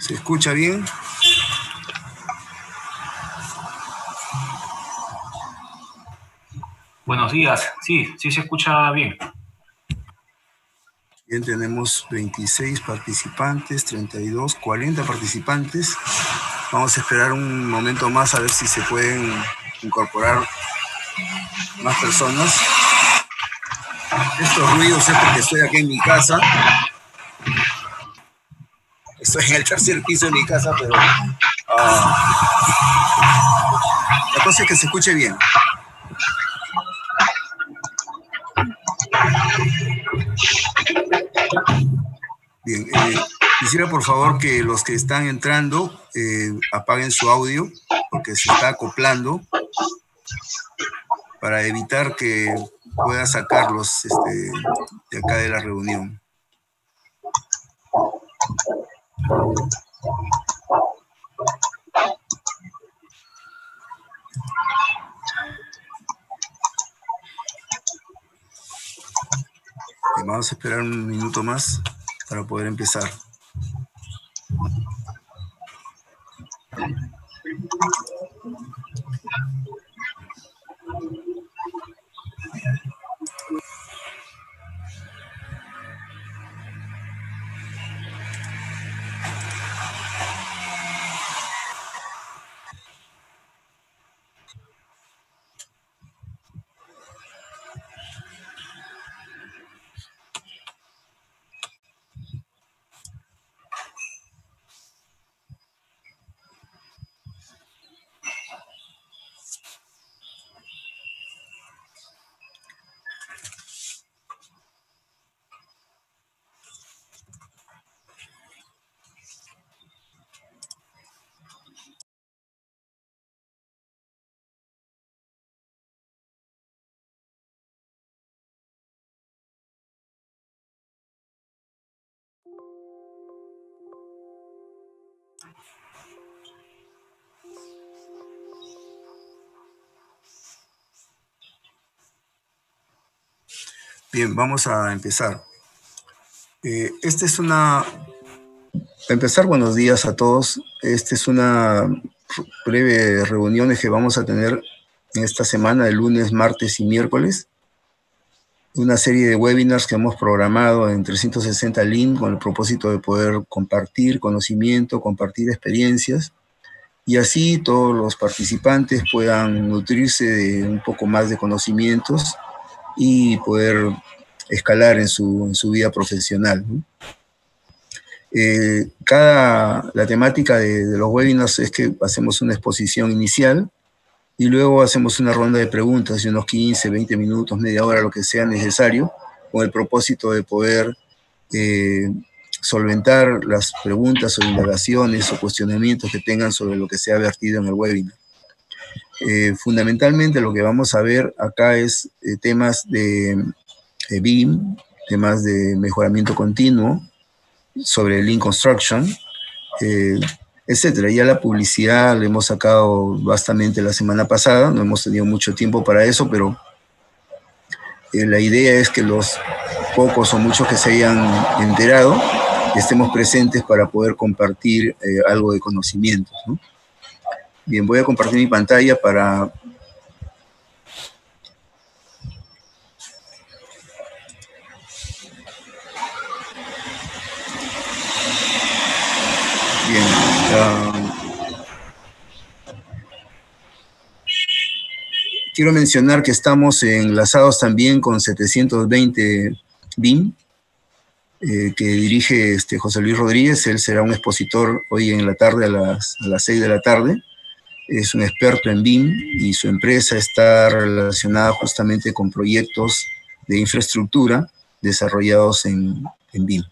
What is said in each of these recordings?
¿Se escucha bien? Buenos días, sí, sí se escucha bien. Bien, tenemos 26 participantes, 32, 40 participantes. Vamos a esperar un momento más a ver si se pueden incorporar más personas. Estos ruidos es porque estoy aquí en mi casa. Estoy en el tercer piso de mi casa, pero ah, la cosa es que se escuche bien. Bien, eh, quisiera por favor que los que están entrando eh, apaguen su audio porque se está acoplando para evitar que pueda sacarlos este, de acá de la reunión. Vamos a esperar un minuto más para poder empezar. Bien, vamos a empezar. Eh, esta es una... empezar, buenos días a todos. Esta es una breve reunión que vamos a tener en esta semana, el lunes, martes y miércoles. Una serie de webinars que hemos programado en 360 Link con el propósito de poder compartir conocimiento, compartir experiencias y así todos los participantes puedan nutrirse de un poco más de conocimientos y poder escalar en su, vida profesional. Eh, cada, la temática de, los webinars es que hacemos una exposición inicial y luego hacemos una ronda de preguntas de unos 15, 20 minutos, media hora, lo que sea necesario, con el propósito de poder eh, solventar las preguntas o indagaciones o cuestionamientos que tengan sobre lo que se ha vertido en el webinar. Eh, fundamentalmente lo que vamos a ver acá es eh, temas de BIM, temas de mejoramiento continuo, sobre Lean Construction, eh, etcétera. Ya la publicidad la hemos sacado bastante la semana pasada, no hemos tenido mucho tiempo para eso, pero la idea es que los pocos o muchos que se hayan enterado estemos presentes para poder compartir algo de conocimientos. ¿no? Bien, voy a compartir mi pantalla para... Bien. quiero mencionar que estamos enlazados también con 720 BIM, eh, que dirige este José Luis Rodríguez. Él será un expositor hoy en la tarde a las, a las 6 de la tarde es un experto en BIM y su empresa está relacionada justamente con proyectos de infraestructura desarrollados en, BIM.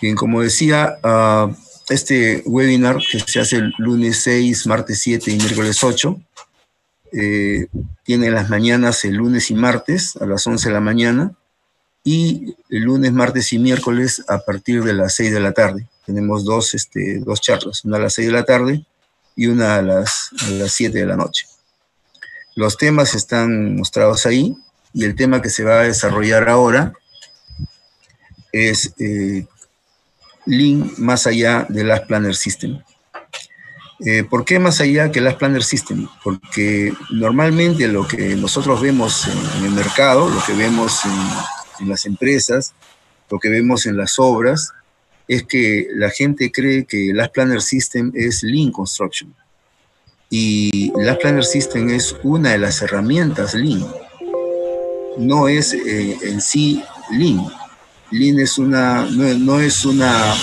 Bien, como decía, ah, este webinar que se hace el lunes 6, martes 7 y miércoles 8, eh, tiene las mañanas el lunes y martes a las 11 de la mañana y el lunes, martes y miércoles a partir de las 6 de la tarde. Tenemos dos, este, dos charlas, una a las 6 de la tarde y una a las, a las 7 de la noche. Los temas están mostrados ahí y el tema que se va a desarrollar ahora es eh, más allá de las Planner System. Eh, ¿Por qué más allá que las Planner System? Porque normalmente lo que nosotros vemos en, el mercado, lo que vemos en, las empresas, lo que vemos en las obras, es que la gente cree que las Planner System es Lean Construction. Y las Planner System es una de las herramientas Lean. No es eh, en sí Lean. Lean es una, no, es una,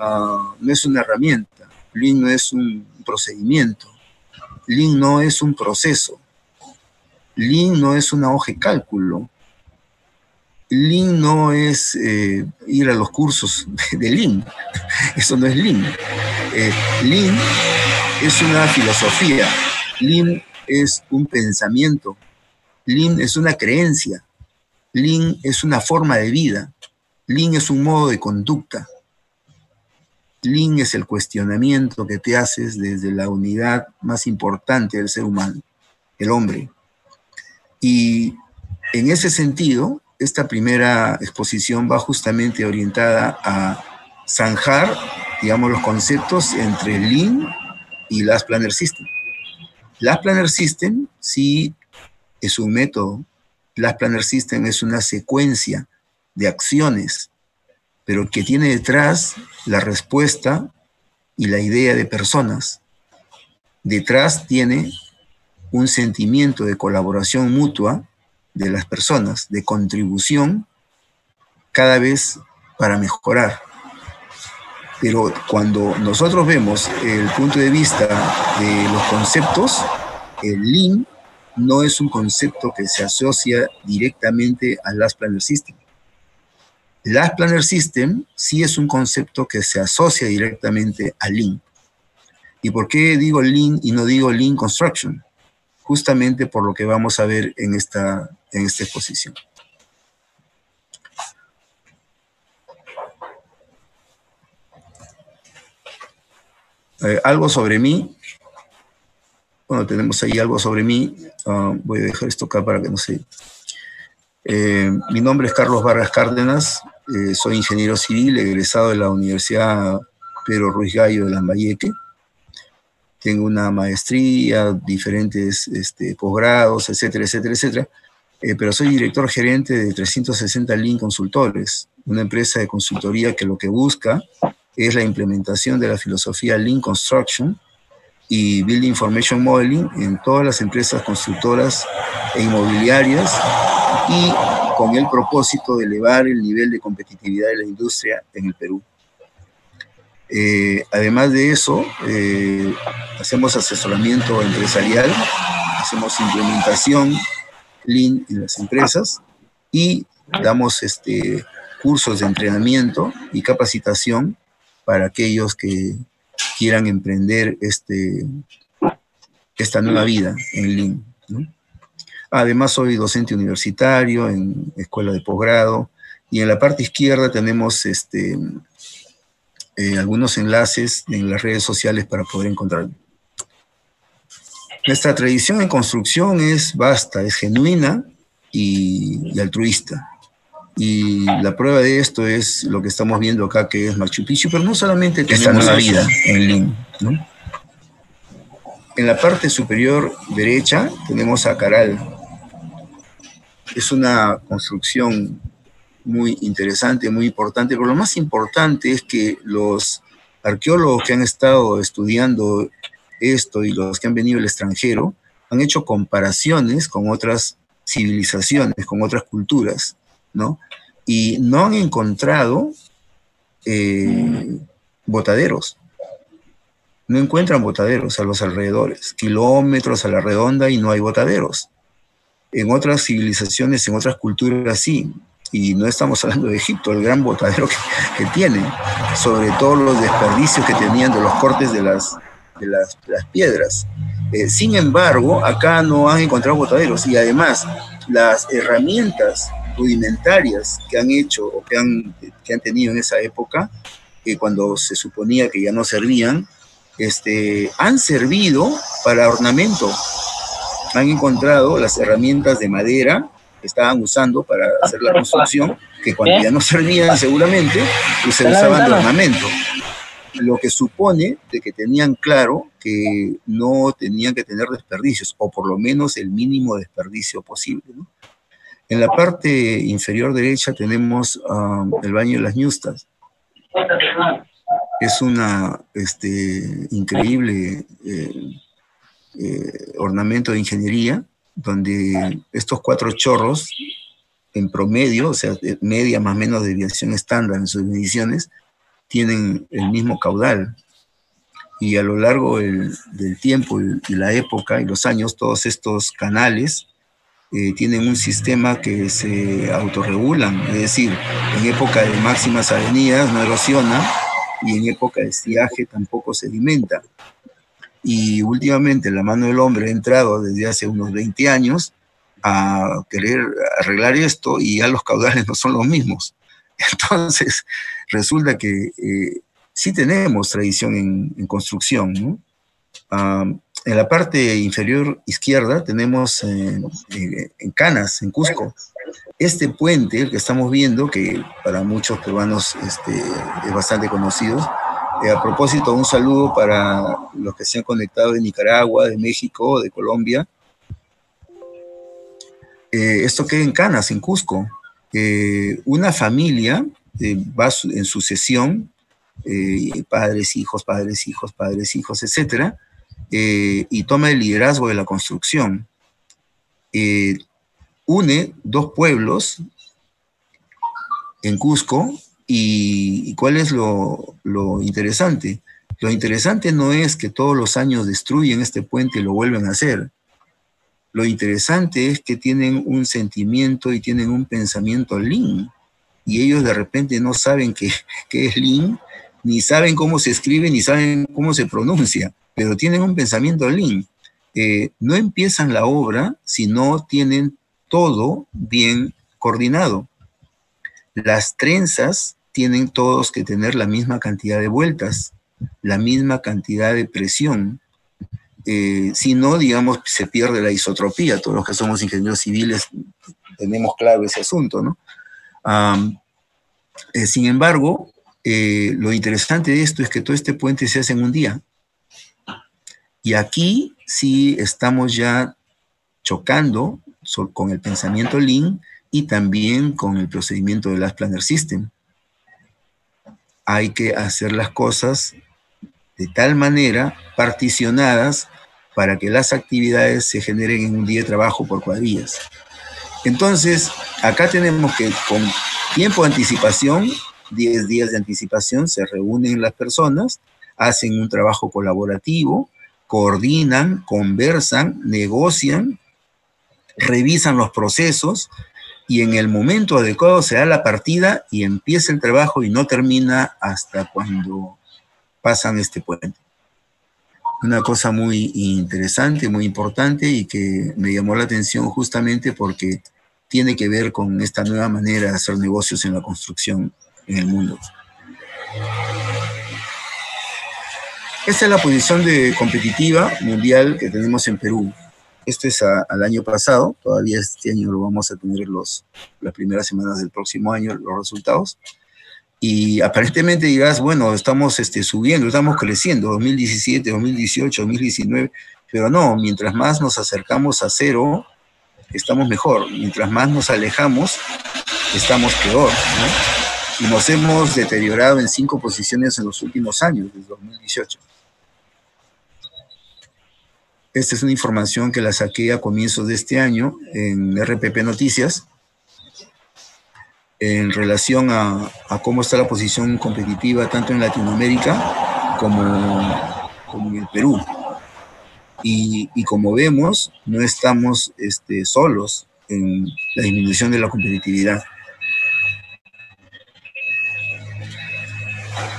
ah, no es una herramienta Lean no es un procedimiento. Lean no es un proceso. Lean no es una hoja de cálculo. Lean no es eh, ir a los cursos de, Lean. Eso no es Lean. Eh, es una filosofía. Lean es un pensamiento. Lean es una creencia. Lean es una forma de vida. Lean es un modo de conducta. Lean es el cuestionamiento que te haces desde la unidad más importante del ser humano, el hombre. Y en ese sentido, esta primera exposición va justamente orientada a zanjar, digamos, los conceptos entre Lean y Last Planner System. Last Planner System sí es un método. Last Planner System es una secuencia de acciones pero que tiene detrás la respuesta y la idea de personas. Detrás tiene un sentimiento de colaboración mutua de las personas, de contribución cada vez para mejorar. Pero cuando nosotros vemos el punto de vista de los conceptos, el Lean no es un concepto que se asocia directamente al Last Planner System. Last Planner System sí es un concepto que se asocia directamente a Lean. ¿Y por qué digo Lean y no digo Lean Construction? Justamente por lo que vamos a ver en esta, en esta exposición. Eh, algo sobre mí. Bueno, tenemos ahí algo sobre mí. Ah, voy a dejar esto acá para que no se... Eh, mi nombre es Carlos Vargas Cárdenas, eh, soy ingeniero civil, egresado de la Universidad Pedro Ruiz Gallo de Lambayeque. Tengo una maestría, diferentes este, posgrados, etcétera, etcétera, etcétera. Eh, pero soy director gerente de 360 Lean Consultores, una empresa de consultoría que lo que busca es la implementación de la filosofía Lean Construction y Building Information Modeling en todas las empresas constructoras e inmobiliarias y con el propósito de elevar el nivel de competitividad de la industria en el Perú. Eh, además de eso, eh, hacemos asesoramiento empresarial, hacemos implementación Lean en las empresas y damos este, cursos de entrenamiento y capacitación para aquellos que quieran emprender este, esta nueva vida en Lean. Además, soy docente universitario en escuela de posgrado y en la parte izquierda tenemos este, eh, algunos enlaces en las redes sociales para poder encontrar. Nuestra tradición en construcción es vasta, es genuina y, altruista. Y la prueba de esto es lo que estamos viendo acá, que es Machu Picchu, pero no solamente tenemos la vida en Lima. En la parte superior derecha tenemos a Caral, es una construcción muy interesante, muy importante, pero lo más importante es que los arqueólogos que han estado estudiando esto y los que han venido del extranjero han hecho comparaciones con otras civilizaciones, con otras culturas, ¿no? Y no han encontrado eh, botaderos. No encuentran botaderos a los alrededores, kilómetros a la redonda y no hay botaderos. En otras civilizaciones, en otras culturas sí, y no estamos hablando de Egipto, el gran botadero que, tienen, sobre todo los desperdicios que tenían de los cortes de las, de las, piedras. Eh, sin embargo, acá no han encontrado botaderos y además las herramientas rudimentarias que han hecho o que han, que han tenido en esa época, que cuando se suponía que ya no servían, este, han servido para ornamento han encontrado las herramientas de madera estaban usando para hacer la construcción, que cuando ya no servían seguramente, pues se usaban de ornamento. Lo que supone de que tenían claro que no tenían que tener desperdicios, o por lo menos el mínimo desperdicio posible. En la parte inferior derecha tenemos um, el baño de las ñustas. Es una este, increíble eh, eh, ornamento de ingeniería, donde estos cuatro chorros, en promedio, o sea, media más o menos deviación estándar en sus mediciones, tienen el mismo caudal. Y a lo largo del, tiempo y la época y los años, todos estos canales eh, tienen un sistema que se autorregulan, es decir, en época de máximas avenidas no erosiona y en época de estiaje tampoco sedimenta y últimamente la mano del hombre ha entrado desde hace unos 20 años a querer arreglar esto y ya los caudales no son los mismos. Entonces, resulta que eh, sí tenemos tradición en, construcción. en la parte inferior izquierda tenemos en Canas, en Cusco, este puente, el que estamos viendo, que para muchos peruanos este, es bastante conocido, eh, a propósito, un saludo para los que se han conectado de Nicaragua, de México, de Colombia. Eh, esto queda en Canas, en Cusco. Eh, una familia va en sucesión, padres, hijos, padres, hijos, padres, hijos, etc. y toma el liderazgo de la construcción. une dos pueblos en Cusco ¿Y, cuál es lo, interesante? Lo interesante no es que todos los años destruyen este puente y lo vuelven a hacer. Lo interesante es que tienen un sentimiento y tienen un pensamiento lean. Y ellos de repente no saben qué, es lean, ni saben cómo se escribe, ni saben cómo se pronuncia, pero tienen un pensamiento lean. Eh, no empiezan la obra si no tienen todo bien coordinado. Las trenzas tienen todos que tener la misma cantidad de vueltas, la misma cantidad de presión. Eh, si no, digamos, se pierde la isotropía. Todos los que somos ingenieros civiles tenemos claro ese asunto, ¿no? Eh, sin embargo, eh, lo interesante de esto es que todo este puente se hace en un día. Y aquí sí estamos ya chocando con el pensamiento Lean y también con el procedimiento de las Planner System. Hay que hacer las cosas de tal manera particionadas para que las actividades se generen en un día de trabajo por cuadrillas. Entonces, acá tenemos que con tiempo de anticipación, 10 días de anticipación, se reúnen las personas, hacen un trabajo colaborativo, coordinan, conversan, negocian, revisan los procesos, y en el momento adecuado se da la partida y empieza el trabajo y no termina hasta cuando pasan este puente. Una cosa muy interesante, muy importante y que me llamó la atención justamente porque tiene que ver con esta nueva manera de hacer negocios en la construcción en el mundo. Esta es la posición de competitiva mundial que tenemos en Perú. Esto es al año pasado, todavía este año lo vamos a tener los, las primeras semanas del próximo año, los resultados. Y aparentemente dirás, bueno, estamos este, subiendo, estamos creciendo, 2017, 2018, 2019, pero no, mientras más nos acercamos a cero, estamos mejor. Mientras más nos alejamos, estamos peor. Y nos hemos deteriorado en cinco posiciones en los últimos años, desde 2018. Esta es una información que la saqué a comienzos de este año en RPP Noticias en relación a, cómo está la posición competitiva tanto en Latinoamérica como, en el Perú. Y, como vemos, no estamos este, solos en la disminución de la competitividad.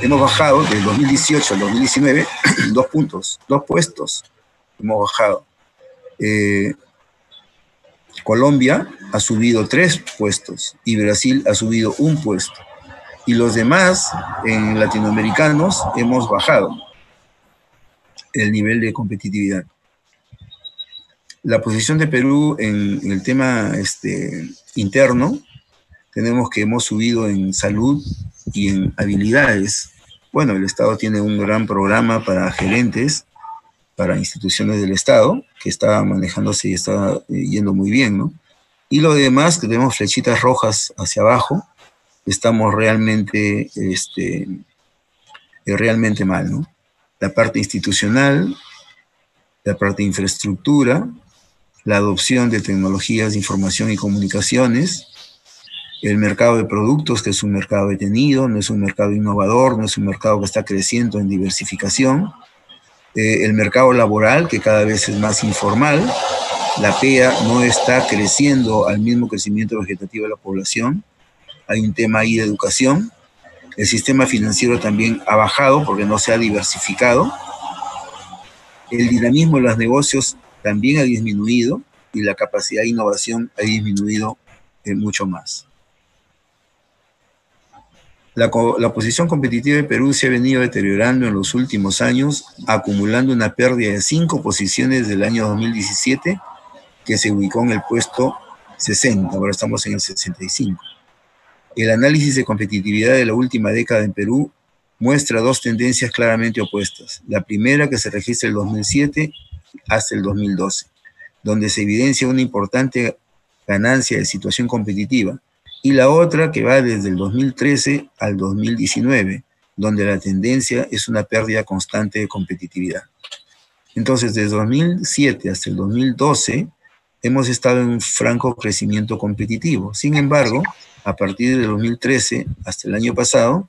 Hemos bajado del 2018 al 2019 dos puntos, dos puestos hemos bajado. Eh, Colombia ha subido tres puestos y Brasil ha subido un puesto. Y los demás, en latinoamericanos, hemos bajado el nivel de competitividad. la posición de Perú en, el tema este, interno, tenemos que hemos subido en salud y en habilidades. Bueno, el Estado tiene un gran programa para gerentes, para instituciones del Estado, que está manejándose y está yendo muy bien, ¿no? Y lo demás, que tenemos flechitas rojas hacia abajo, estamos realmente, este, realmente mal, ¿no? La parte institucional, la parte de infraestructura, la adopción de tecnologías de información y comunicaciones, el mercado de productos, que es un mercado detenido, no es un mercado innovador, no es un mercado que está creciendo en diversificación, eh, el mercado laboral, que cada vez es más informal, la PEA no está creciendo al mismo crecimiento vegetativo de la población, hay un tema ahí de educación, el sistema financiero también ha bajado porque no se ha diversificado, el dinamismo de los negocios también ha disminuido y la capacidad de innovación ha disminuido mucho más. La, la, posición competitiva de Perú se ha venido deteriorando en los últimos años, acumulando una pérdida de cinco posiciones del año 2017, que se ubicó en el puesto 60, ahora estamos en el 65. El análisis de competitividad de la última década en Perú muestra dos tendencias claramente opuestas. La primera que se registra el 2007 hasta el 2012, donde se evidencia una importante ganancia de situación competitiva, y la otra que va desde el 2013 al 2019, donde la tendencia es una pérdida constante de competitividad. Entonces, desde 2007 hasta el 2012, hemos estado en un franco crecimiento competitivo. Sin embargo, a partir del 2013 hasta el año pasado,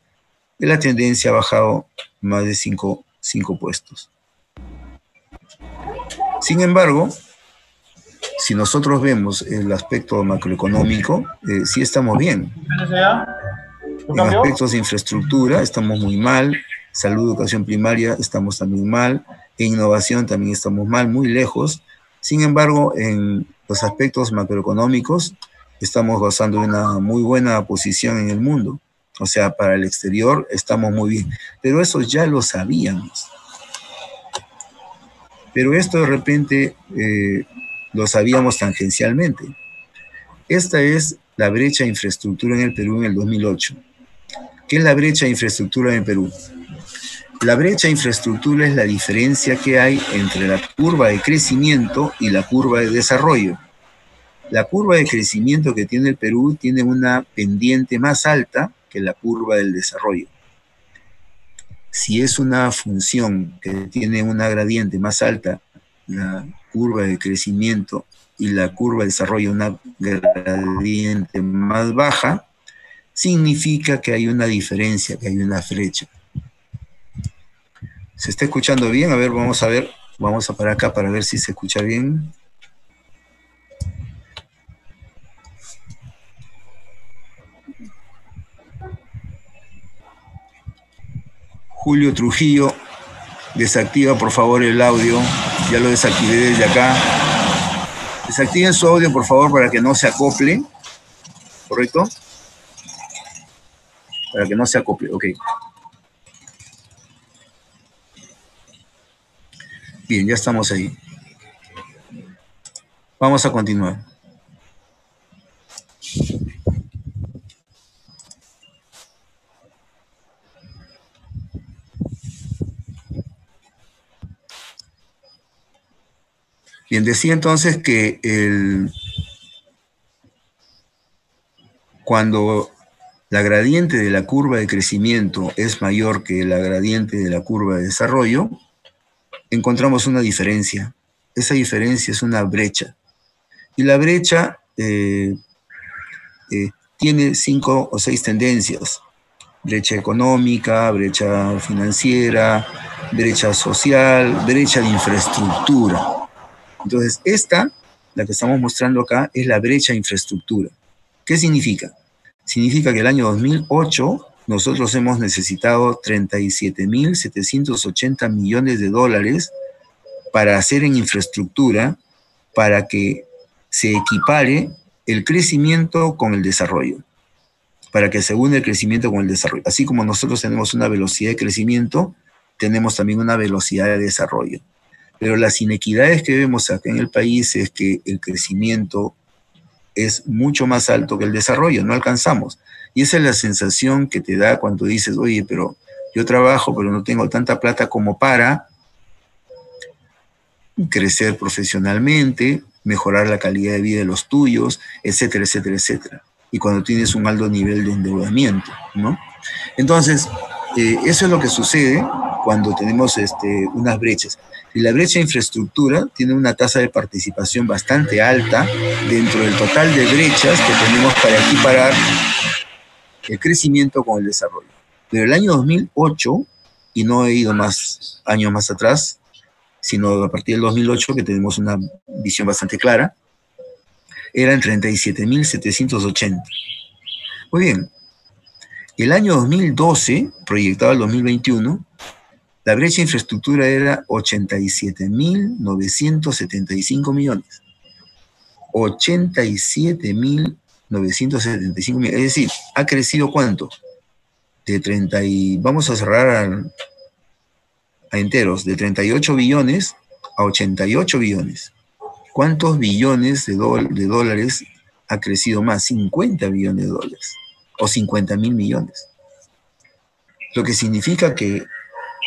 la tendencia ha bajado más de cinco, cinco puestos. Sin embargo, si nosotros vemos el aspecto macroeconómico, eh, sí estamos bien. En aspectos de infraestructura estamos muy mal, salud, educación primaria estamos también mal, innovación también estamos mal, muy lejos. Sin embargo, en los aspectos macroeconómicos estamos gozando de una muy buena posición en el mundo. O sea, para el exterior estamos muy bien. Pero eso ya lo sabíamos. Pero esto de repente eh, lo sabíamos tangencialmente. Esta es la brecha de infraestructura en el Perú en el 2008. ¿Qué es la brecha de infraestructura en el Perú? La brecha infraestructura es la diferencia que hay entre la curva de crecimiento y la curva de desarrollo. La curva de crecimiento que tiene el Perú tiene una pendiente más alta que la curva del desarrollo si es una función que tiene una gradiente más alta, la curva de crecimiento, y la curva de desarrollo una gradiente más baja, significa que hay una diferencia, que hay una flecha. ¿Se está escuchando bien? A ver, vamos a ver, vamos a parar acá para ver si se escucha bien. Julio Trujillo, desactiva por favor el audio. Ya lo desactivé desde acá. Desactiven su audio por favor para que no se acople. ¿Correcto? Para que no se acople, ok. Bien, ya estamos ahí. Vamos a continuar. Bien, decía entonces que cuando la gradiente de la curva de crecimiento es mayor que la gradiente de la curva de desarrollo, encontramos una diferencia. Esa diferencia es una brecha. Y la brecha eh, eh, tiene cinco o seis tendencias. Brecha económica, brecha financiera, brecha social, brecha de infraestructura. Entonces, esta, la que estamos mostrando acá, es la brecha de infraestructura. ¿Qué significa? Significa que el año 2008 nosotros hemos necesitado 37.780 millones de dólares para hacer en infraestructura para que se equipare el crecimiento con el desarrollo, para que se une el crecimiento con el desarrollo. Así como nosotros tenemos una velocidad de crecimiento, tenemos también una velocidad de desarrollo. Pero las inequidades que vemos acá en el país es que el crecimiento es mucho más alto que el desarrollo, no alcanzamos. Y esa es la sensación que te da cuando dices, oye, pero yo trabajo, pero no tengo tanta plata como para crecer profesionalmente, mejorar la calidad de vida de los tuyos, etcétera, etcétera, etcétera. Y cuando tienes un alto nivel de endeudamiento, ¿no? Entonces, eh, eso es lo que sucede cuando tenemos este, unas brechas. Y la brecha de infraestructura tiene una tasa de participación bastante alta dentro del total de brechas que tenemos para equiparar el crecimiento con el desarrollo. Pero el año 2008, y no he ido más años más atrás, sino a partir del 2008 que tenemos una visión bastante clara, eran 37.780. Muy bien, el año 2012, proyectado al 2021, la brecha de infraestructura era 87.975 millones. 87.975 millones. Es decir, ha crecido cuánto? De 30 y... Vamos a cerrar a, a enteros. De 38 billones a 88 billones. ¿Cuántos billones de, de dólares ha crecido más? 50 billones de dólares. O 50 mil millones. Lo que significa que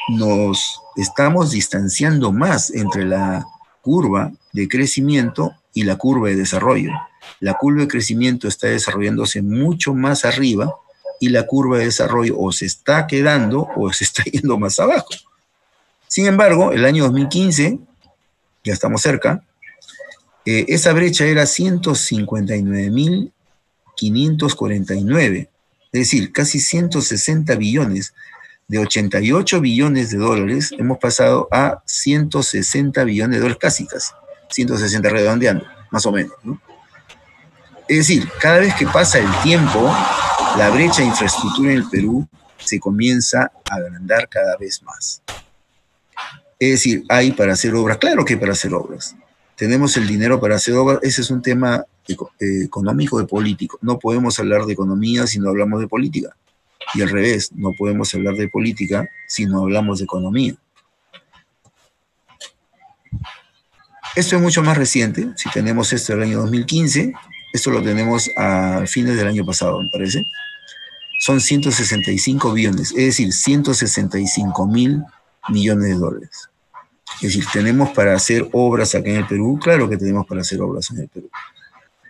nos estamos distanciando más entre la curva de crecimiento y la curva de desarrollo. La curva de crecimiento está desarrollándose mucho más arriba y la curva de desarrollo o se está quedando o se está yendo más abajo. Sin embargo, el año 2015, ya estamos cerca, eh, esa brecha era 159.549, es decir, casi 160 billones de 88 billones de dólares hemos pasado a 160 billones de dólares, casi casi, 160 redondeando, más o menos. Es decir, cada vez que pasa el tiempo, la brecha de infraestructura en el Perú se comienza a agrandar cada vez más. Es decir, hay para hacer obras, claro que hay para hacer obras. Tenemos el dinero para hacer obras, ese es un tema eh, económico de político. No podemos hablar de economía si no hablamos de política. Y al revés, no podemos hablar de política si no hablamos de economía. Esto es mucho más reciente, si tenemos esto del año 2015, esto lo tenemos a fines del año pasado, me parece. Son 165 billones, es decir, 165 mil millones de dólares. Es decir, tenemos para hacer obras acá en el Perú, claro que tenemos para hacer obras en el Perú.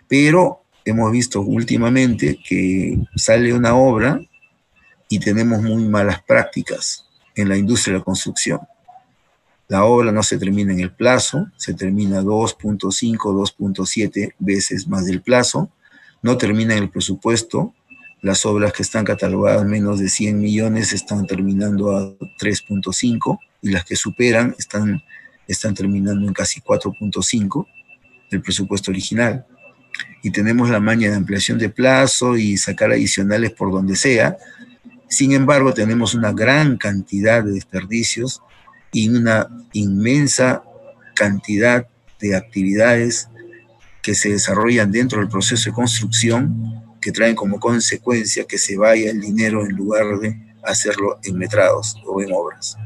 Pero hemos visto últimamente que sale una obra y tenemos muy malas prácticas en la industria de la construcción. La obra no se termina en el plazo, se termina 2.5, 2.7 veces más del plazo, no termina en el presupuesto, las obras que están catalogadas menos de 100 millones están terminando a 3.5 y las que superan están, están terminando en casi 4.5 del presupuesto original. Y tenemos la maña de ampliación de plazo y sacar adicionales por donde sea, sin embargo, tenemos una gran cantidad de desperdicios y una inmensa cantidad de actividades que se desarrollan dentro del proceso de construcción que traen como consecuencia que se vaya el dinero en lugar de hacerlo en metrados o en obras.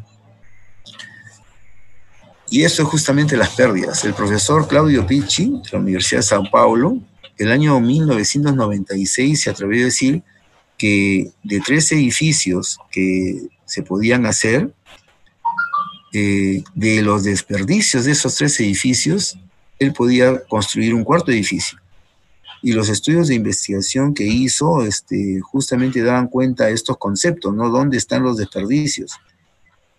Y eso es justamente las pérdidas. El profesor Claudio Picci, de la Universidad de Sao Paulo, el año 1996 se atrevió a decir que de tres edificios que se podían hacer, eh, de los desperdicios de esos tres edificios, él podía construir un cuarto edificio. Y los estudios de investigación que hizo este, justamente daban cuenta de estos conceptos, ¿no? ¿Dónde están los desperdicios?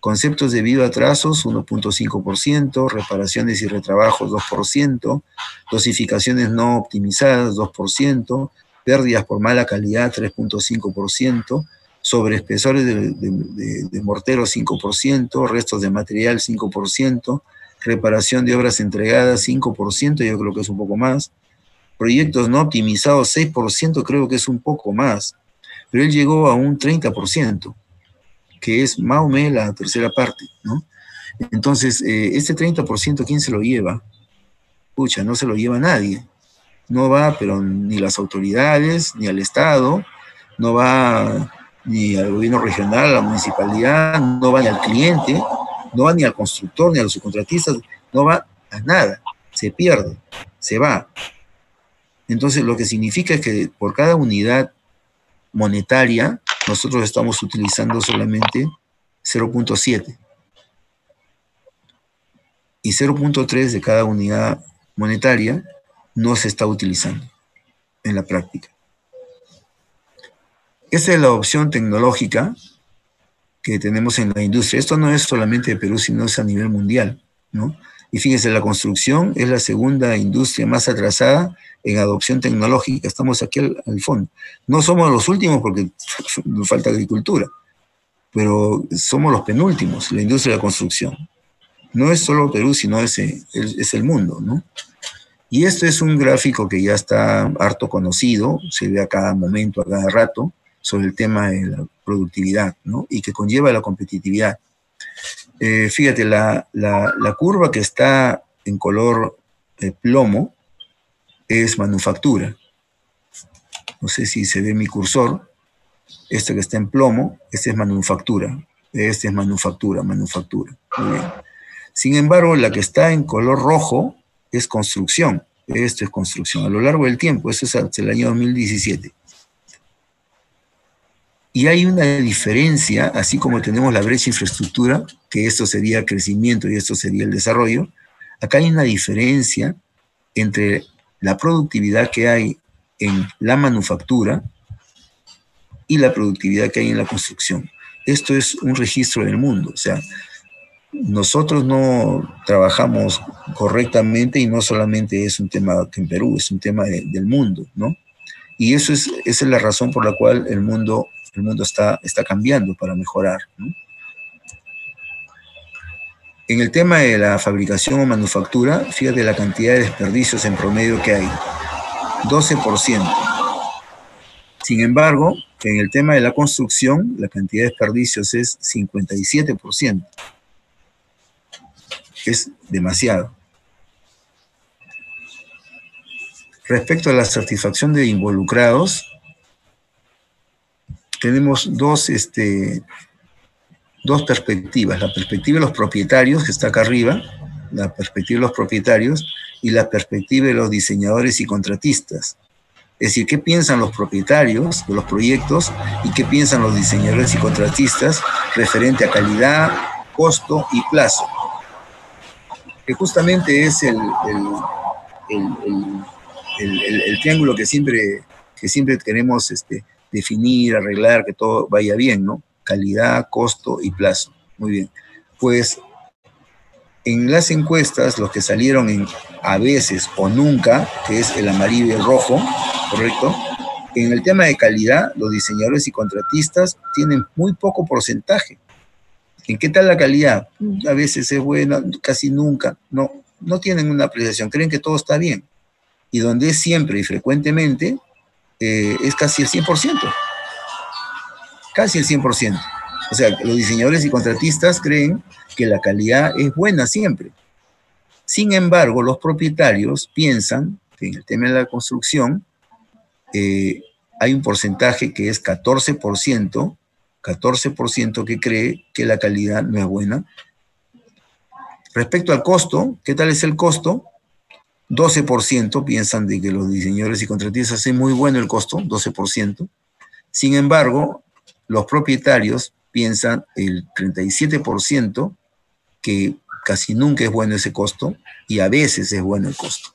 Conceptos debido a atrasos, 1.5%, reparaciones y retrabajos, 2%, dosificaciones no optimizadas, 2%, pérdidas por mala calidad 3.5%, sobre espesores de, mortero 5%, restos de material 5%, reparación de obras entregadas 5%, yo creo que es un poco más, proyectos no optimizados 6%, creo que es un poco más, pero él llegó a un 30%, que es más o menos la tercera parte, ¿no? Entonces, eh, este 30%, ¿quién se lo lleva? Pucha, no se lo lleva nadie no va, pero ni las autoridades, ni al Estado, no va ni al gobierno regional, a la municipalidad, no va ni al cliente, no va ni al constructor ni a los subcontratistas, no va a nada, se pierde, se va. Entonces, lo que significa es que por cada unidad monetaria, nosotros estamos utilizando solamente 0.7 y 0.3 de cada unidad monetaria no se está utilizando en la práctica. Esa es la opción tecnológica que tenemos en la industria. Esto no es solamente de Perú, sino es a nivel mundial, ¿no? Y fíjense, la construcción es la segunda industria más atrasada en adopción tecnológica. Estamos aquí al, fondo. No somos los últimos porque nos falta agricultura, pero somos los penúltimos, la industria de la construcción. No es solo Perú, sino es, el mundo, ¿no? Y esto es un gráfico que ya está harto conocido, se ve a cada momento, a cada rato, sobre el tema de la productividad, ¿no? Y que conlleva la competitividad. Eh, fíjate, la, curva que está en color eh, plomo es manufactura. No sé si se ve mi cursor. Este que está en plomo, este es manufactura. Este es manufactura, manufactura. Muy bien. Sin embargo, la que está en color rojo es construcción. Esto es construcción. A lo largo del tiempo, eso es hasta el año 2017. Y hay una diferencia, así como tenemos la brecha infraestructura, que esto sería crecimiento y esto sería el desarrollo, acá hay una diferencia entre la productividad que hay en la manufactura y la productividad que hay en la construcción. Esto es un registro del mundo, o sea, nosotros no trabajamos correctamente y no solamente es un tema que en Perú, es un tema del mundo, ¿no? Y eso es, esa es la razón por la cual el mundo el mundo está, está cambiando para mejorar. En el tema de la fabricación o manufactura, fíjate la cantidad de desperdicios en promedio que hay. 12%. Sin embargo, en el tema de la construcción, la cantidad de desperdicios es 57%. Es demasiado. Respecto a la satisfacción de involucrados, tenemos dos, este, dos perspectivas. La perspectiva de los propietarios, que está acá arriba, la perspectiva de los propietarios y la perspectiva de los diseñadores y contratistas. Es decir, qué piensan los propietarios de los proyectos y qué piensan los diseñadores y contratistas referente a calidad, costo y plazo. Que justamente es el, el, triángulo que siempre, que siempre queremos este, definir, arreglar, que todo vaya bien, ¿no? Calidad, costo y plazo. Muy bien. Pues en las encuestas, los que salieron en a veces o nunca, que es el amarillo y el rojo, ¿correcto? En el tema de calidad, los diseñadores y contratistas tienen muy poco porcentaje. ¿En qué tal la calidad? A veces es buena, casi nunca. No, no tienen una apreciación, creen que todo está bien. Y donde siempre y frecuentemente, eh, es casi el 100%. Casi el 100%. O sea, los diseñadores y contratistas creen que la calidad es buena siempre. Sin embargo, los propietarios piensan que en el tema de la construcción eh, hay un porcentaje que es 14%, 14% que cree que la calidad no es buena. Respecto al costo, ¿qué tal es el costo? 12% piensan de que los diseñadores y contratistas hacen muy bueno el costo, 12%. Sin embargo, los propietarios piensan el 37% que casi nunca es bueno ese costo y a veces es bueno el costo.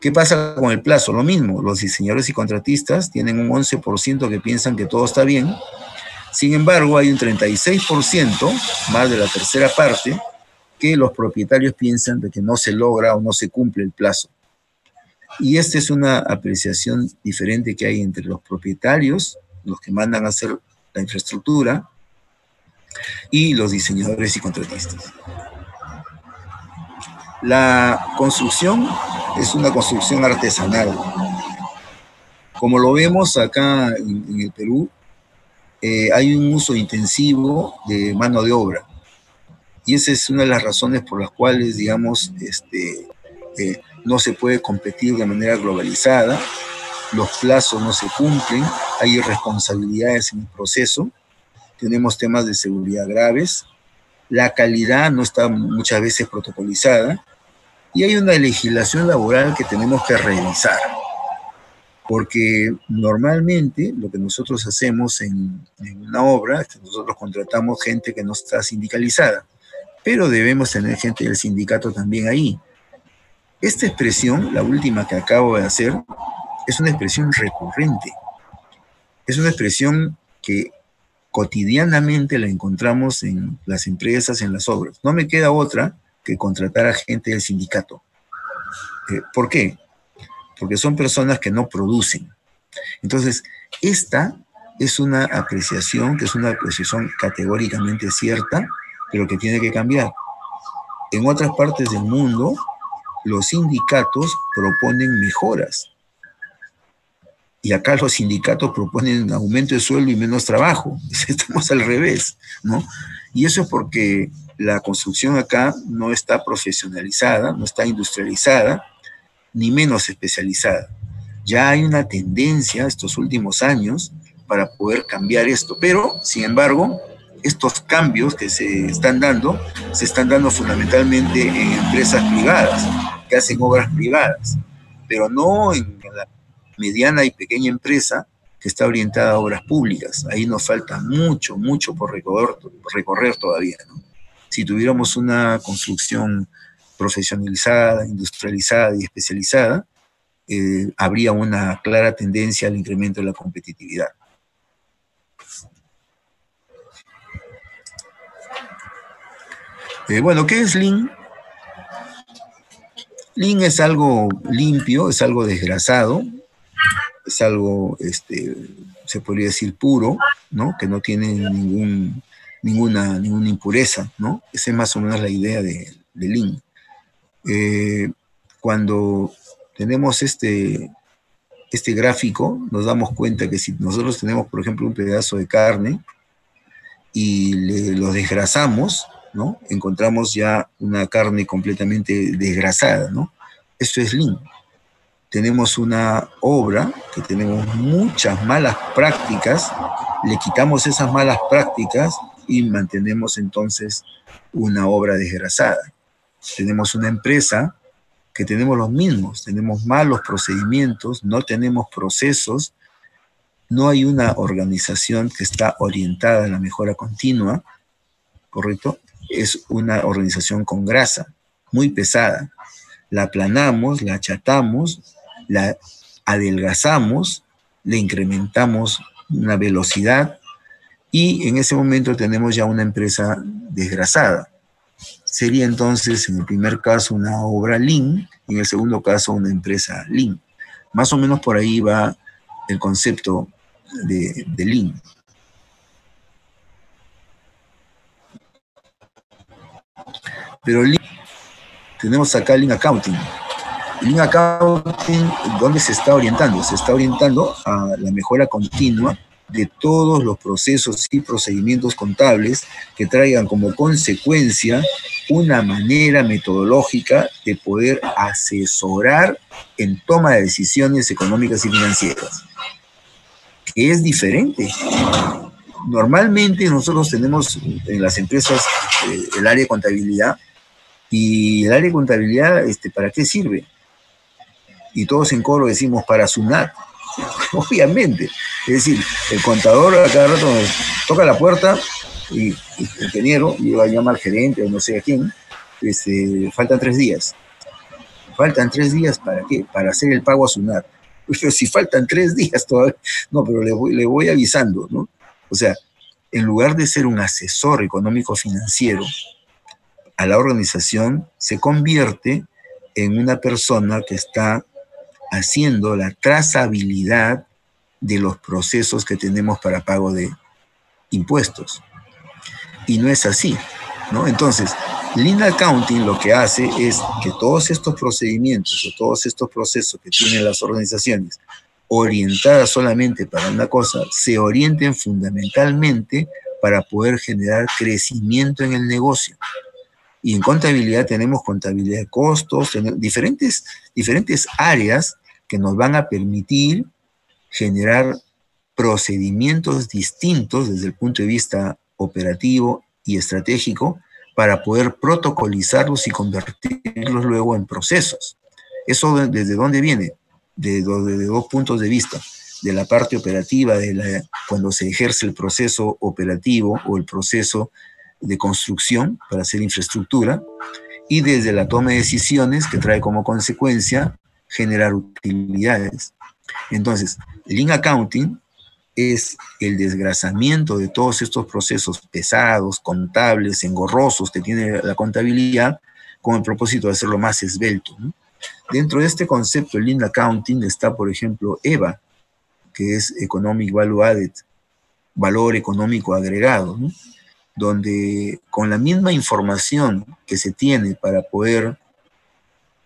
¿Qué pasa con el plazo? Lo mismo, los diseñadores y contratistas tienen un 11% que piensan que todo está bien. Sin embargo, hay un 36%, más de la tercera parte, que los propietarios piensan de que no se logra o no se cumple el plazo. Y esta es una apreciación diferente que hay entre los propietarios, los que mandan a hacer la infraestructura, y los diseñadores y contratistas. La construcción es una construcción artesanal. Como lo vemos acá en, el Perú, eh, hay un uso intensivo de mano de obra. Y esa es una de las razones por las cuales, digamos, este, eh, no se puede competir de manera globalizada, los plazos no se cumplen, hay irresponsabilidades en el proceso, tenemos temas de seguridad graves, la calidad no está muchas veces protocolizada y hay una legislación laboral que tenemos que revisar. Porque normalmente lo que nosotros hacemos en, una obra es que nosotros contratamos gente que no está sindicalizada, pero debemos tener gente del sindicato también ahí. Esta expresión, la última que acabo de hacer, es una expresión recurrente. Es una expresión que cotidianamente la encontramos en las empresas, en las obras. No me queda otra que contratar a gente del sindicato. Eh, ¿Por qué? Porque son personas que no producen. Entonces, esta es una apreciación, que es una apreciación categóricamente cierta, pero que tiene que cambiar. En otras partes del mundo, los sindicatos proponen mejoras y acá los sindicatos proponen aumento de sueldo y menos trabajo. Estamos al revés, ¿no? Y eso es porque la construcción acá no está profesionalizada, no está industrializada, ni menos especializada. Ya hay una tendencia estos últimos años para poder cambiar esto, pero, sin embargo, estos cambios que se están dando, se están dando fundamentalmente en empresas privadas, que hacen obras privadas, pero no en la mediana y pequeña empresa que está orientada a obras públicas. Ahí nos falta mucho, mucho por recorrer, todavía. Si tuviéramos una construcción profesionalizada, industrializada y especializada, eh, habría una clara tendencia al incremento de la competitividad. Eh, bueno, ¿qué es Lean? Lean es algo limpio, es algo desgrasado, es algo, este, se podría decir, puro, ¿no? Que no tiene ningún, ninguna, ninguna impureza, ¿no? Esa es más o menos la idea de, de Lean. Eh, cuando tenemos este, este gráfico, nos damos cuenta que si nosotros tenemos, por ejemplo, un pedazo de carne y lo desgrasamos, ¿no? Encontramos ya una carne completamente desgrasada, ¿no? Esto es Lean tenemos una obra que tenemos muchas malas prácticas, le quitamos esas malas prácticas y mantenemos entonces una obra desgrasada. Tenemos una empresa que tenemos los mismos, tenemos malos procedimientos, no tenemos procesos, no hay una organización que está orientada a la mejora continua, ¿correcto? Es una organización con grasa, muy pesada. La aplanamos, la achatamos la adelgazamos, le incrementamos una velocidad y en ese momento tenemos ya una empresa desgrasada. Sería entonces en el primer caso una obra Lean y en el segundo caso una empresa Lean. Más o menos por ahí va el concepto de, de Lean. Pero tenemos acá Lean Accounting Lean Accounting, ¿dónde se está orientando? Se está orientando a la mejora continua de todos los procesos y procedimientos contables que traigan como consecuencia una manera metodológica de poder asesorar en toma de decisiones económicas y financieras, que es diferente. Normalmente nosotros tenemos en las empresas eh, el área de contabilidad y el área de contabilidad, este, ¿para qué sirve? y todos en coro decimos para SUNAT. Obviamente. Es decir, el contador a cada rato toca la puerta y, el ingeniero, y va a llamar al gerente o no sé a quién, este, faltan tres días. Faltan tres días para qué? Para hacer el pago a SUNAT. Pero si faltan tres días todavía, no, pero le voy, le voy avisando, ¿no? O sea, en lugar de ser un asesor económico financiero a la organización, se convierte en una persona que está haciendo la trazabilidad de los procesos que tenemos para pago de impuestos. Y no es así, ¿no? Entonces, Lean Accounting lo que hace es que todos estos procedimientos o todos estos procesos que tienen las organizaciones orientadas solamente para una cosa, se orienten fundamentalmente para poder generar crecimiento en el negocio. Y en contabilidad tenemos contabilidad de costos, diferentes, diferentes áreas que nos van a permitir generar procedimientos distintos desde el punto de vista operativo y estratégico para poder protocolizarlos y convertirlos luego en procesos. ¿Eso desde dónde viene? De, dos puntos de vista. De la parte operativa, de la, cuando se ejerce el proceso operativo o el proceso de construcción para hacer infraestructura, y desde la toma de decisiones que trae como consecuencia generar utilidades. Entonces, Lean Accounting es el desgrasamiento de todos estos procesos pesados, contables, engorrosos que tiene la contabilidad con el propósito de hacerlo más esbelto. Dentro de este concepto, Lean Accounting está, por ejemplo, EVA, que es Economic Value Added, valor económico agregado, donde con la misma información que se tiene para poder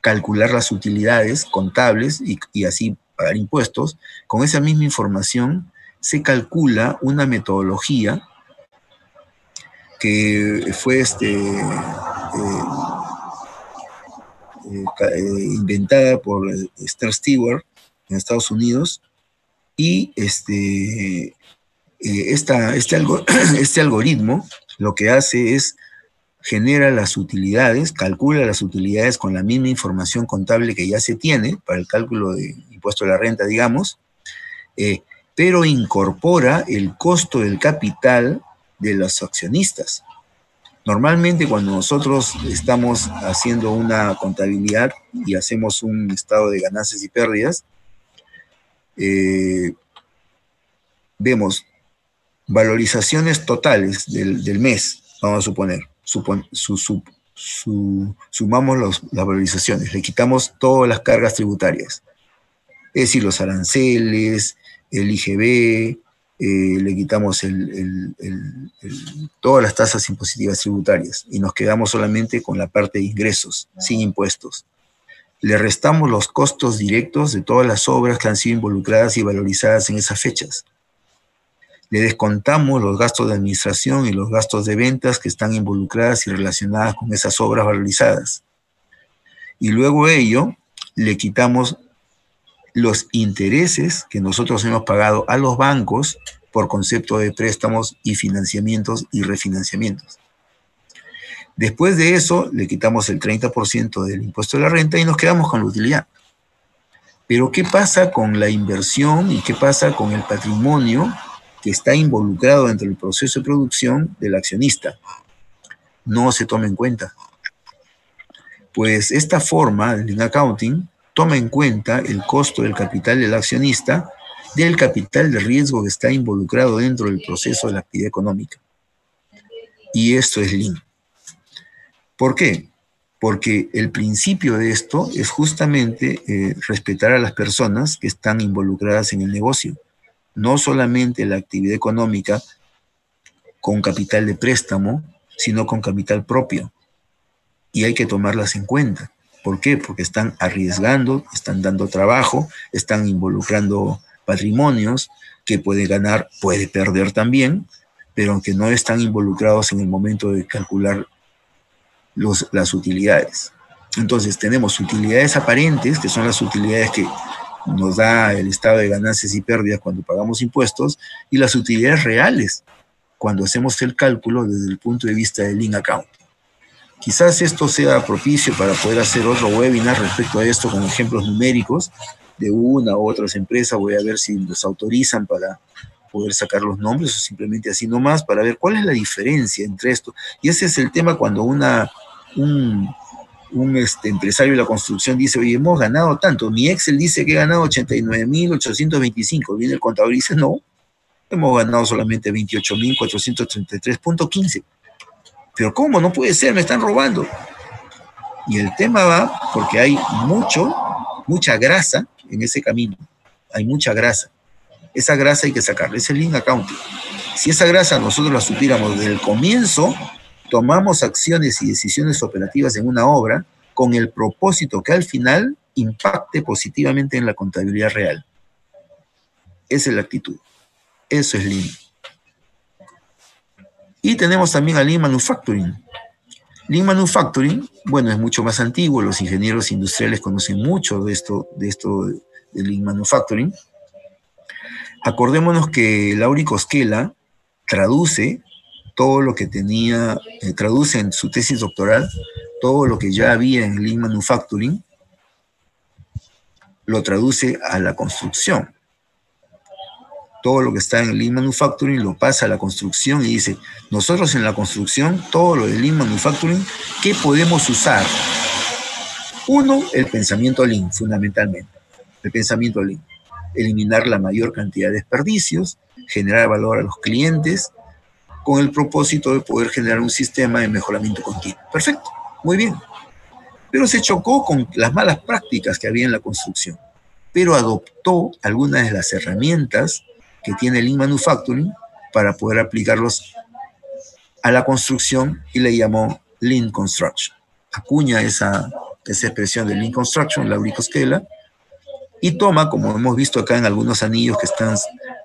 calcular las utilidades contables y, así pagar impuestos, con esa misma información se calcula una metodología que fue este, eh, eh, eh, inventada por Esther Stewart en Estados Unidos y este, este, este algoritmo lo que hace es genera las utilidades, calcula las utilidades con la misma información contable que ya se tiene para el cálculo de impuesto a la renta, digamos, pero incorpora el costo del capital de los accionistas. Normalmente cuando nosotros estamos haciendo una contabilidad y hacemos un estado de ganancias y pérdidas, eh, vemos valorizaciones totales del, mes, vamos a suponer, sumamos las valorizaciones, le quitamos todas las cargas tributarias, es decir, los aranceles, el IGB, eh, le quitamos todas las tasas impositivas tributarias y nos quedamos solamente con la parte de ingresos, sin impuestos. Le restamos los costos directos de todas las obras que han sido involucradas y valorizadas en esas fechas. Le descontamos los gastos de administración y los gastos de ventas que están involucradas y relacionadas con esas obras valorizadas. Y luego ello le quitamos los intereses que nosotros hemos pagado a los bancos por concepto de préstamos y financiamientos y refinanciamientos. Después de eso, le quitamos el 30% del impuesto de la renta y nos quedamos con la utilidad. Pero ¿qué pasa con la inversión y qué pasa con el patrimonio que está involucrado dentro del proceso de producción del accionista? No se toma en cuenta. Pues esta forma, el accounting, toma en cuenta el costo del capital del accionista del capital de riesgo que está involucrado dentro del proceso de la actividad económica. Y esto es Lean. ¿Por qué? Porque el principio de esto es justamente eh, respetar a las personas que están involucradas en el negocio, no solamente la actividad económica con capital de préstamo, sino con capital propio. Y hay que tomarlas en cuenta. ¿Por qué? Porque están arriesgando, están dando trabajo, están involucrando patrimonios que puede ganar, puede perder también, pero que no están involucrados en el momento de calcular los, las utilidades. Entonces tenemos utilidades aparentes, que son las utilidades que nos da el estado de ganancias y pérdidas cuando pagamos impuestos, y las utilidades reales, cuando hacemos el cálculo desde el punto de vista del link account. Quizás esto sea propicio para poder hacer otro webinar respecto a esto con ejemplos numéricos de una u otras empresas. Voy a ver si los autorizan para poder sacar los nombres o simplemente así nomás para ver cuál es la diferencia entre esto. Y ese es el tema cuando una, un, un este, empresario de la construcción dice, oye, hemos ganado tanto. Mi Excel dice que he ganado 89.825. Viene el contador y dice, no, hemos ganado solamente 28.433.15. Pero ¿cómo? No puede ser, me están robando. Y el tema va porque hay mucho, mucha grasa en ese camino. Hay mucha grasa. Esa grasa hay que sacarla. Es el link accounting. Si esa grasa nosotros la supiéramos desde el comienzo, tomamos acciones y decisiones operativas en una obra con el propósito que al final impacte positivamente en la contabilidad real. Esa es la actitud. Eso es Lean. Y tenemos también a Lean Manufacturing. Lean Manufacturing, bueno, es mucho más antiguo, los ingenieros industriales conocen mucho de esto, de esto de Lean Manufacturing. Acordémonos que Lauri Cosquela traduce todo lo que tenía, eh, traduce en su tesis doctoral, todo lo que ya había en Lean Manufacturing, lo traduce a la construcción. Todo lo que está en Lean Manufacturing lo pasa a la construcción y dice, nosotros en la construcción, todo lo de Lean Manufacturing, ¿qué podemos usar? Uno, el pensamiento Lean, fundamentalmente. El pensamiento Lean. Eliminar la mayor cantidad de desperdicios, generar valor a los clientes, con el propósito de poder generar un sistema de mejoramiento continuo. Perfecto, muy bien. Pero se chocó con las malas prácticas que había en la construcción, pero adoptó algunas de las herramientas que tiene Lean Manufacturing para poder aplicarlos a la construcción y le llamó Lean Construction. Acuña esa, esa expresión de Lean Construction, la Esquela, y toma, como hemos visto acá en algunos anillos que están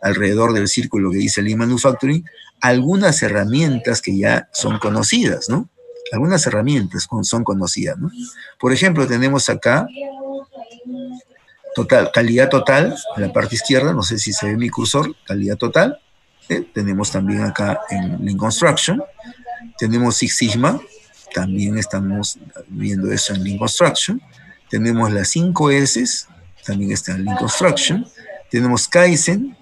alrededor del círculo que dice Lean Manufacturing, algunas herramientas que ya son conocidas, ¿no? Algunas herramientas son conocidas, ¿no? Por ejemplo, tenemos acá total, calidad total, en la parte izquierda, no sé si se ve mi cursor, calidad total. ¿eh? Tenemos también acá en Lean Construction. Tenemos Six Sigma, también estamos viendo eso en Lean Construction. Tenemos las 5 S, también está en Lean Construction. Tenemos Kaizen,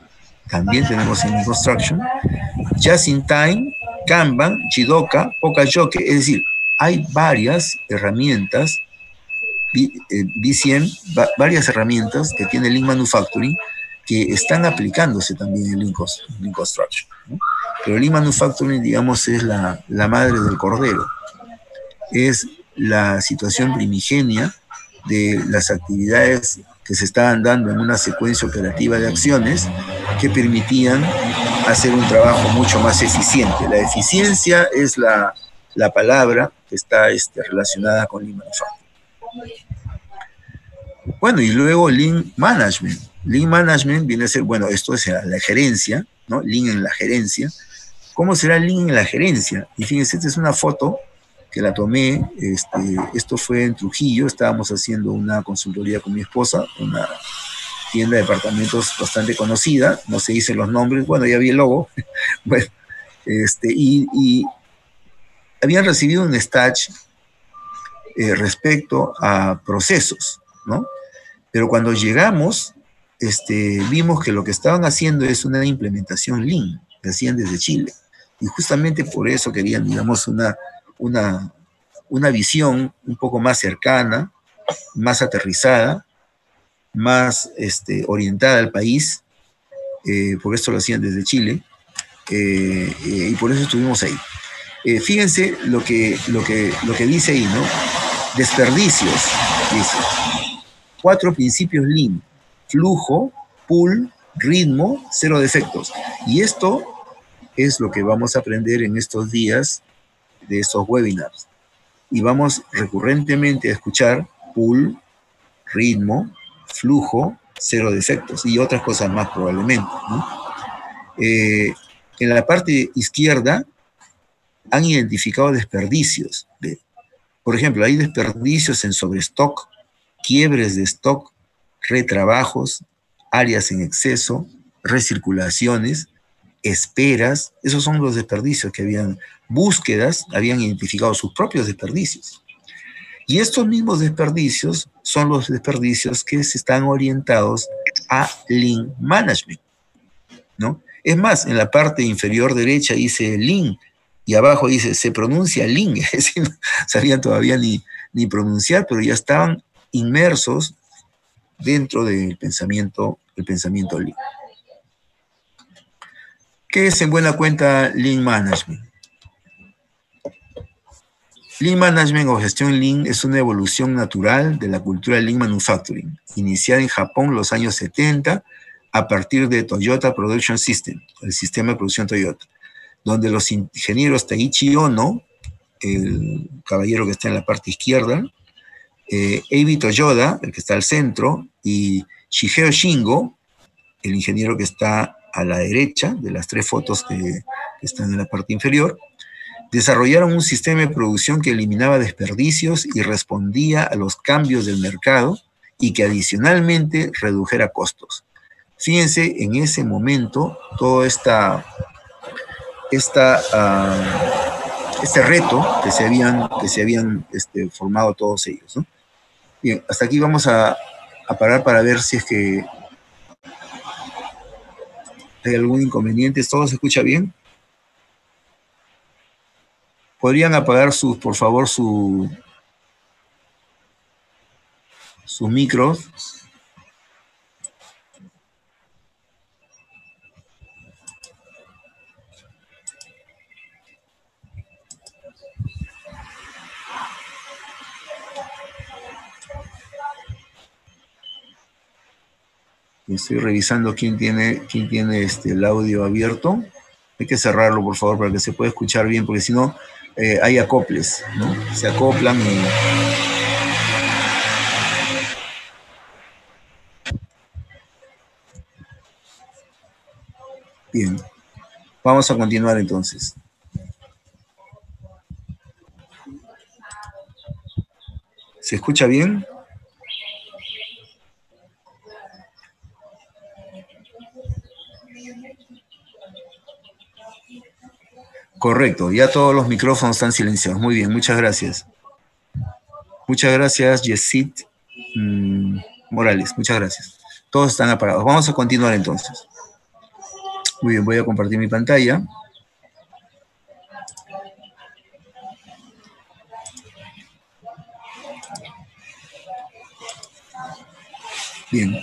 también tenemos en Construction. Just in Time, Kanban, Jidoka, Pokayoke, es decir, hay varias herramientas BCM, eh, varias herramientas que tiene Lean Manufacturing que están aplicándose también en Lean, Construction. Pero Lean Manufacturing, digamos, es la, la madre del cordero. Es la situación primigenia de las actividades que se estaban dando en una secuencia operativa de acciones que permitían hacer un trabajo mucho más eficiente. La eficiencia es la, la palabra que está este, relacionada con Lean Manufacturing. Bueno, y luego Lean Management. Lean Management viene a ser, bueno, esto es la gerencia, ¿no? Lean en la gerencia. ¿Cómo será Lean en la gerencia? Y fíjense, esta es una foto que la tomé, este, esto fue en Trujillo, estábamos haciendo una consultoría con mi esposa, una tienda de departamentos bastante conocida, no se dicen los nombres, bueno, ya vi el logo, bueno, este, y, habían recibido un stage eh, respecto a procesos, ¿no? Pero cuando llegamos, este, vimos que lo que estaban haciendo es una implementación Lean, que hacían desde Chile. Y justamente por eso querían, digamos, una, una, una visión un poco más cercana, más aterrizada, más este, orientada al país, eh, por eso lo hacían desde Chile, eh, eh, y por eso estuvimos ahí. fíjense lo que, lo, que, lo que dice ahí, ¿no? Desperdicios, dice cuatro principios Lean, flujo, pull, ritmo, cero defectos. Y esto es lo que vamos a aprender en estos días de estos webinars. Y vamos recurrentemente a escuchar pull, ritmo, flujo, cero defectos y otras cosas más probablemente. Eh, en la parte izquierda han identificado desperdicios. por ejemplo, hay desperdicios en sobrestock, quiebres de stock, retrabajos, áreas en exceso, recirculaciones, esperas, esos son los desperdicios que habían, búsquedas, habían identificado sus propios desperdicios. Y estos mismos desperdicios son los desperdicios que se están orientados a Lean Management, ¿no? Es más, en la parte inferior derecha dice Lean y abajo dice, se pronuncia Lean, es decir, no sabían todavía ni, ni pronunciar, pero ya estaban inmersos dentro del pensamiento, el pensamiento Lean. ¿Qué es en buena cuenta Lean Management? Lean Management o gestión Lean es una evolución natural de la cultura Lean Manufacturing, iniciada en Japón los años 70 a partir de Toyota Production System, el sistema de producción Toyota, donde los ingenieros Taichi Ono, el caballero que está en la parte izquierda, eh, Toyoda, el que está al centro, y Shigeo Shingo, el ingeniero que está a la derecha de las tres fotos que, están en la parte inferior, desarrollaron un sistema de producción que eliminaba desperdicios y respondía a los cambios del mercado y que adicionalmente redujera costos. Fíjense, en ese momento, toda esta, esta, este reto que se habían, que se habían este, formado todos ellos. Bien, hasta aquí vamos a, a parar para ver si es que hay algún inconveniente. ¿Todo se escucha bien? ¿Podrían apagar sus, por favor, su, sus micros? Estoy revisando quién tiene, quién tiene este, el audio abierto. Hay que cerrarlo, por favor, para que se pueda escuchar bien, porque si no, eh, hay acoples, ¿no? Se acoplan y... Bien, vamos a continuar entonces. ¿Se escucha bien? Correcto, ya todos los micrófonos están silenciados. Muy bien, muchas gracias. Muchas gracias, Yesit mm, Morales. Muchas gracias. Todos están apagados. Vamos a continuar entonces. Muy bien, voy a compartir mi pantalla. Bien.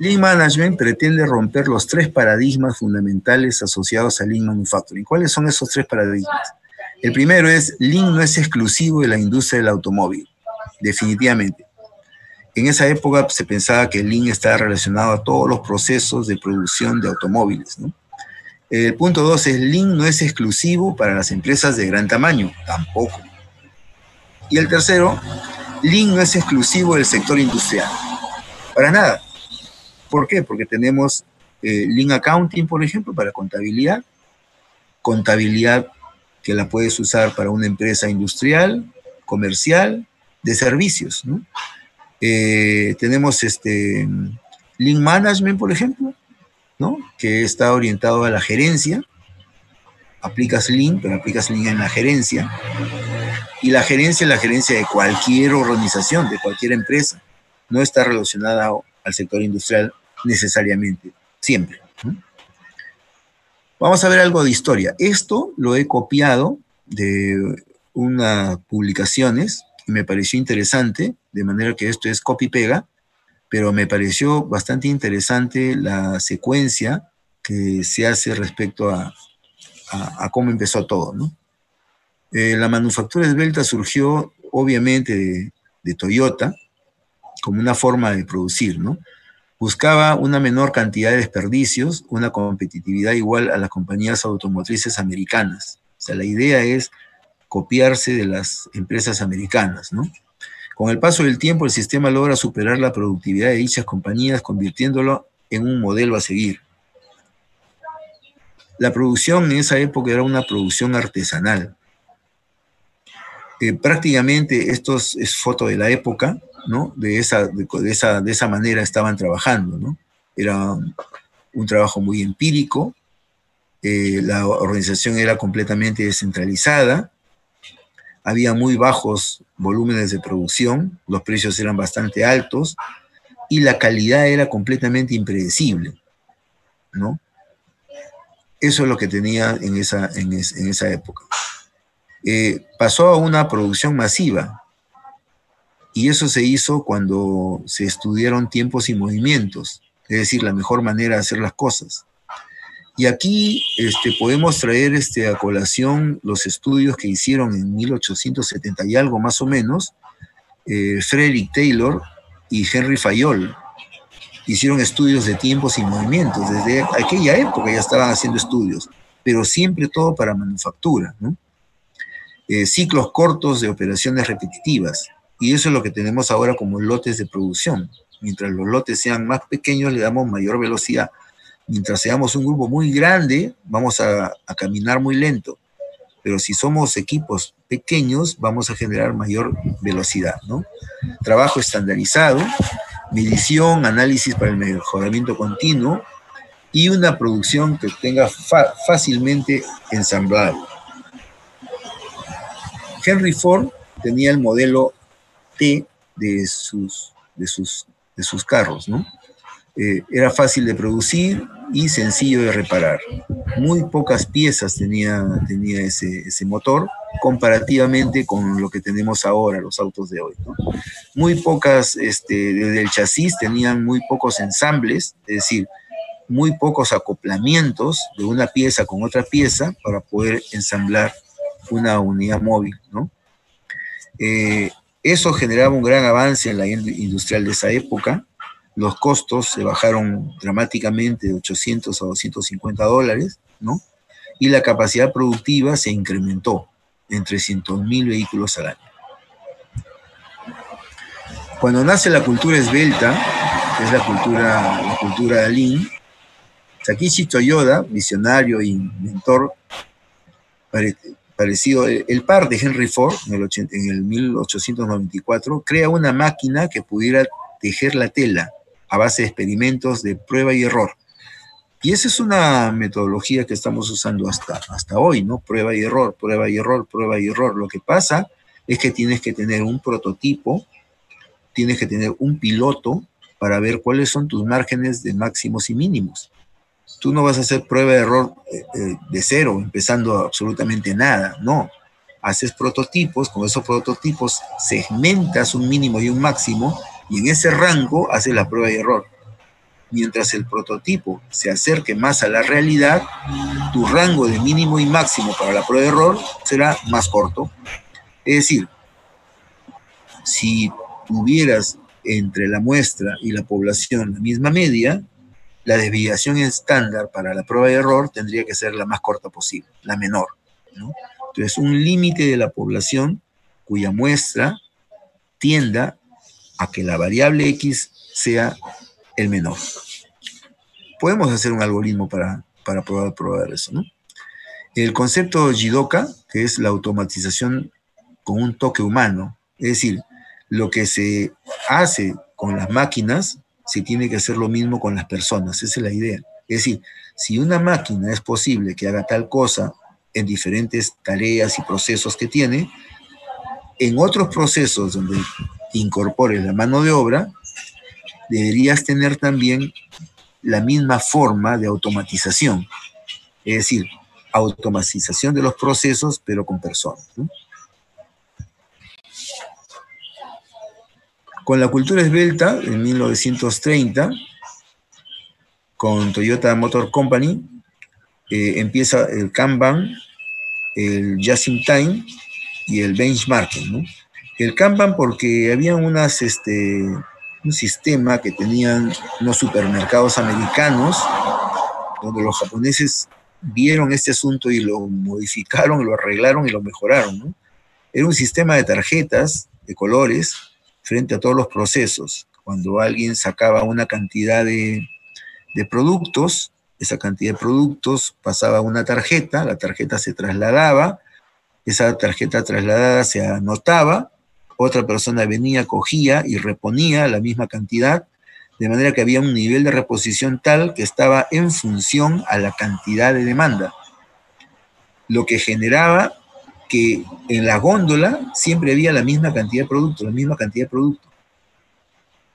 Lean Management pretende romper los tres paradigmas fundamentales asociados al Lean Manufacturing. ¿Cuáles son esos tres paradigmas? El primero es, Lean no es exclusivo de la industria del automóvil, definitivamente. En esa época se pensaba que Lean estaba relacionado a todos los procesos de producción de automóviles. El punto dos es, Lean no es exclusivo para las empresas de gran tamaño, tampoco. Y el tercero, Lean no es exclusivo del sector industrial, para nada. ¿Por qué? Porque tenemos eh, Lean Accounting, por ejemplo, para contabilidad, contabilidad que la puedes usar para una empresa industrial, comercial, de servicios. Eh, tenemos este Lean Management, por ejemplo, que está orientado a la gerencia. Aplicas Lean, pero aplicas Lean en la gerencia. Y la gerencia es la gerencia de cualquier organización, de cualquier empresa. No está relacionada al sector industrial necesariamente, siempre. Vamos a ver algo de historia. Esto lo he copiado de unas publicaciones y me pareció interesante, de manera que esto es copy-pega, pero me pareció bastante interesante la secuencia que se hace respecto a, cómo empezó todo. Eh, la manufactura esbelta surgió obviamente de, de Toyota como una forma de producir, ¿no? Buscaba una menor cantidad de desperdicios, una competitividad igual a las compañías automotrices americanas. O sea, la idea es copiarse de las empresas americanas, ¿no? Con el paso del tiempo, el sistema logra superar la productividad de dichas compañías, convirtiéndolo en un modelo a seguir. La producción en esa época era una producción artesanal. Eh, prácticamente, esto es foto de la época, de esa, de, esa, de esa manera estaban trabajando, ¿no? Era un trabajo muy empírico, eh, la organización era completamente descentralizada, había muy bajos volúmenes de producción, los precios eran bastante altos y la calidad era completamente impredecible, ¿no? Eso es lo que tenía en esa, en, esa época. Eh, pasó a una producción masiva, y eso se hizo cuando se estudiaron tiempos y movimientos, es decir, la mejor manera de hacer las cosas. Y aquí este, podemos traer este, a colación los estudios que hicieron en 1870 y algo más o menos, eh, Frederick Taylor y Henry Fayol. Hicieron estudios de tiempos y movimientos. Desde aquella época ya estaban haciendo estudios, pero siempre todo para manufactura. Eh, ciclos cortos de operaciones repetitivas. Y eso es lo que tenemos ahora como lotes de producción. Mientras los lotes sean más pequeños, le damos mayor velocidad. Mientras seamos un grupo muy grande, vamos a, caminar muy lento. pero si somos equipos pequeños, vamos a generar mayor velocidad, ¿no? Trabajo estandarizado, medición, análisis para el mejoramiento continuo y una producción que tenga fácilmente ensamblable. Henry Ford tenía el modelo De sus, de sus, de sus carros, ¿no? Eh, era fácil de producir y sencillo de reparar. Muy pocas piezas tenía, tenía ese, motor comparativamente con lo que tenemos ahora, los autos de hoy. Muy pocas, este, desde el chasis tenían muy pocos ensambles, es decir, muy pocos acoplamientos de una pieza con otra pieza para poder ensamblar una unidad móvil. Eh, eso generaba un gran avance en la industrial de esa época los costos se bajaron dramáticamente de 800 a 250 dólares, ¿no? Y la capacidad productiva se incrementó en 300.000 vehículos al año. Cuando nace la cultura esbelta, que es la cultura, la cultura de Lean, Takishi Toyoda, visionario y mentor, parecido, el par de Henry Ford en el, en el 1894, crea una máquina que pudiera tejer la tela a base de experimentos de prueba y error. Y esa es una metodología que estamos usando hasta, hasta hoy, ¿no? Prueba y error, prueba y error, prueba y error. Lo que pasa es que tienes que tener un prototipo, tienes que tener un piloto para ver cuáles son tus márgenes de máximos y mínimos. Tú no vas a hacer prueba de error eh, eh, de cero, empezando absolutamente nada, no. Haces prototipos, con esos prototipos segmentas un mínimo y un máximo y en ese rango hace la prueba y error. Mientras el prototipo se acerque más a la realidad, tu rango de mínimo y máximo para la prueba de error será más corto. Es decir, si tuvieras entre la muestra y la población la misma media, la desviación estándar para la prueba de error tendría que ser la más corta posible, la menor. Entonces, un límite de la población cuya muestra tienda a que la variable x sea el menor. Podemos hacer un algoritmo para, para probar, probar eso, ¿no? El concepto Jidoka, que es la automatización con un toque humano, es decir, lo que se hace con las máquinas, se tiene que hacer lo mismo con las personas, esa es la idea. Es decir, si una máquina es posible que haga tal cosa en diferentes tareas y procesos que tiene, en otros procesos donde incorpores la mano de obra, deberías tener también la misma forma de automatización. Es decir, automatización de los procesos, pero con personas. Con la cultura esbelta, en 1930, con Toyota Motor Company, eh, empieza el Kanban, el Just in Time y el benchmarking. El Kanban porque había unas, este, un sistema que tenían unos supermercados americanos, donde los japoneses vieron este asunto y lo modificaron, lo arreglaron y lo mejoraron. Era un sistema de tarjetas de colores frente a todos los procesos. Cuando alguien sacaba una cantidad de, de productos, esa cantidad de productos pasaba a una tarjeta, la tarjeta se trasladaba, esa tarjeta trasladada se anotaba otra persona venía, cogía y reponía la misma cantidad, de manera que había un nivel de reposición tal que estaba en función a la cantidad de demanda, lo que generaba que en la góndola siempre había la misma cantidad de producto, la misma cantidad de producto.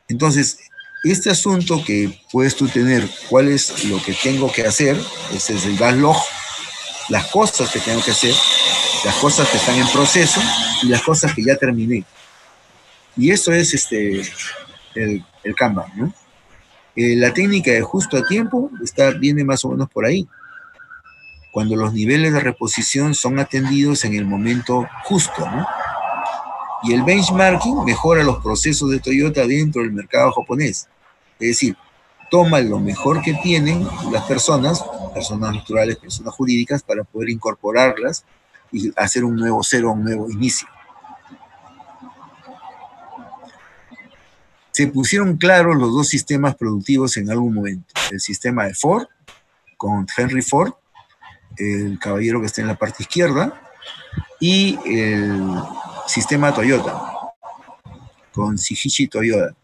Entonces, este asunto que puedes tú tener, cuál es lo que tengo que hacer, ese es el backlog, las cosas que tengo que hacer, las cosas que están en proceso y las cosas que ya terminé. Y eso es este, el, el Kanban, ¿no? Eh, la técnica de justo a tiempo está, viene más o menos por ahí. Cuando los niveles de reposición son atendidos en el momento justo, ¿no? Y el benchmarking mejora los procesos de Toyota dentro del mercado japonés. Es decir, toma lo mejor que tienen las personas, personas naturales, personas jurídicas, para poder incorporarlas y hacer un nuevo cero, un nuevo inicio. se pusieron claros los dos sistemas productivos en algún momento. El sistema de Ford, con Henry Ford, el caballero que está en la parte izquierda, Y el sistema Toyota, con Shihichi Toyota,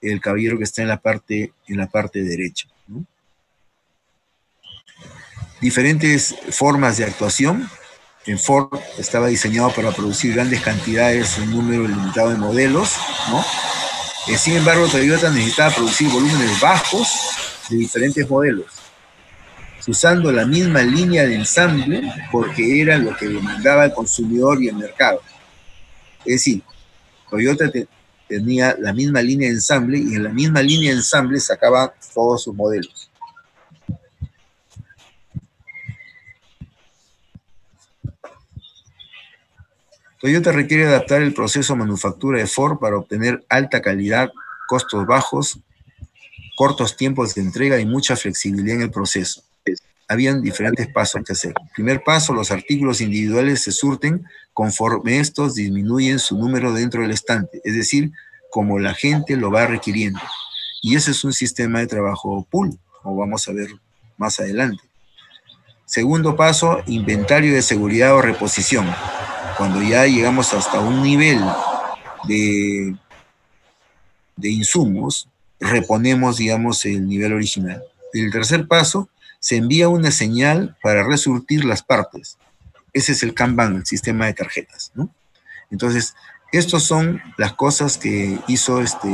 el caballero que está en la parte, en la parte derecha. Diferentes formas de actuación. En Ford estaba diseñado para producir grandes cantidades, un número limitado de modelos, ¿no? Eh, sin embargo, Toyota necesitaba producir volúmenes bajos de diferentes modelos, usando la misma línea de ensamble porque era lo que demandaba el consumidor y el mercado. Es decir, Toyota tenía la misma línea de ensamble y en la misma línea de ensamble sacaba todos sus modelos. Toyota requiere adaptar el proceso de manufactura de Ford para obtener alta calidad, costos bajos, cortos tiempos de entrega y mucha flexibilidad en el proceso. Habían diferentes pasos que hacer. primer paso, los artículos individuales se surten conforme estos disminuyen su número dentro del estante, es decir, como la gente lo va requiriendo. Y ese es un sistema de trabajo pool, como vamos a ver más adelante. Segundo paso, inventario de seguridad o reposición cuando ya llegamos hasta un nivel de, de insumos, reponemos, digamos, el nivel original. El tercer paso, se envía una señal para resurtir las partes. Ese es el Kanban, el sistema de tarjetas, Entonces, estas son las cosas que hizo este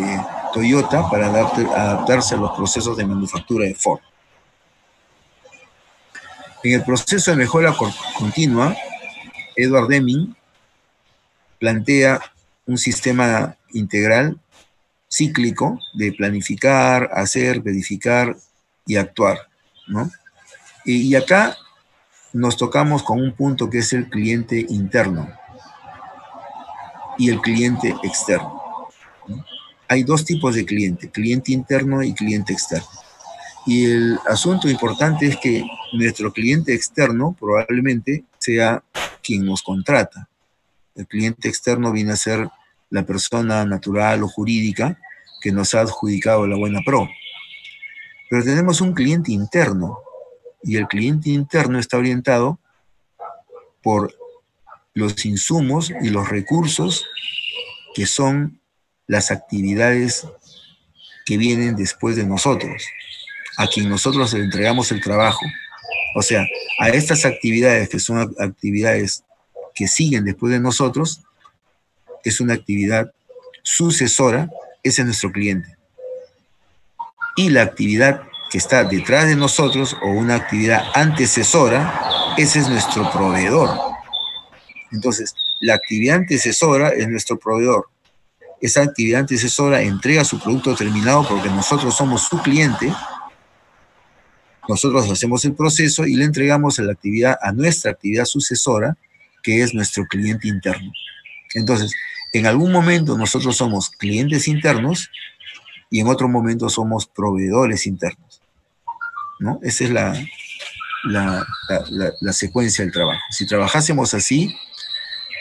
Toyota para adaptarse a los procesos de manufactura de Ford. En el proceso de mejora continua, Edward Deming plantea un sistema integral cíclico de planificar, hacer, verificar y actuar, ¿no? Y, acá nos tocamos con un punto que es el cliente interno y el cliente externo. Hay dos tipos de cliente, cliente interno y cliente externo. Y el asunto importante es que nuestro cliente externo probablemente sea quien nos contrata. El cliente externo viene a ser la persona natural o jurídica que nos ha adjudicado la buena pro. Pero tenemos un cliente interno y el cliente interno está orientado por los insumos y los recursos que son las actividades que vienen después de nosotros, a quien nosotros entregamos el trabajo. O sea, a estas actividades que son actividades que siguen después de nosotros, es una actividad sucesora, ese es nuestro cliente. Y la actividad que está detrás de nosotros o una actividad antecesora, ese es nuestro proveedor. Entonces, la actividad antecesora es nuestro proveedor. Esa actividad antecesora entrega su producto terminado porque nosotros somos su cliente nosotros hacemos el proceso y le entregamos la actividad a nuestra actividad sucesora, que es nuestro cliente interno. Entonces, en algún momento nosotros somos clientes internos y en otro momento somos proveedores internos. ¿no? Esa es la, la, secuencia del trabajo. Si trabajásemos así,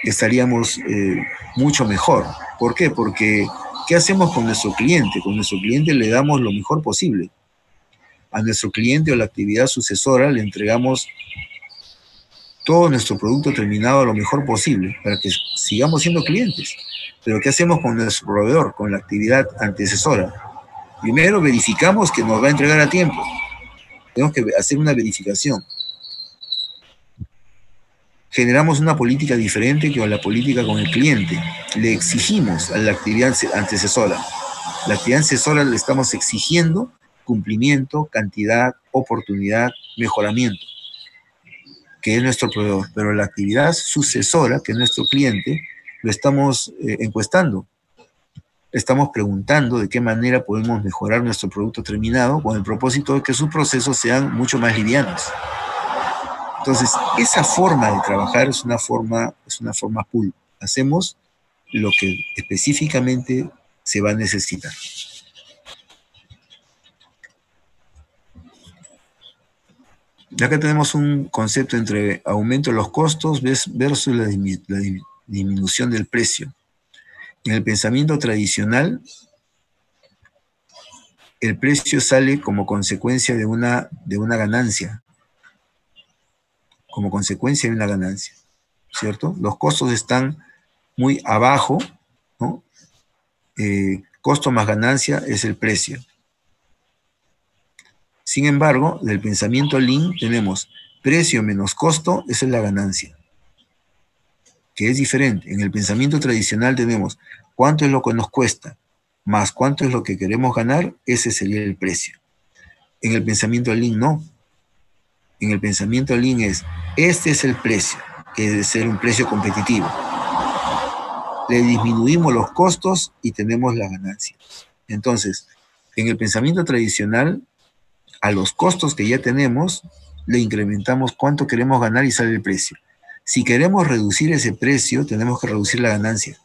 estaríamos eh, mucho mejor. ¿Por qué? Porque ¿qué hacemos con nuestro cliente? Con nuestro cliente le damos lo mejor posible a nuestro cliente o la actividad sucesora le entregamos todo nuestro producto terminado lo mejor posible para que sigamos siendo clientes. Pero ¿qué hacemos con nuestro proveedor, con la actividad antecesora? Primero verificamos que nos va a entregar a tiempo. Tenemos que hacer una verificación. Generamos una política diferente que la política con el cliente. Le exigimos a la actividad antecesora. La actividad antecesora le estamos exigiendo cumplimiento, cantidad, oportunidad, mejoramiento, que es nuestro proveedor. Pero la actividad sucesora, que es nuestro cliente, lo estamos eh, encuestando. Estamos preguntando de qué manera podemos mejorar nuestro producto terminado con el propósito de que sus procesos sean mucho más livianos. Entonces, esa forma de trabajar es una forma, es una forma pool. Hacemos lo que específicamente se va a necesitar. Ya que tenemos un concepto entre aumento de los costos versus la, disminución del precio. En el pensamiento tradicional, el precio sale como consecuencia de una, de una ganancia, como consecuencia de una ganancia. ¿cierto? Los costos están muy abajo, ¿no? Eh, costo más ganancia es el precio. Sin embargo, del pensamiento Lean tenemos precio menos costo, esa es la ganancia, que es diferente. En el pensamiento tradicional tenemos cuánto es lo que nos cuesta, más cuánto es lo que queremos ganar, ese sería el precio. En el pensamiento Lean no. En el pensamiento Lean es, este es el precio, que debe ser un precio competitivo. Le disminuimos los costos y tenemos la ganancia. Entonces, en el pensamiento tradicional, a los costos que ya tenemos, le incrementamos cuánto queremos ganar y sale el precio. Si queremos reducir ese precio, tenemos que reducir la ganancia.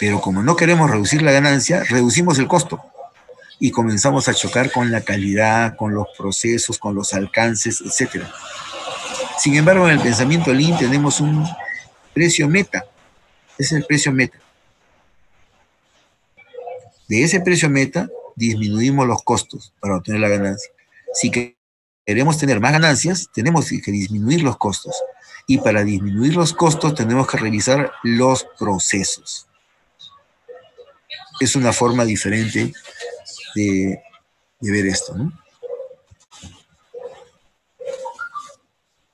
Pero como no queremos reducir la ganancia, reducimos el costo y comenzamos a chocar con la calidad, con los procesos, con los alcances, etc. Sin embargo, en el pensamiento Lean tenemos un precio meta. Es el precio meta. De ese precio meta disminuimos los costos para obtener la ganancia. Si queremos tener más ganancias, tenemos que disminuir los costos. Y para disminuir los costos tenemos que revisar los procesos. Es una forma diferente de, ver esto. ¿no?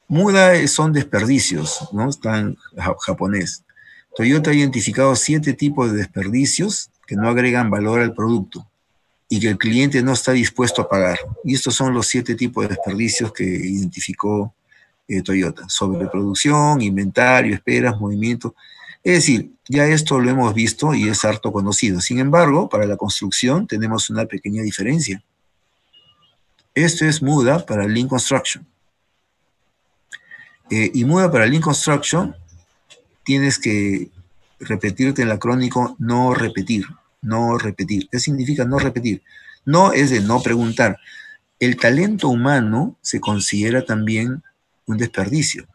Muda son desperdicios, ¿no? Está en japonés. Toyota ha identificado siete tipos de desperdicios que no agregan valor al producto y que el cliente no está dispuesto a pagar. Y estos son los siete tipos de desperdicios que identificó eh, Toyota. Sobreproducción, inventario, esperas, movimiento. Es decir, ya esto lo hemos visto y es harto conocido. Sin embargo, para la construcción tenemos una pequeña diferencia. Esto es muda para Lean Construction. Eh, y muda para Lean Construction tienes que repetirte el acrónico no repetir no repetir. ¿Qué significa no repetir? No es de no preguntar. El talento humano se considera también un desperdicio.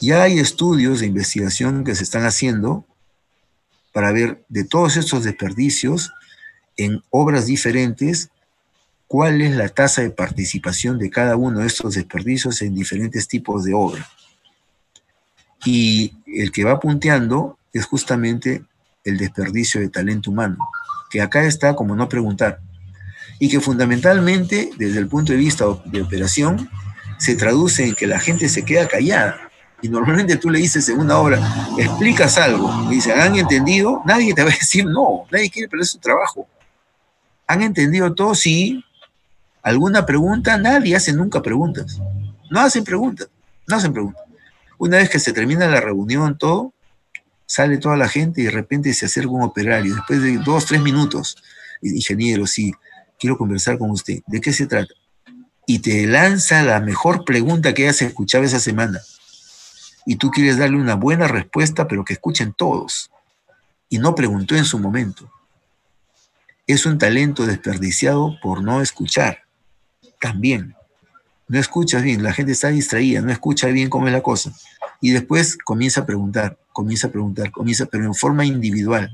Ya hay estudios de investigación que se están haciendo para ver de todos estos desperdicios en obras diferentes cuál es la tasa de participación de cada uno de estos desperdicios en diferentes tipos de obra. Y el que va punteando es justamente el desperdicio de talento humano, que acá está como no preguntar, y que fundamentalmente, desde el punto de vista de operación, se traduce en que la gente se queda callada. Y normalmente tú le dices en una obra, explicas algo, y ¿han entendido? Nadie te va a decir no, nadie quiere perder su trabajo. ¿Han entendido todo? Sí. ¿Alguna pregunta? Nadie hace nunca preguntas. No hacen preguntas, no hacen preguntas. Una vez que se termina la reunión, todo, sale toda la gente y de repente se acerca un operario, después de dos, tres minutos, ingeniero, sí, quiero conversar con usted, ¿de qué se trata? Y te lanza la mejor pregunta que hayas escuchado esa semana. Y tú quieres darle una buena respuesta, pero que escuchen todos. Y no preguntó en su momento. Es un talento desperdiciado por no escuchar. También. No escuchas bien, la gente está distraída, no escucha bien cómo es la cosa. Y después comienza a preguntar, comienza a preguntar, comienza, pero en forma individual.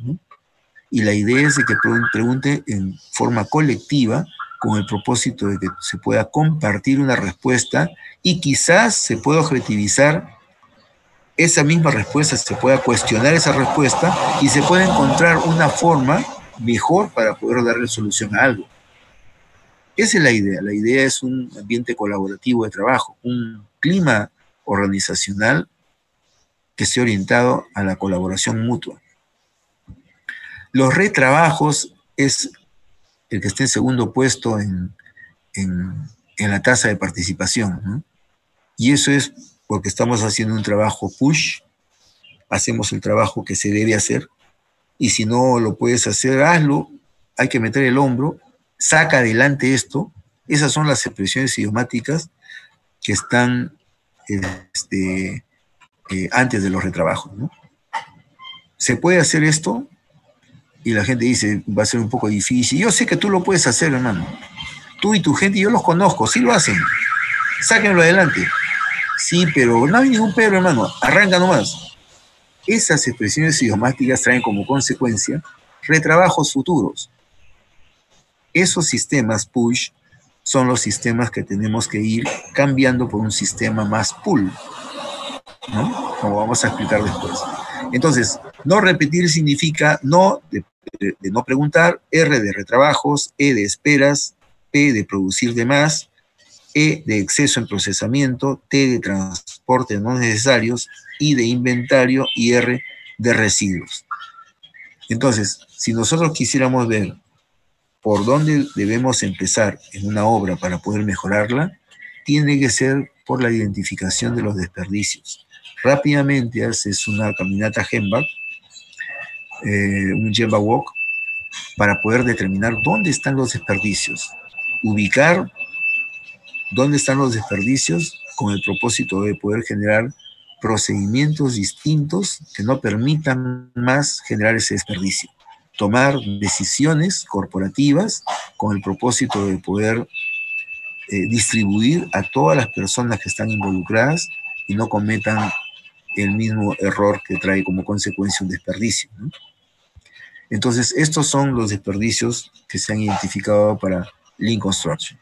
Y la idea es de que pregunte en forma colectiva con el propósito de que se pueda compartir una respuesta y quizás se pueda objetivizar esa misma respuesta, se pueda cuestionar esa respuesta y se pueda encontrar una forma mejor para poder darle solución a algo. Esa es la idea. La idea es un ambiente colaborativo de trabajo, un clima organizacional que esté orientado a la colaboración mutua. Los retrabajos es el que esté en segundo puesto en, la tasa de participación. Y eso es porque estamos haciendo un trabajo push, hacemos el trabajo que se debe hacer, y si no lo puedes hacer, hazlo, hay que meter el hombro, saca adelante esto. Esas son las expresiones idiomáticas que están este, antes de los retrabajos. ¿no? ¿Se puede hacer esto? Y la gente dice, va a ser un poco difícil. Yo sé que tú lo puedes hacer, hermano. Tú y tu gente, yo los conozco, sí lo hacen. Sáquenlo adelante. Sí, pero no hay ningún pero, hermano. Arranca nomás. Esas expresiones idiomáticas traen como consecuencia retrabajos futuros. Esos sistemas push son los sistemas que tenemos que ir cambiando por un sistema más pool, ¿no? Como vamos a explicar después. Entonces, no repetir significa no de, no preguntar, R de retrabajos, E de esperas, P de producir de más, E de exceso en procesamiento, T de transporte no necesarios, I de inventario y R de residuos. Entonces, si nosotros quisiéramos ver por dónde debemos empezar en una obra para poder mejorarla, tiene que ser por la identificación de los desperdicios. Rápidamente haces una caminata Gemba, eh, un Gemba Walk, para poder determinar dónde están los desperdicios, ubicar dónde están los desperdicios con el propósito de poder generar procedimientos distintos que no permitan más generar ese desperdicio. Tomar decisiones corporativas con el propósito de poder eh, distribuir a todas las personas que están involucradas y no cometan el mismo error que trae como consecuencia un desperdicio. Entonces, estos son los desperdicios que se han identificado para Lean Construction.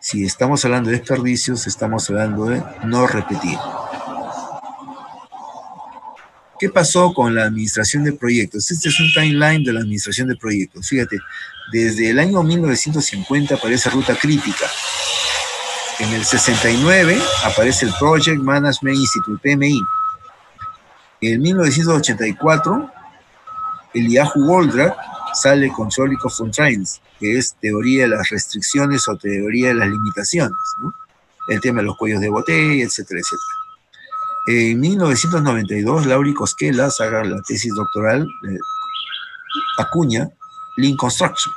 Si estamos hablando de desperdicios, estamos hablando de no repetir. ¿Qué pasó con la administración de proyectos? Este es un timeline de la administración de proyectos. Fíjate, desde el año 1950 aparece Ruta Crítica. En el 69 aparece el Project Management Institute, PMI. En 1984, el Yahoo Goldratt sale con of Constraints, que es teoría de las restricciones o teoría de las limitaciones, El tema de los cuellos de botella, etcétera, etcétera. En 1992, Lauri Cosquela saca la tesis doctoral Acuña, Lean Construction.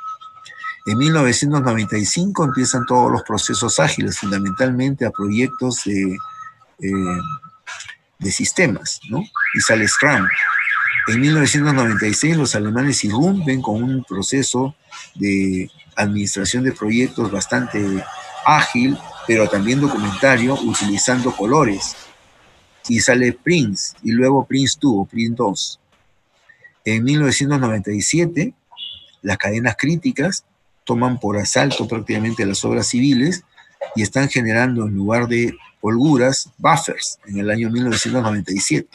En 1995 empiezan todos los procesos ágiles, fundamentalmente a proyectos de, eh, de sistemas, ¿no? Y sale Scrum. En 1996 los alemanes irrumpen con un proceso de administración de proyectos bastante ágil, pero también documentario, utilizando colores y sale Prince, y luego Prince 2 o Prince 2. En 1997, las cadenas críticas toman por asalto prácticamente las obras civiles y están generando en lugar de holguras, buffers, en el año 1997.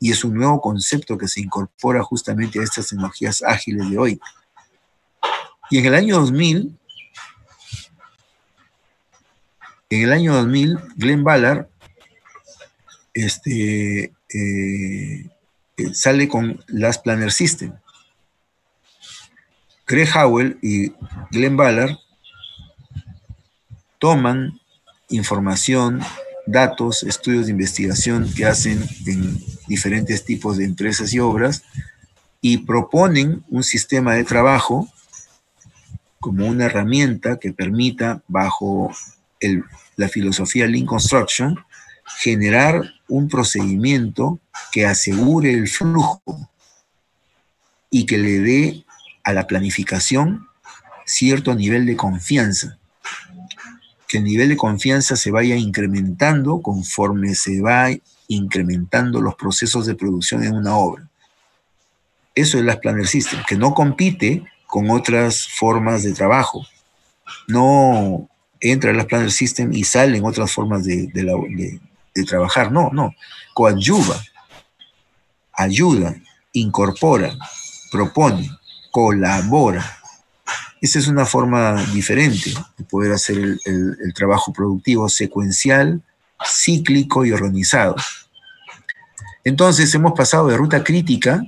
Y es un nuevo concepto que se incorpora justamente a estas tecnologías ágiles de hoy. Y en el año 2000, en el año 2000, Glenn Ballard este, eh, eh, sale con las Planner System. Craig Howell y Glenn Ballard toman información, datos, estudios de investigación que hacen en diferentes tipos de empresas y obras y proponen un sistema de trabajo como una herramienta que permita, bajo la filosofía Lean Construction, generar un procedimiento que asegure el flujo y que le dé a la planificación cierto nivel de confianza. Que el nivel de confianza se vaya incrementando conforme se va incrementando los procesos de producción en una obra. Eso es las Planner System, que no compite con otras formas de trabajo. No entra en las Planner System y salen otras formas de, de, trabajar, no, no, coadyuva, ayuda, incorpora, propone, colabora. Esa es una forma diferente de poder hacer el, trabajo productivo secuencial, cíclico y organizado. Entonces hemos pasado de ruta crítica,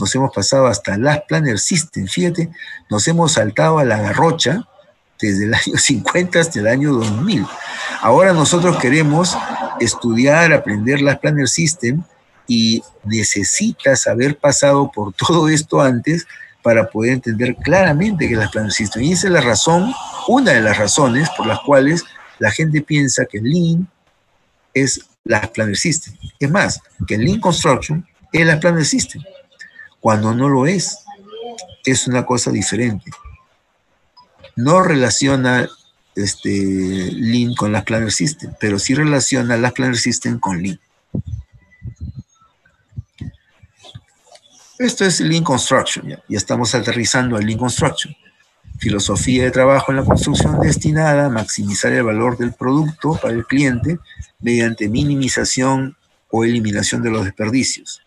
nos hemos pasado hasta las Planner System, fíjate, nos hemos saltado a la garrocha desde el año 50 hasta el año 2000. Ahora nosotros queremos estudiar, aprender las Planner System y necesitas haber pasado por todo esto antes para poder entender claramente que las Planner System. Y esa es la razón, una de las razones por las cuales la gente piensa que Lean es las Planner System. Es más, que Lean Construction es la Planner System, cuando no lo es. Es una cosa diferente. No relaciona este, Lean con las Planner System, pero sí relaciona las Planner System con Lean. Esto es Lean Construction, ya, estamos aterrizando al Lean Construction. filosofía de trabajo en la construcción destinada a maximizar el valor del producto para el cliente mediante minimización o eliminación de los desperdicios.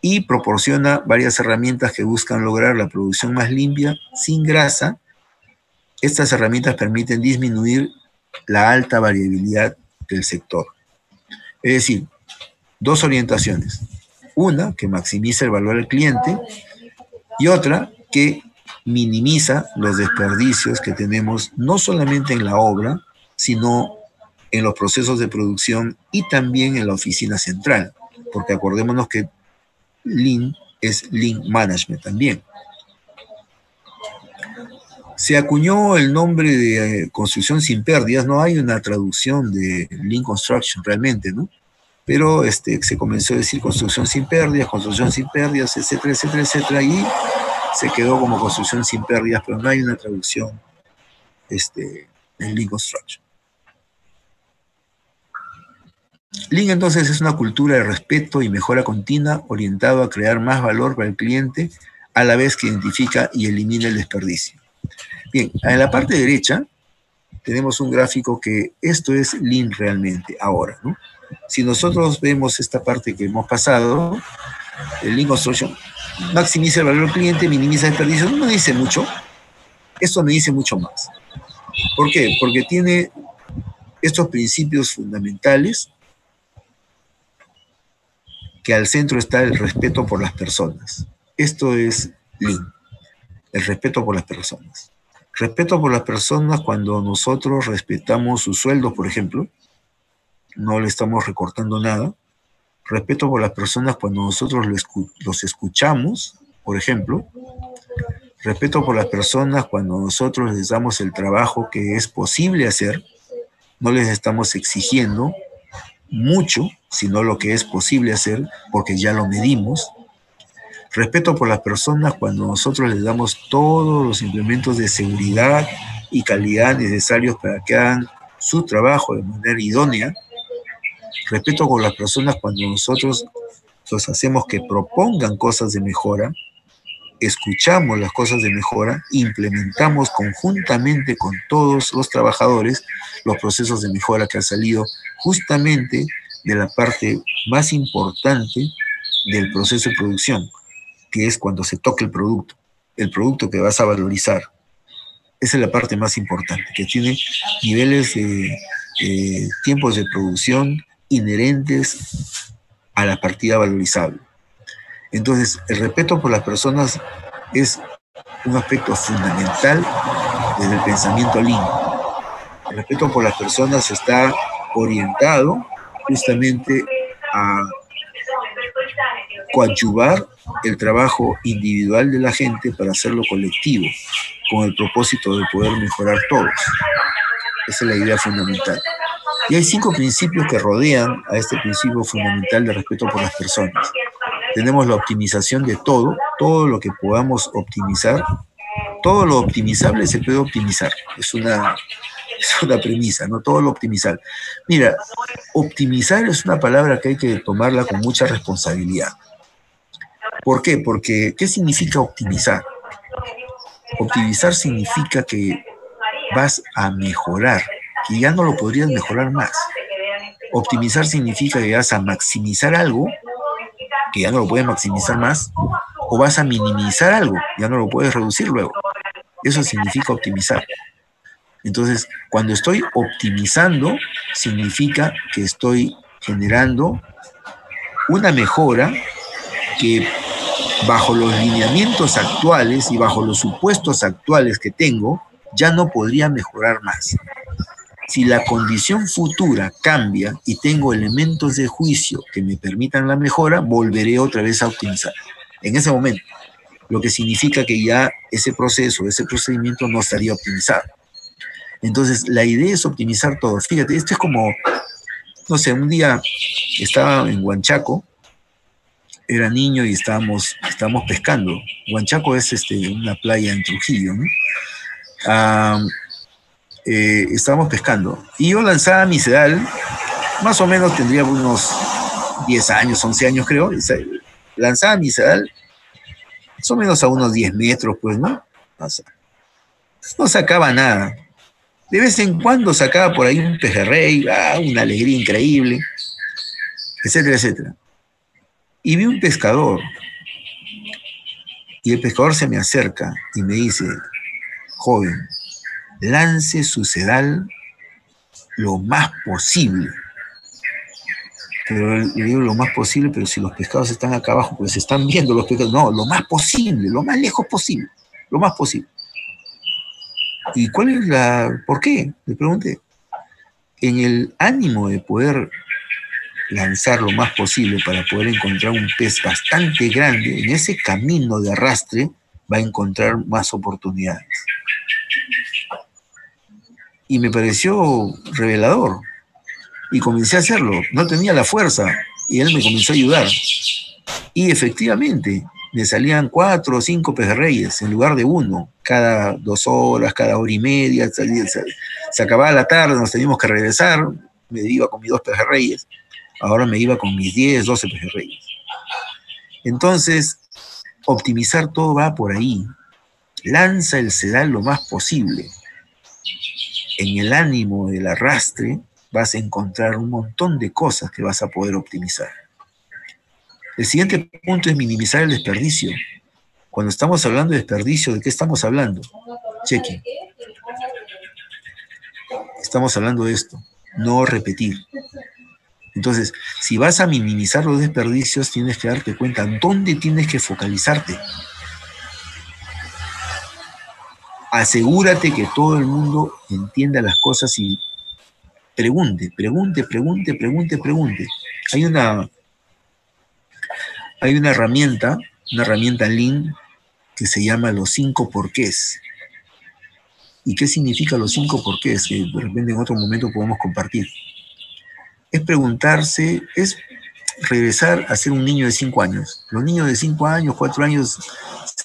Y proporciona varias herramientas que buscan lograr la producción más limpia, sin grasa. Estas herramientas permiten disminuir la alta variabilidad del sector. Es decir, dos orientaciones. Una, que maximiza el valor del cliente, y otra, que minimiza los desperdicios que tenemos no solamente en la obra, sino en los procesos de producción y también en la oficina central, porque acordémonos que Lean es Lean Management también. Se acuñó el nombre de eh, construcción sin pérdidas, no hay una traducción de Lean Construction realmente, ¿no? Pero este, se comenzó a decir construcción sin pérdidas, construcción sin pérdidas, etcétera, etcétera, etcétera, y se quedó como construcción sin pérdidas, pero no hay una traducción este, en Lean Construction. Lean entonces es una cultura de respeto y mejora continua orientado a crear más valor para el cliente a la vez que identifica y elimina el desperdicio. Bien, en la parte derecha tenemos un gráfico que esto es Lean realmente ahora, ¿no? Si nosotros vemos esta parte que hemos pasado, el Lean Construction maximiza el valor del cliente, minimiza el desperdicio, no me dice mucho, esto me dice mucho más. ¿Por qué? Porque tiene estos principios fundamentales que al centro está el respeto por las personas. Esto es Lean, el respeto por las personas. Respeto por las personas cuando nosotros respetamos sus sueldos, por ejemplo, no le estamos recortando nada. Respeto por las personas cuando nosotros los escuchamos, por ejemplo. Respeto por las personas cuando nosotros les damos el trabajo que es posible hacer. No les estamos exigiendo, mucho, sino lo que es posible hacer, porque ya lo medimos. Respeto por las personas cuando nosotros les damos todos los implementos de seguridad y calidad necesarios para que hagan su trabajo de manera idónea. Respeto por las personas cuando nosotros los hacemos que propongan cosas de mejora, escuchamos las cosas de mejora, implementamos conjuntamente con todos los trabajadores los procesos de mejora que han salido justamente de la parte más importante del proceso de producción, que es cuando se toca el producto, el producto que vas a valorizar. Esa es la parte más importante, que tiene niveles de tiempos de producción inherentes a la partida valorizable. Entonces, el respeto por las personas es un aspecto fundamental desde el pensamiento Lean. El respeto por las personas está orientado justamente a coadyuvar el trabajo individual de la gente para hacerlo colectivo, con el propósito de poder mejorar todos. Esa es la idea fundamental. Y hay cinco principios que rodean a este principio fundamental de respeto por las personas. Tenemos la optimización de todo, todo lo que podamos optimizar, todo lo optimizable se puede optimizar. Es una es una premisa, ¿no? Todo lo optimizar. Mira, optimizar es una palabra que hay que tomarla con mucha responsabilidad. ¿Por qué? Porque, ¿qué significa optimizar? Optimizar significa que vas a mejorar, que ya no lo podrías mejorar más. Optimizar significa que vas a maximizar algo, que ya no lo puedes maximizar más, o vas a minimizar algo, ya no lo puedes reducir luego. Eso significa optimizar. Entonces, cuando estoy optimizando, significa que estoy generando una mejora que bajo los lineamientos actuales y bajo los supuestos actuales que tengo, ya no podría mejorar más. Si la condición futura cambia y tengo elementos de juicio que me permitan la mejora, volveré otra vez a optimizar. En ese momento, lo que significa que ya ese proceso, ese procedimiento no estaría optimizado. Entonces, la idea es optimizar todo. Fíjate, esto es como, no sé, un día estaba en Huanchaco, era niño y estábamos, estábamos pescando. Huanchaco es este, una playa en Trujillo, ¿no? Eh, estábamos pescando. Y yo lanzaba mi sedal, más o menos tendría unos 10 años, 11 años creo, lanzaba mi sedal más o menos a unos 10 metros, pues, ¿no? no sacaba nada. De vez en cuando sacaba por ahí un pejerrey, ah, una alegría increíble, etcétera, etcétera. Y vi un pescador. Y el pescador se me acerca y me dice, joven, lance su sedal lo más posible. Pero le digo lo más posible, pero si los pescados están acá abajo, pues se están viendo los pescados. No, lo más posible, lo más lejos posible, lo más posible. ¿Y cuál es la... ¿Por qué? Le pregunté. En el ánimo de poder lanzar lo más posible para poder encontrar un pez bastante grande, en ese camino de arrastre va a encontrar más oportunidades. Y me pareció revelador. Y comencé a hacerlo. No tenía la fuerza. Y él me comenzó a ayudar. Y efectivamente, me salían cuatro o cinco pejerreyes en lugar de uno, cada dos horas, cada hora y media, se, acababa la tarde, nos teníamos que regresar, me iba con mis dos pejerreyes, ahora me iba con mis 10, 12 pejerreyes. Entonces, optimizar todo va por ahí. Lanza el sedal lo más posible. En el ánimo del arrastre vas a encontrar un montón de cosas que vas a poder optimizar. El siguiente punto es minimizar el desperdicio. Cuando estamos hablando de desperdicio, ¿de qué estamos hablando? Cheque. Estamos hablando de esto, no repetir. Entonces, si vas a minimizar los desperdicios, tienes que darte cuenta dónde tienes que focalizarte. Asegúrate que todo el mundo entienda las cosas y pregunte, pregunte, pregunte, pregunte, pregunte. Hay una, hay una herramienta, una herramienta Lean que se llama los cinco porqués. ¿Y qué significa los cinco porqués? Que de repente en otro momento podemos compartir. Es preguntarse, es regresar a ser un niño de cinco años. Los niños de cinco años, cuatro años,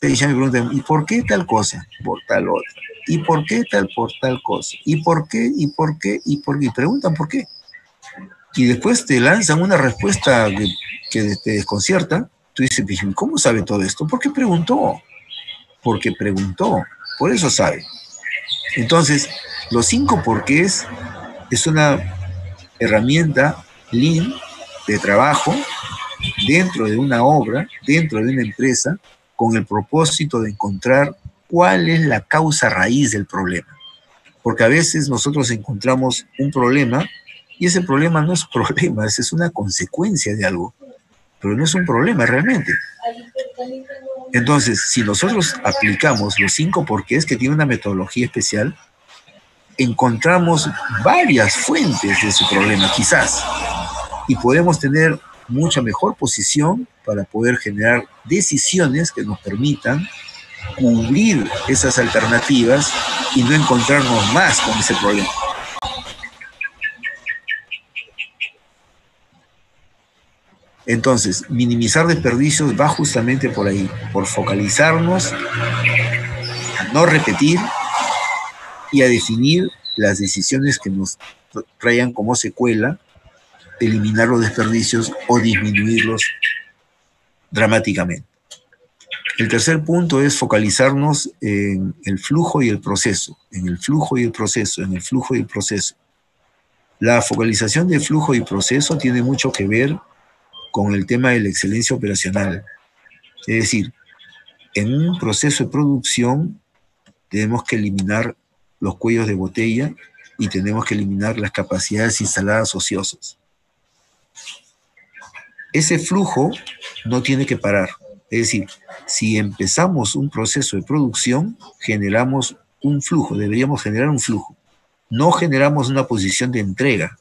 años preguntan, ¿y por qué tal cosa? Por tal otra. ¿Y por qué tal por tal cosa? ¿Y por qué? ¿Y por qué? ¿Y por qué? Y preguntan por qué. Y después te lanzan una respuesta que te desconcierta, tú dices, ¿cómo sabe todo esto? ¿Por qué preguntó? Porque preguntó, por eso sabe. Entonces, los cinco porqués es una herramienta lean de trabajo dentro de una obra, dentro de una empresa, con el propósito de encontrar cuál es la causa raíz del problema. Porque a veces nosotros encontramos un problema y ese problema no es problema, es una consecuencia de algo pero no es un problema realmente. Entonces, si nosotros aplicamos los cinco porqués que tiene una metodología especial, encontramos varias fuentes de su problema, quizás, y podemos tener mucha mejor posición para poder generar decisiones que nos permitan cubrir esas alternativas y no encontrarnos más con ese problema. Entonces, minimizar desperdicios va justamente por ahí, por focalizarnos a no repetir y a definir las decisiones que nos traigan como secuela eliminar los desperdicios o disminuirlos dramáticamente. El tercer punto es focalizarnos en el flujo y el proceso, en el flujo y el proceso, en el flujo y el proceso. La focalización del flujo y proceso tiene mucho que ver con el tema de la excelencia operacional. Es decir, en un proceso de producción tenemos que eliminar los cuellos de botella y tenemos que eliminar las capacidades instaladas ociosas. Ese flujo no tiene que parar. Es decir, si empezamos un proceso de producción, generamos un flujo, deberíamos generar un flujo. No generamos una posición de entrega,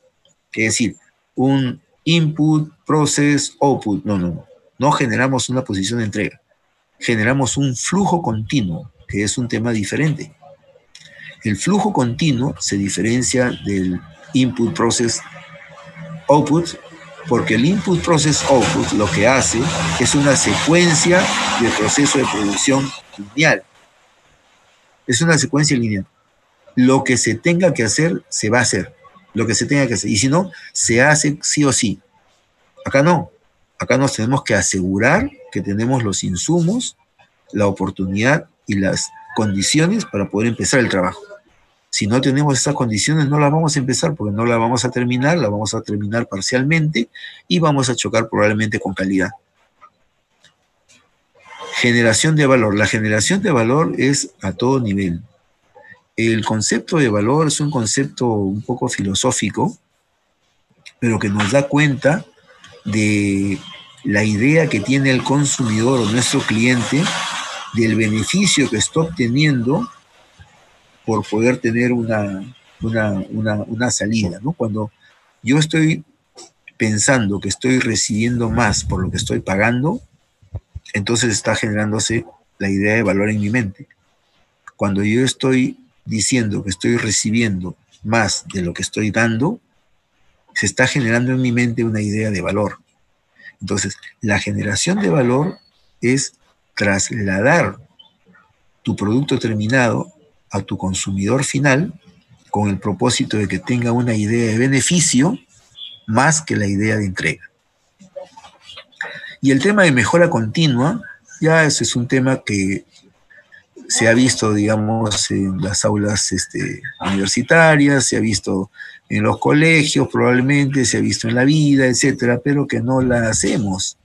es decir, un input, process, output. No, no, no. No generamos una posición de entrega. Generamos un flujo continuo, que es un tema diferente. El flujo continuo se diferencia del input, process, output, porque el input, process, output lo que hace es una secuencia de proceso de producción lineal. Es una secuencia lineal. Lo que se tenga que hacer, se va a hacer lo que se tenga que hacer. Y si no, se hace sí o sí. Acá no. Acá nos tenemos que asegurar que tenemos los insumos, la oportunidad y las condiciones para poder empezar el trabajo. Si no tenemos esas condiciones, no las vamos a empezar porque no la vamos a terminar, la vamos a terminar parcialmente y vamos a chocar probablemente con calidad. Generación de valor. La generación de valor es a todo nivel. El concepto de valor es un concepto un poco filosófico, pero que nos da cuenta de la idea que tiene el consumidor o nuestro cliente del beneficio que está obteniendo por poder tener una, una, salida. ¿no? Cuando yo estoy pensando que estoy recibiendo más por lo que estoy pagando, entonces está generándose la idea de valor en mi mente. Cuando yo estoy diciendo que estoy recibiendo más de lo que estoy dando, se está generando en mi mente una idea de valor. Entonces, la generación de valor es trasladar tu producto terminado a tu consumidor final con el propósito de que tenga una idea de beneficio más que la idea de entrega. Y el tema de mejora continua, ya ese es un tema que se ha visto, digamos, en las aulas este, universitarias, se ha visto en los colegios probablemente, se ha visto en la vida, etcétera, pero que no la hacemos.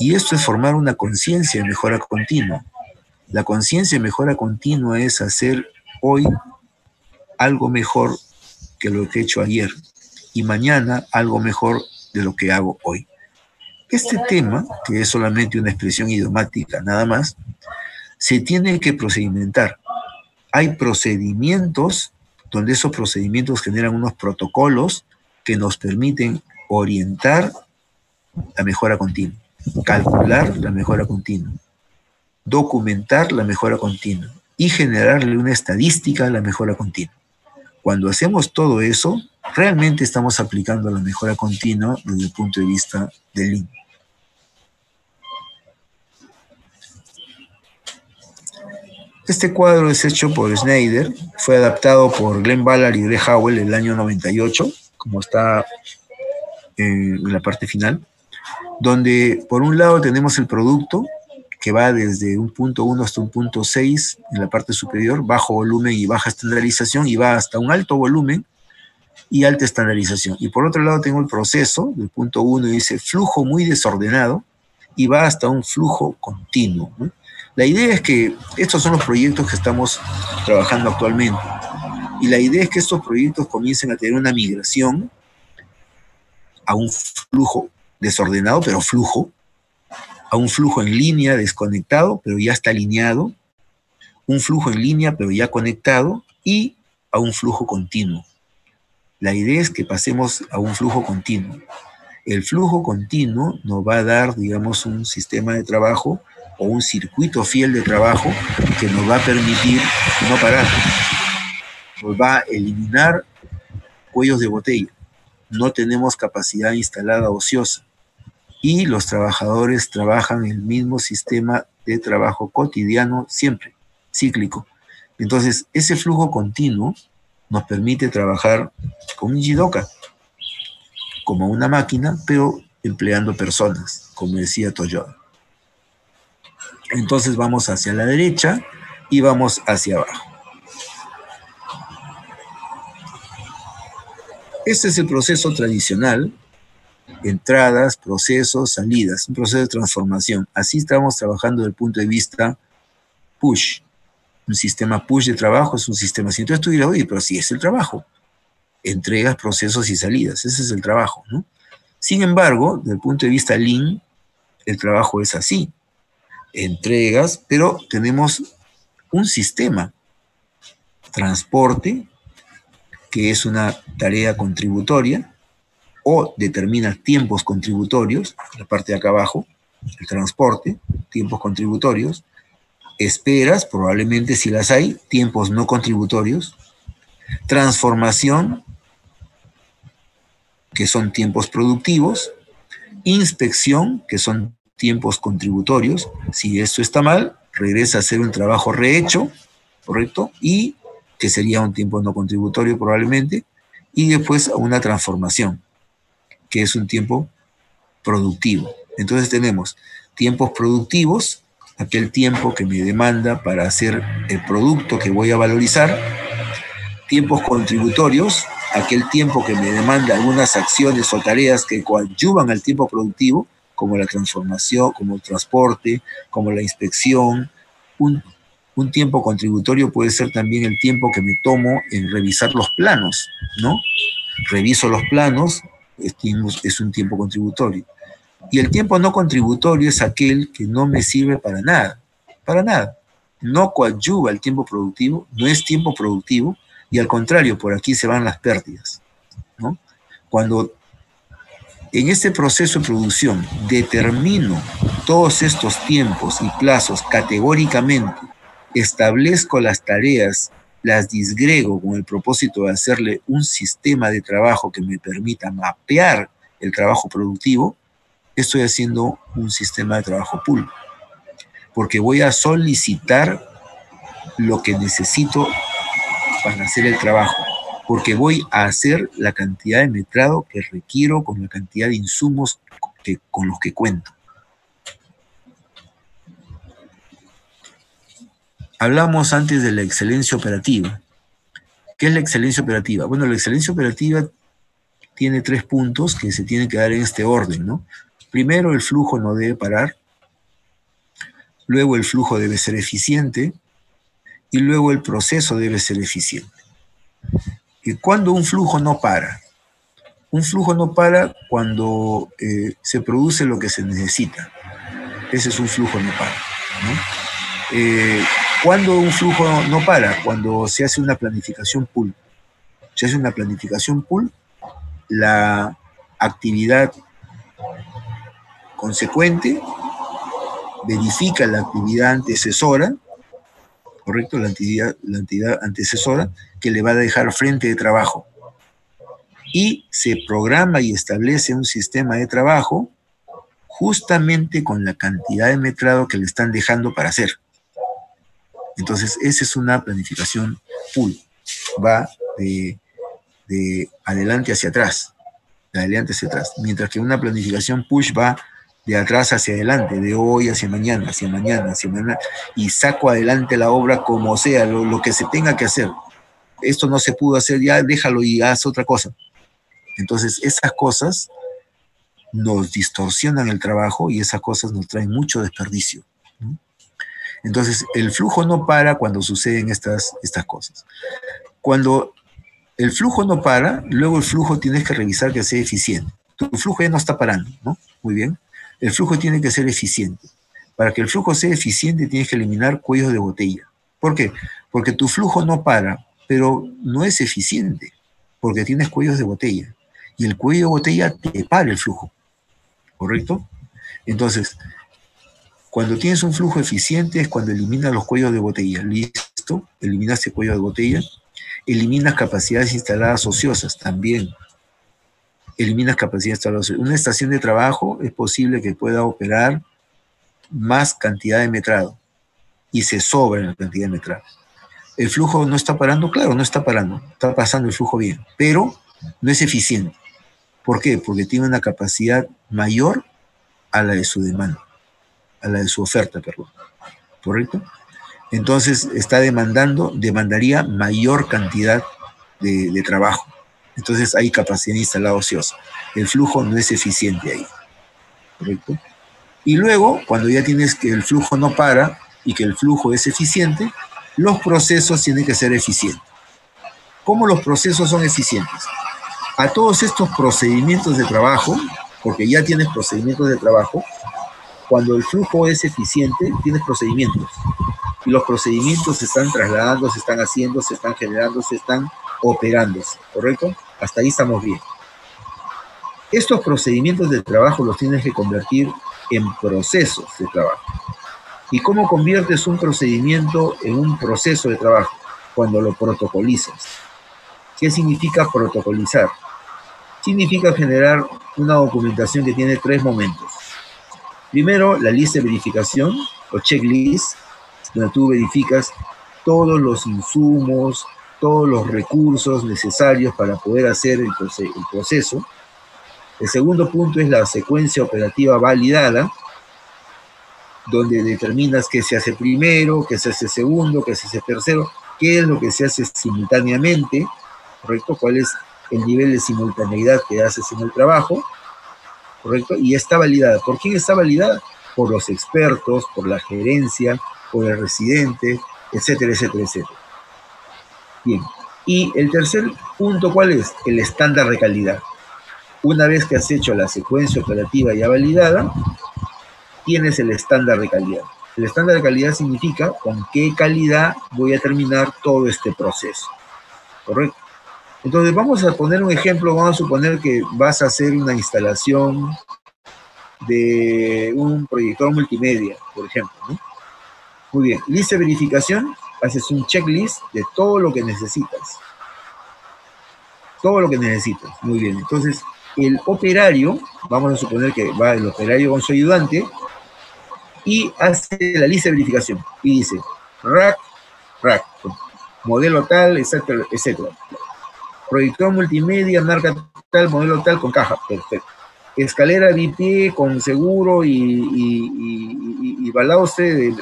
Y esto es formar una conciencia de mejora continua. La conciencia mejora continua es hacer hoy algo mejor que lo que he hecho ayer y mañana algo mejor de lo que hago hoy. Este tema, que es solamente una expresión idiomática nada más, se tiene que procedimentar. Hay procedimientos donde esos procedimientos generan unos protocolos que nos permiten orientar la mejora continua, calcular la mejora continua, documentar la mejora continua y generarle una estadística a la mejora continua. Cuando hacemos todo eso, realmente estamos aplicando la mejora continua desde el punto de vista del Lean. Este cuadro es hecho por Snyder, fue adaptado por Glenn Ballard y Greg Howell el año 98, como está en la parte final, donde por un lado tenemos el producto que va desde un punto 1 hasta un punto 6 en la parte superior, bajo volumen y baja estandarización, y va hasta un alto volumen y alta estandarización. Y por otro lado tengo el proceso del punto 1 dice flujo muy desordenado y va hasta un flujo continuo. La idea es que estos son los proyectos que estamos trabajando actualmente. Y la idea es que estos proyectos comiencen a tener una migración a un flujo desordenado, pero flujo, a un flujo en línea desconectado, pero ya está alineado, un flujo en línea, pero ya conectado, y a un flujo continuo. La idea es que pasemos a un flujo continuo. El flujo continuo nos va a dar, digamos, un sistema de trabajo o un circuito fiel de trabajo que nos va a permitir no parar, nos va a eliminar cuellos de botella. No tenemos capacidad instalada ociosa y los trabajadores trabajan el mismo sistema de trabajo cotidiano siempre, cíclico. Entonces, ese flujo continuo nos permite trabajar con un jidoka, como una máquina, pero empleando personas, como decía Toyota. Entonces vamos hacia la derecha y vamos hacia abajo. Este es el proceso tradicional, entradas, procesos, salidas, un proceso de transformación. Así estamos trabajando desde el punto de vista push. Un sistema push de trabajo es un sistema así. Entonces tú dirás, oye, pero si es el trabajo. Entregas, procesos y salidas. Ese es el trabajo. Sin embargo, desde el punto de vista lean, el trabajo es así entregas, pero tenemos un sistema, transporte, que es una tarea contributoria, o determina tiempos contributorios, la parte de acá abajo, el transporte, tiempos contributorios, esperas, probablemente si las hay, tiempos no contributorios, transformación, que son tiempos productivos, inspección, que son tiempos contributorios. Si esto está mal, regresa a hacer un trabajo rehecho, ¿correcto? Y que sería un tiempo no contributorio probablemente, y después una transformación, que es un tiempo productivo. Entonces tenemos tiempos productivos, aquel tiempo que me demanda para hacer el producto que voy a valorizar, tiempos contributorios, aquel tiempo que me demanda algunas acciones o tareas que coadyuvan al tiempo productivo, como la transformación, como el transporte, como la inspección. Un, un tiempo contributorio puede ser también el tiempo que me tomo en revisar los planos, ¿no? Reviso los planos, es un tiempo contributorio. Y el tiempo no contributorio es aquel que no me sirve para nada, para nada. No coadyuva el tiempo productivo, no es tiempo productivo, y al contrario, por aquí se van las pérdidas. ¿no? Cuando en este proceso de producción determino todos estos tiempos y plazos categóricamente, establezco las tareas, las disgrego con el propósito de hacerle un sistema de trabajo que me permita mapear el trabajo productivo, estoy haciendo un sistema de trabajo pool, porque voy a solicitar lo que necesito para hacer el trabajo, porque voy a hacer la cantidad de metrado que requiero con la cantidad de insumos que, con los que cuento. Hablamos antes de la excelencia operativa. ¿Qué es la excelencia operativa? Bueno, la excelencia operativa tiene tres puntos que se tienen que dar en este orden, ¿no? Primero, el flujo no debe parar. Luego, el flujo debe ser eficiente. Y luego, el proceso debe ser eficiente. ¿Y cuando un flujo no para? Un flujo no para cuando eh, se produce lo que se necesita. Ese es un flujo no para. Eh, ¿Cuándo un flujo no para? Cuando se hace una planificación pool. Se hace una planificación pool, la actividad consecuente, verifica la actividad antecesora, ¿correcto? La actividad, la actividad antecesora que le va a dejar frente de trabajo. Y se programa y establece un sistema de trabajo justamente con la cantidad de metrado que le están dejando para hacer. Entonces, esa es una planificación full. Va de, de adelante hacia atrás, de adelante hacia atrás. Mientras que una planificación push va de atrás hacia adelante, de hoy hacia mañana, hacia mañana, hacia mañana, y saco adelante la obra como sea, lo, que se tenga que hacer. Esto no se pudo hacer, ya déjalo y haz otra cosa. Entonces, esas cosas nos distorsionan el trabajo y esas cosas nos traen mucho desperdicio. Entonces, el flujo no para cuando suceden estas, estas cosas. Cuando el flujo no para, luego el flujo tienes que revisar que sea eficiente. Tu flujo ya no está parando, ¿no? Muy bien. El flujo tiene que ser eficiente. Para que el flujo sea eficiente tienes que eliminar cuellos de botella. ¿Por qué? Porque tu flujo no para, pero no es eficiente, porque tienes cuellos de botella. Y el cuello de botella te para el flujo. ¿Correcto? Entonces, cuando tienes un flujo eficiente es cuando eliminas los cuellos de botella. Listo, eliminaste cuello de botella. Eliminas capacidades instaladas ociosas también eliminas capacidad instalación. Una estación de trabajo es posible que pueda operar más cantidad de metrado y se sobra en la cantidad de metrado. El flujo no está parando, claro, no está parando, está pasando el flujo bien, pero no es eficiente. ¿Por qué? Porque tiene una capacidad mayor a la de su demanda, a la de su oferta, perdón. ¿Correcto? Entonces está demandando, demandaría mayor cantidad de, trabajo. Entonces hay capacidad instalada ociosa. El flujo no es eficiente ahí. ¿Correcto? Y luego, cuando ya tienes que el flujo no para y que el flujo es eficiente, los procesos tienen que ser eficientes. ¿Cómo los procesos son eficientes? A todos estos procedimientos de trabajo, porque ya tienes procedimientos de trabajo, cuando el flujo es eficiente, tienes procedimientos. Y los procedimientos se están trasladando, se están haciendo, se están generando, se están operando, ¿correcto? Hasta ahí estamos bien. Estos procedimientos de trabajo los tienes que convertir en procesos de trabajo. ¿Y cómo conviertes un procedimiento en un proceso de trabajo? Cuando lo protocolizas. ¿Qué significa protocolizar? Significa generar una documentación que tiene tres momentos. Primero, la lista de verificación o checklist, donde tú verificas todos los insumos, todos los recursos necesarios para poder hacer el, proceso. El segundo punto es la secuencia operativa validada. donde determinas qué se hace primero, qué se hace segundo, qué se hace tercero, qué es lo que se hace simultáneamente, ¿correcto? ¿Cuál es el nivel de simultaneidad que haces en el trabajo? ¿Correcto? Y está validada. ¿Por quién está validada? Por los expertos, por la gerencia, por el residente, etcétera, etcétera, etcétera. Bien. Y el tercer punto, ¿cuál es? El estándar de calidad. Una vez que has hecho la secuencia operativa ya validada, tienes el estándar de calidad. El estándar de calidad significa con qué calidad voy a terminar todo este proceso. ¿Correcto? Entonces vamos a poner un ejemplo, vamos a suponer que vas a hacer una instalación de un proyector multimedia, por ejemplo. Muy bien, lista de verificación, haces un checklist de todo lo que necesitas. Todo lo que necesitas. Muy bien, entonces el operario, vamos a suponer que va el operario con su ayudante, y hace la lista de verificación y dice rack, rack, modelo tal, etcétera, etcétera. Proyector multimedia, marca tal, modelo tal, con caja, perfecto. Escalera bipié con seguro y, y, y, de,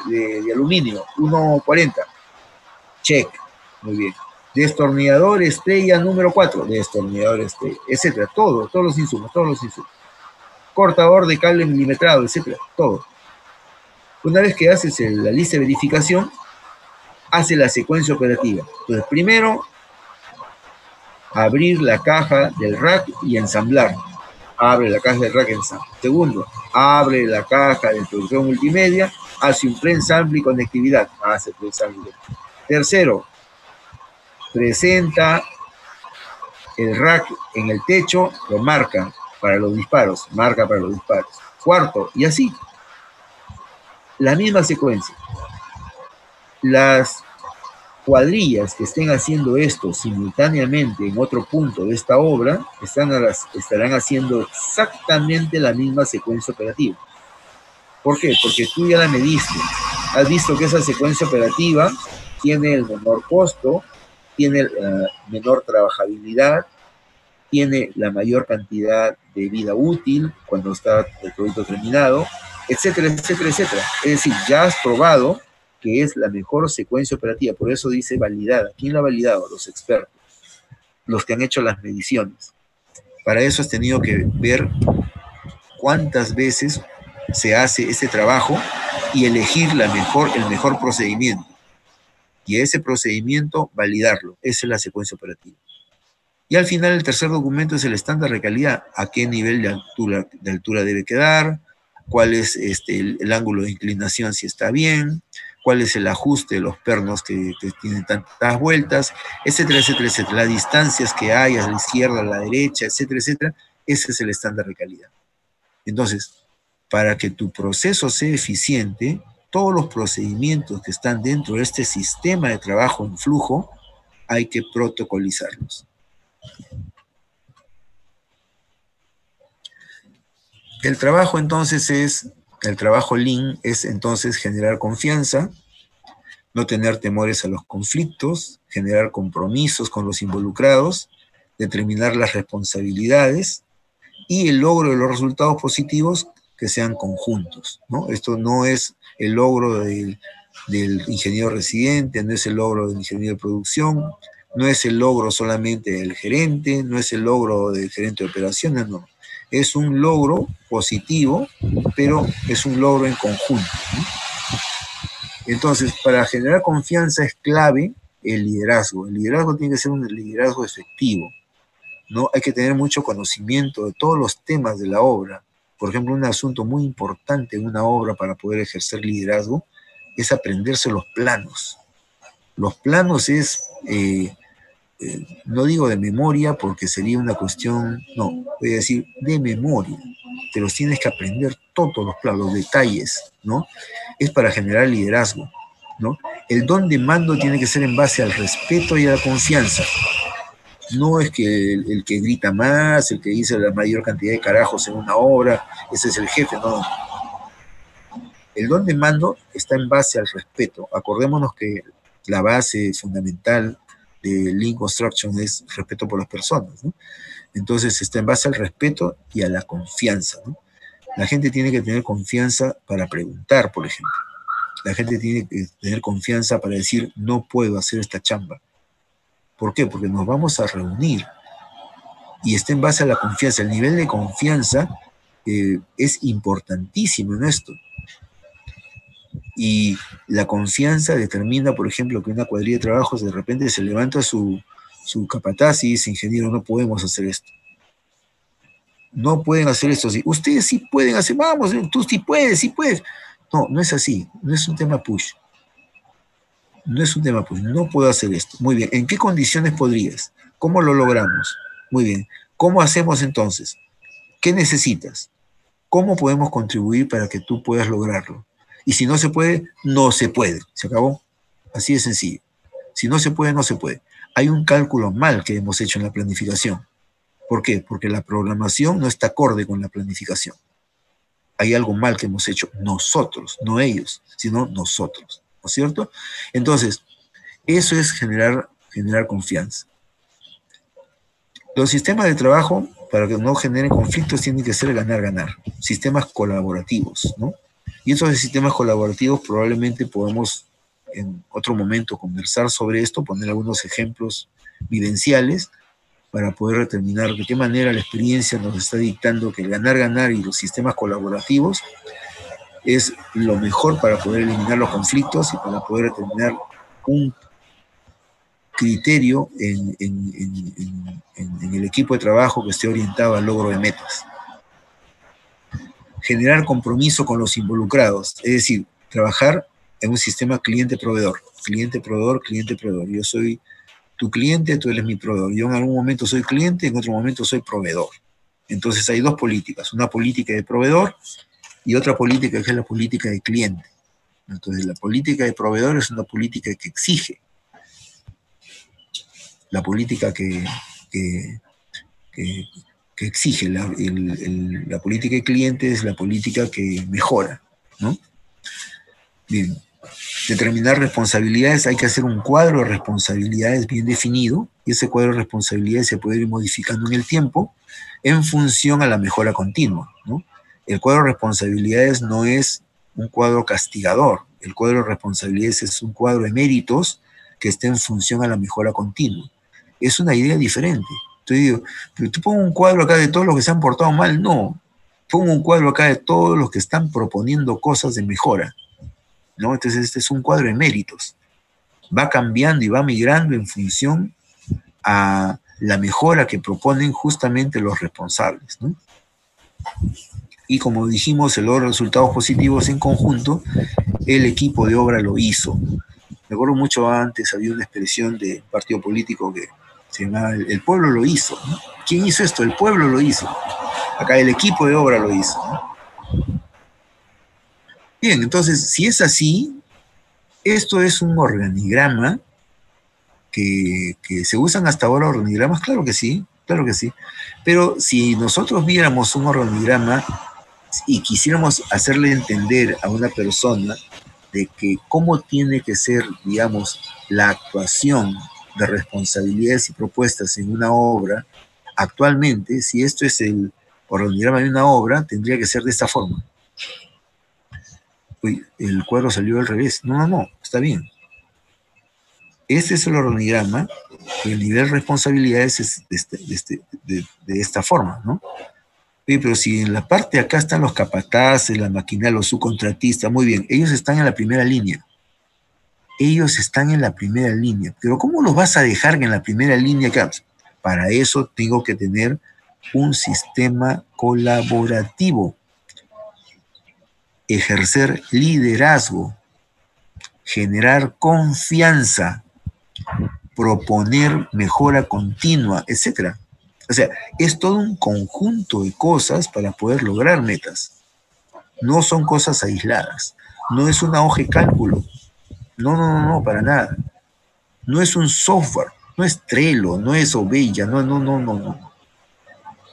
de, aluminio, 1.40. Check, muy bien. Destornillador estrella número 4, destornillador estrella, etcétera, todo, todos los insumos, todos los insumos. Cortador de cable milimetrado, etcétera, todo una vez que haces la lista de verificación, hace la secuencia operativa. Entonces, primero, abrir la caja del rack y ensamblar. Abre la caja del rack ensambla. Segundo, abre la caja de producción multimedia, hace un pre-ensamble y conectividad. Hace pre-ensamble. Tercero, presenta el rack en el techo, lo marca para los disparos, marca para los disparos. Cuarto, y así, la misma secuencia. Las cuadrillas que estén haciendo esto simultáneamente en otro punto de esta obra están estarán haciendo exactamente la misma secuencia operativa. ¿Por qué? Porque tú ya la mediste. Has visto que esa secuencia operativa tiene el menor costo, tiene la menor trabajabilidad, tiene la mayor cantidad de vida útil cuando está el producto terminado, etcétera, etcétera, etcétera. Es decir, ya has probado que es la mejor secuencia operativa, por eso dice validada. ¿Quién la ha validado? Los expertos, los que han hecho las mediciones. Para eso has tenido que ver cuántas veces se hace ese trabajo y elegir la mejor, el mejor procedimiento. Y ese procedimiento validarlo. Esa es la secuencia operativa. Y al final el tercer documento es el estándar de calidad, a qué nivel de altura, de altura debe quedar, cuál es este, el, ángulo de inclinación si está bien, cuál es el ajuste de los pernos que, tienen tantas vueltas, etcétera, etcétera, etcétera. Las distancias que hay a la izquierda, a la derecha, etcétera, etcétera. Ese es el estándar de calidad. Entonces, para que tu proceso sea eficiente, todos los procedimientos que están dentro de este sistema de trabajo en flujo, hay que protocolizarlos. El trabajo entonces es, el trabajo Lean es entonces generar confianza, no tener temores a los conflictos, generar compromisos con los involucrados, determinar las responsabilidades y el logro de los resultados positivos que sean conjuntos. Esto no es el logro del, del ingeniero residente, no es el logro del ingeniero de producción, no es el logro solamente del gerente, no es el logro del gerente de operaciones, no es un logro positivo, pero es un logro en conjunto. Entonces, para generar confianza es clave el liderazgo. El liderazgo tiene que ser un liderazgo efectivo. ¿no? Hay que tener mucho conocimiento de todos los temas de la obra. Por ejemplo, un asunto muy importante en una obra para poder ejercer liderazgo es aprenderse los planos. Los planos es eh, no digo de memoria porque sería una cuestión, no, voy a decir de memoria. Te los tienes que aprender todos los, los detalles, ¿no? Es para generar liderazgo, ¿no? El don de mando tiene que ser en base al respeto y a la confianza. No es que el, que grita más, el que dice la mayor cantidad de carajos en una obra, ese es el jefe, no. El don de mando está en base al respeto. Acordémonos que la base fundamental de Lean Construction es respeto por las personas. Entonces está en base al respeto y a la confianza. La gente tiene que tener confianza para preguntar, por ejemplo. La gente tiene que tener confianza para decir, no puedo hacer esta chamba. ¿Por qué? Porque nos vamos a reunir. Y está en base a la confianza. El nivel de confianza eh, es importantísimo en esto. Y la confianza determina, por ejemplo, que una cuadrilla de trabajos de repente se levanta su, su capataz y dice, ingeniero, no podemos hacer esto. No pueden hacer esto. Ustedes sí pueden hacer, vamos, tú sí puedes, sí puedes. No, no es así. No es un tema push. No es un tema push. No puedo hacer esto. Muy bien. ¿En qué condiciones podrías? ¿Cómo lo logramos? Muy bien. ¿Cómo hacemos entonces? ¿Qué necesitas? ¿Cómo podemos contribuir para que tú puedas lograrlo? Y si no se puede, no se puede. ¿Se acabó? Así de sencillo. Si no se puede, no se puede. Hay un cálculo mal que hemos hecho en la planificación. ¿Por qué? Porque la programación no está acorde con la planificación. Hay algo mal que hemos hecho nosotros, no ellos, sino nosotros. ¿No es cierto? Entonces, eso es generar, generar confianza. Los sistemas de trabajo, para que no generen conflictos, tienen que ser ganar-ganar. Sistemas colaborativos, ¿no? Y esos sistemas colaborativos probablemente podemos en otro momento conversar sobre esto, poner algunos ejemplos vivenciales para poder determinar de qué manera la experiencia nos está dictando que el ganar-ganar y los sistemas colaborativos es lo mejor para poder eliminar los conflictos y para poder determinar un criterio en, en, el equipo de trabajo que esté orientado al logro de metas generar compromiso con los involucrados, es decir, trabajar en un sistema cliente-proveedor, cliente-proveedor, cliente-proveedor. Yo soy tu cliente, tú eres mi proveedor. Yo en algún momento soy cliente, en otro momento soy proveedor. Entonces hay dos políticas, una política de proveedor y otra política que es la política de cliente. Entonces la política de proveedor es una política que exige. La política que, que, que exige la, política de clientes, es la política que mejora, ¿no? Bien, determinar responsabilidades, hay que hacer un cuadro de responsabilidades bien definido, y ese cuadro de responsabilidades se puede ir modificando en el tiempo en función a la mejora continua, ¿no? El cuadro de responsabilidades no es un cuadro castigador, el cuadro de responsabilidades es un cuadro de méritos que esté en función a la mejora continua. Es una idea diferente. Te digo, pero tú pongo un cuadro acá de todos los que se han portado mal, no. Pongo un cuadro acá de todos los que están proponiendo cosas de mejora. ¿no? Entonces este es un cuadro de méritos. Va cambiando y va migrando en función a la mejora que proponen justamente los responsables. ¿no? Y como dijimos, el logro resultados positivos en conjunto, el equipo de obra lo hizo. Me acuerdo mucho antes, había una expresión de partido político que el, pueblo lo hizo. ¿Quién hizo esto? El pueblo lo hizo. Acá el equipo de obra lo hizo. Bien, entonces, si es así, esto es un organigrama que, que, se usan hasta ahora organigramas, claro que sí, claro que sí. Pero si nosotros viéramos un organigrama y quisiéramos hacerle entender a una persona de que cómo tiene que ser, digamos, la actuación de responsabilidades y propuestas en una obra, actualmente, si esto es el organigrama de una obra, tendría que ser de esta forma. Uy, el cuadro salió al revés. No, no, no, está bien. Este es el organigrama, el nivel de responsabilidades es de, este, este, esta forma, ¿no? pero si en la parte de acá están los capataces, la maquinaria, los subcontratistas, muy bien, ellos están en la primera línea ellos están en la primera línea. Pero ¿cómo los vas a dejar en la primera línea? Para eso tengo que tener un sistema colaborativo, ejercer liderazgo, generar confianza, proponer mejora continua, etc. O sea, es todo un conjunto de cosas para poder lograr metas. No son cosas aisladas. No es una hoja de cálculo no, no, no, no, para nada. No es un software, no es Trello, no es Ovella, no, no, no, no, no.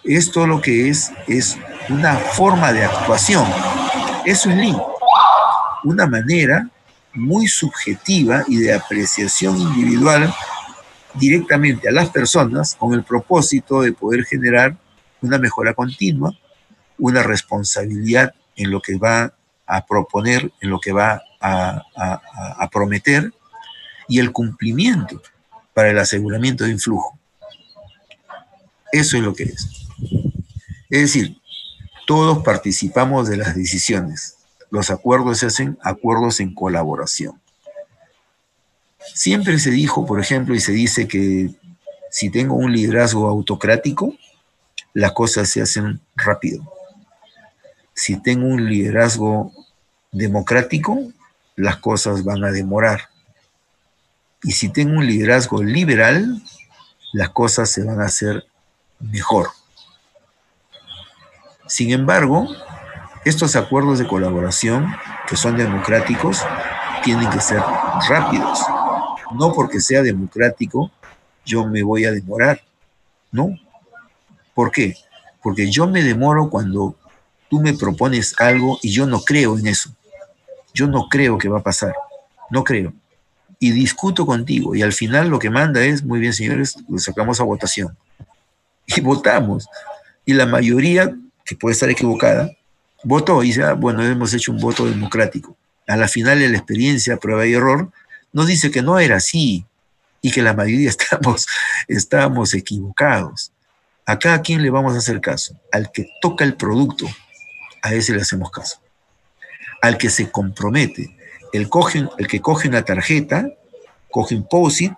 Esto lo que es es una forma de actuación. Eso es Lean. Una manera muy subjetiva y de apreciación individual directamente a las personas con el propósito de poder generar una mejora continua una responsabilidad en lo que va a proponer, en lo que va a, prometer, y el cumplimiento para el aseguramiento de influjo. Eso es lo que es. Es decir, todos participamos de las decisiones. Los acuerdos se hacen acuerdos en colaboración. Siempre se dijo, por ejemplo, y se dice que si tengo un liderazgo autocrático, las cosas se hacen rápido. Si tengo un liderazgo democrático, las cosas van a demorar. Y si tengo un liderazgo liberal, las cosas se van a hacer mejor. Sin embargo, estos acuerdos de colaboración, que son democráticos, tienen que ser rápidos. No porque sea democrático, yo me voy a demorar. No. ¿Por qué? Porque yo me demoro cuando tú me propones algo y yo no creo en eso. Yo no creo que va a pasar. No creo. Y discuto contigo. Y al final lo que manda es, muy bien, señores, lo sacamos a votación. Y votamos. Y la mayoría que puede estar equivocada, votó y dice, ah, bueno, hemos hecho un voto democrático. A la final de la experiencia, prueba y error, nos dice que no era así y que la mayoría estamos, equivocados. ¿A cada quien le vamos a hacer caso? Al que toca el producto, a ese le hacemos caso. Al que se compromete, el, coge, el que coge una tarjeta, coge un POSIT,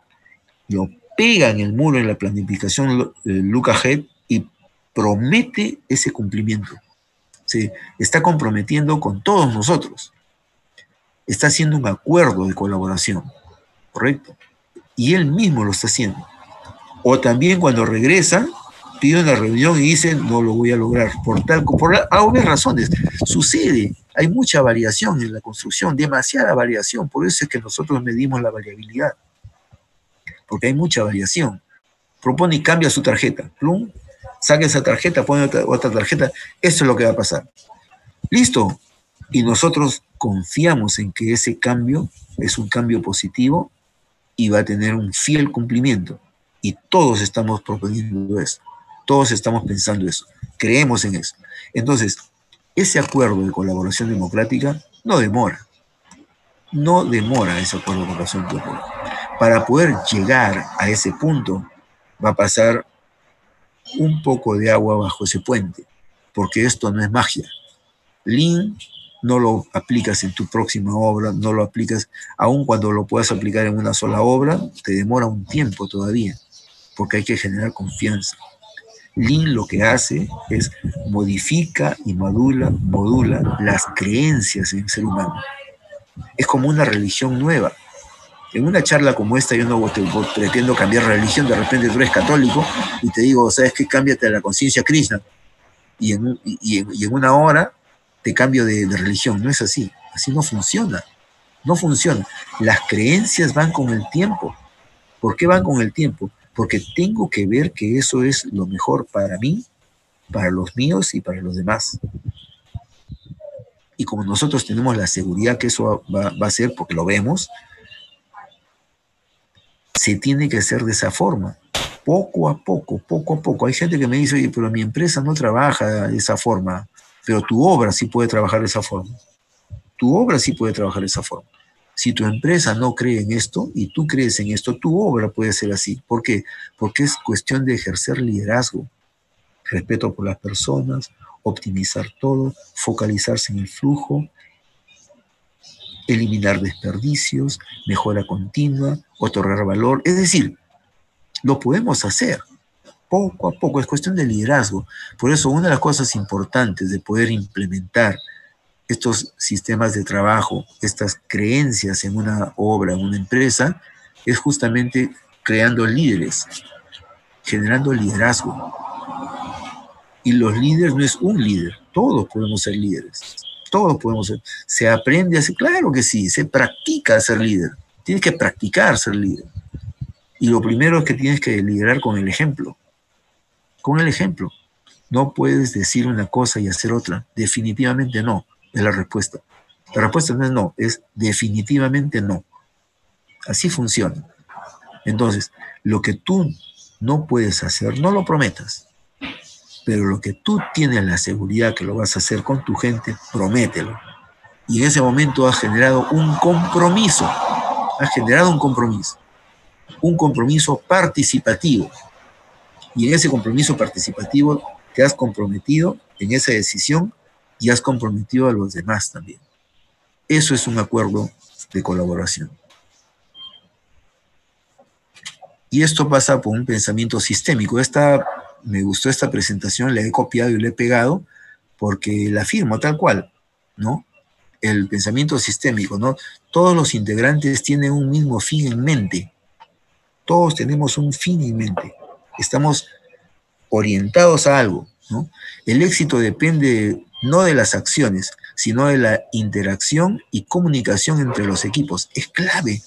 lo pega en el muro en la planificación eh, Luca Head promete ese cumplimiento. Se está comprometiendo con todos nosotros. Está haciendo un acuerdo de colaboración, ¿correcto? Y él mismo lo está haciendo. O también cuando regresa, pide una reunión y dice, no lo voy a lograr, por tal, por obvias razones. Sucede, hay mucha variación en la construcción, demasiada variación, por eso es que nosotros medimos la variabilidad, porque hay mucha variación. Propone y cambia su tarjeta, plum, saque esa tarjeta, pone otra, tarjeta, eso es lo que va a pasar. Listo. Y nosotros confiamos en que ese cambio es un cambio positivo y va a tener un fiel cumplimiento. Y todos estamos proponiendo eso. Todos estamos pensando eso. Creemos en eso. Entonces, ese acuerdo de colaboración democrática no demora. No demora ese acuerdo de colaboración democrática. Para poder llegar a ese punto, va a pasar un poco de agua bajo ese puente, porque esto no es magia. Lean no lo aplicas en tu próxima obra, no lo aplicas, aun cuando lo puedas aplicar en una sola obra, te demora un tiempo todavía, porque hay que generar confianza. Lean lo que hace es modifica y modula, modula las creencias en el ser humano. Es como una religión nueva en una charla como esta yo no pretendo cambiar religión, de repente tú eres católico y te digo, ¿sabes qué? Cámbiate la conciencia Krishna. Y en, y, en, una hora te cambio de, de religión. No es así. Así no funciona. No funciona. Las creencias van con el tiempo. ¿Por qué van con el tiempo? Porque tengo que ver que eso es lo mejor para mí, para los míos y para los demás. Y como nosotros tenemos la seguridad que eso va, a ser, porque lo vemos, se tiene que hacer de esa forma, poco a poco, poco a poco. Hay gente que me dice, oye, pero mi empresa no trabaja de esa forma, pero tu obra sí puede trabajar de esa forma. Tu obra sí puede trabajar de esa forma. Si tu empresa no cree en esto y tú crees en esto, tu obra puede ser así. ¿Por qué? Porque es cuestión de ejercer liderazgo, respeto por las personas, optimizar todo, focalizarse en el flujo, eliminar desperdicios, mejora continua, otorgar valor. Es decir, lo podemos hacer poco a poco, es cuestión de liderazgo. Por eso una de las cosas importantes de poder implementar estos sistemas de trabajo, estas creencias en una obra, en una empresa, es justamente creando líderes, generando liderazgo. Y los líderes no es un líder, todos podemos ser líderes todos podemos ser. Se aprende a ser, claro que sí, se practica a ser líder. Tienes que practicar ser líder. Y lo primero es que tienes que liderar con el ejemplo. Con el ejemplo. No puedes decir una cosa y hacer otra. Definitivamente no, es la respuesta. La respuesta no es no, es definitivamente no. Así funciona. Entonces, lo que tú no puedes hacer, no lo prometas. Pero lo que tú tienes la seguridad que lo vas a hacer con tu gente, promételo. Y en ese momento has generado un compromiso. Has generado un compromiso. Un compromiso participativo. Y en ese compromiso participativo te has comprometido en esa decisión y has comprometido a los demás también. Eso es un acuerdo de colaboración. Y esto pasa por un pensamiento sistémico. Esta, me gustó esta presentación, la he copiado y la he pegado porque la firmo tal cual, ¿no? El pensamiento sistémico, ¿no? Todos los integrantes tienen un mismo fin en mente. Todos tenemos un fin en mente. Estamos orientados a algo, ¿no? El éxito depende no de las acciones, sino de la interacción y comunicación entre los equipos. Es clave,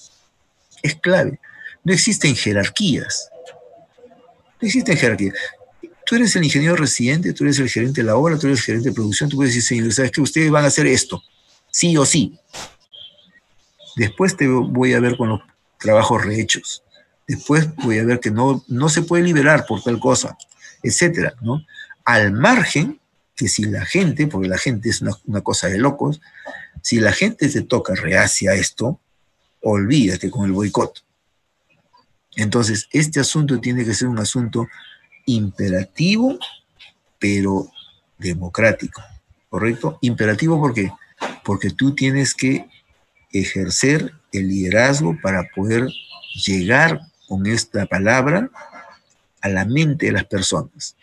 es clave. No existen jerarquías. No existen jerarquías. Tú eres el ingeniero residente, tú eres el gerente de la obra, tú eres el gerente de producción, tú puedes decir, señor, ¿sabes que ustedes van a hacer esto? Sí o sí. Después te voy a ver con los trabajos rehechos. Después voy a ver que no, no se puede liberar por tal cosa, etcétera, ¿no? Al margen que si la gente, porque la gente es una, cosa de locos, si la gente te toca reacia esto, olvídate con el boicot. Entonces, este asunto tiene que ser un asunto imperativo, pero democrático, ¿correcto? Imperativo ¿por qué? Porque tú tienes que ejercer el liderazgo para poder llegar con esta palabra a la mente de las personas.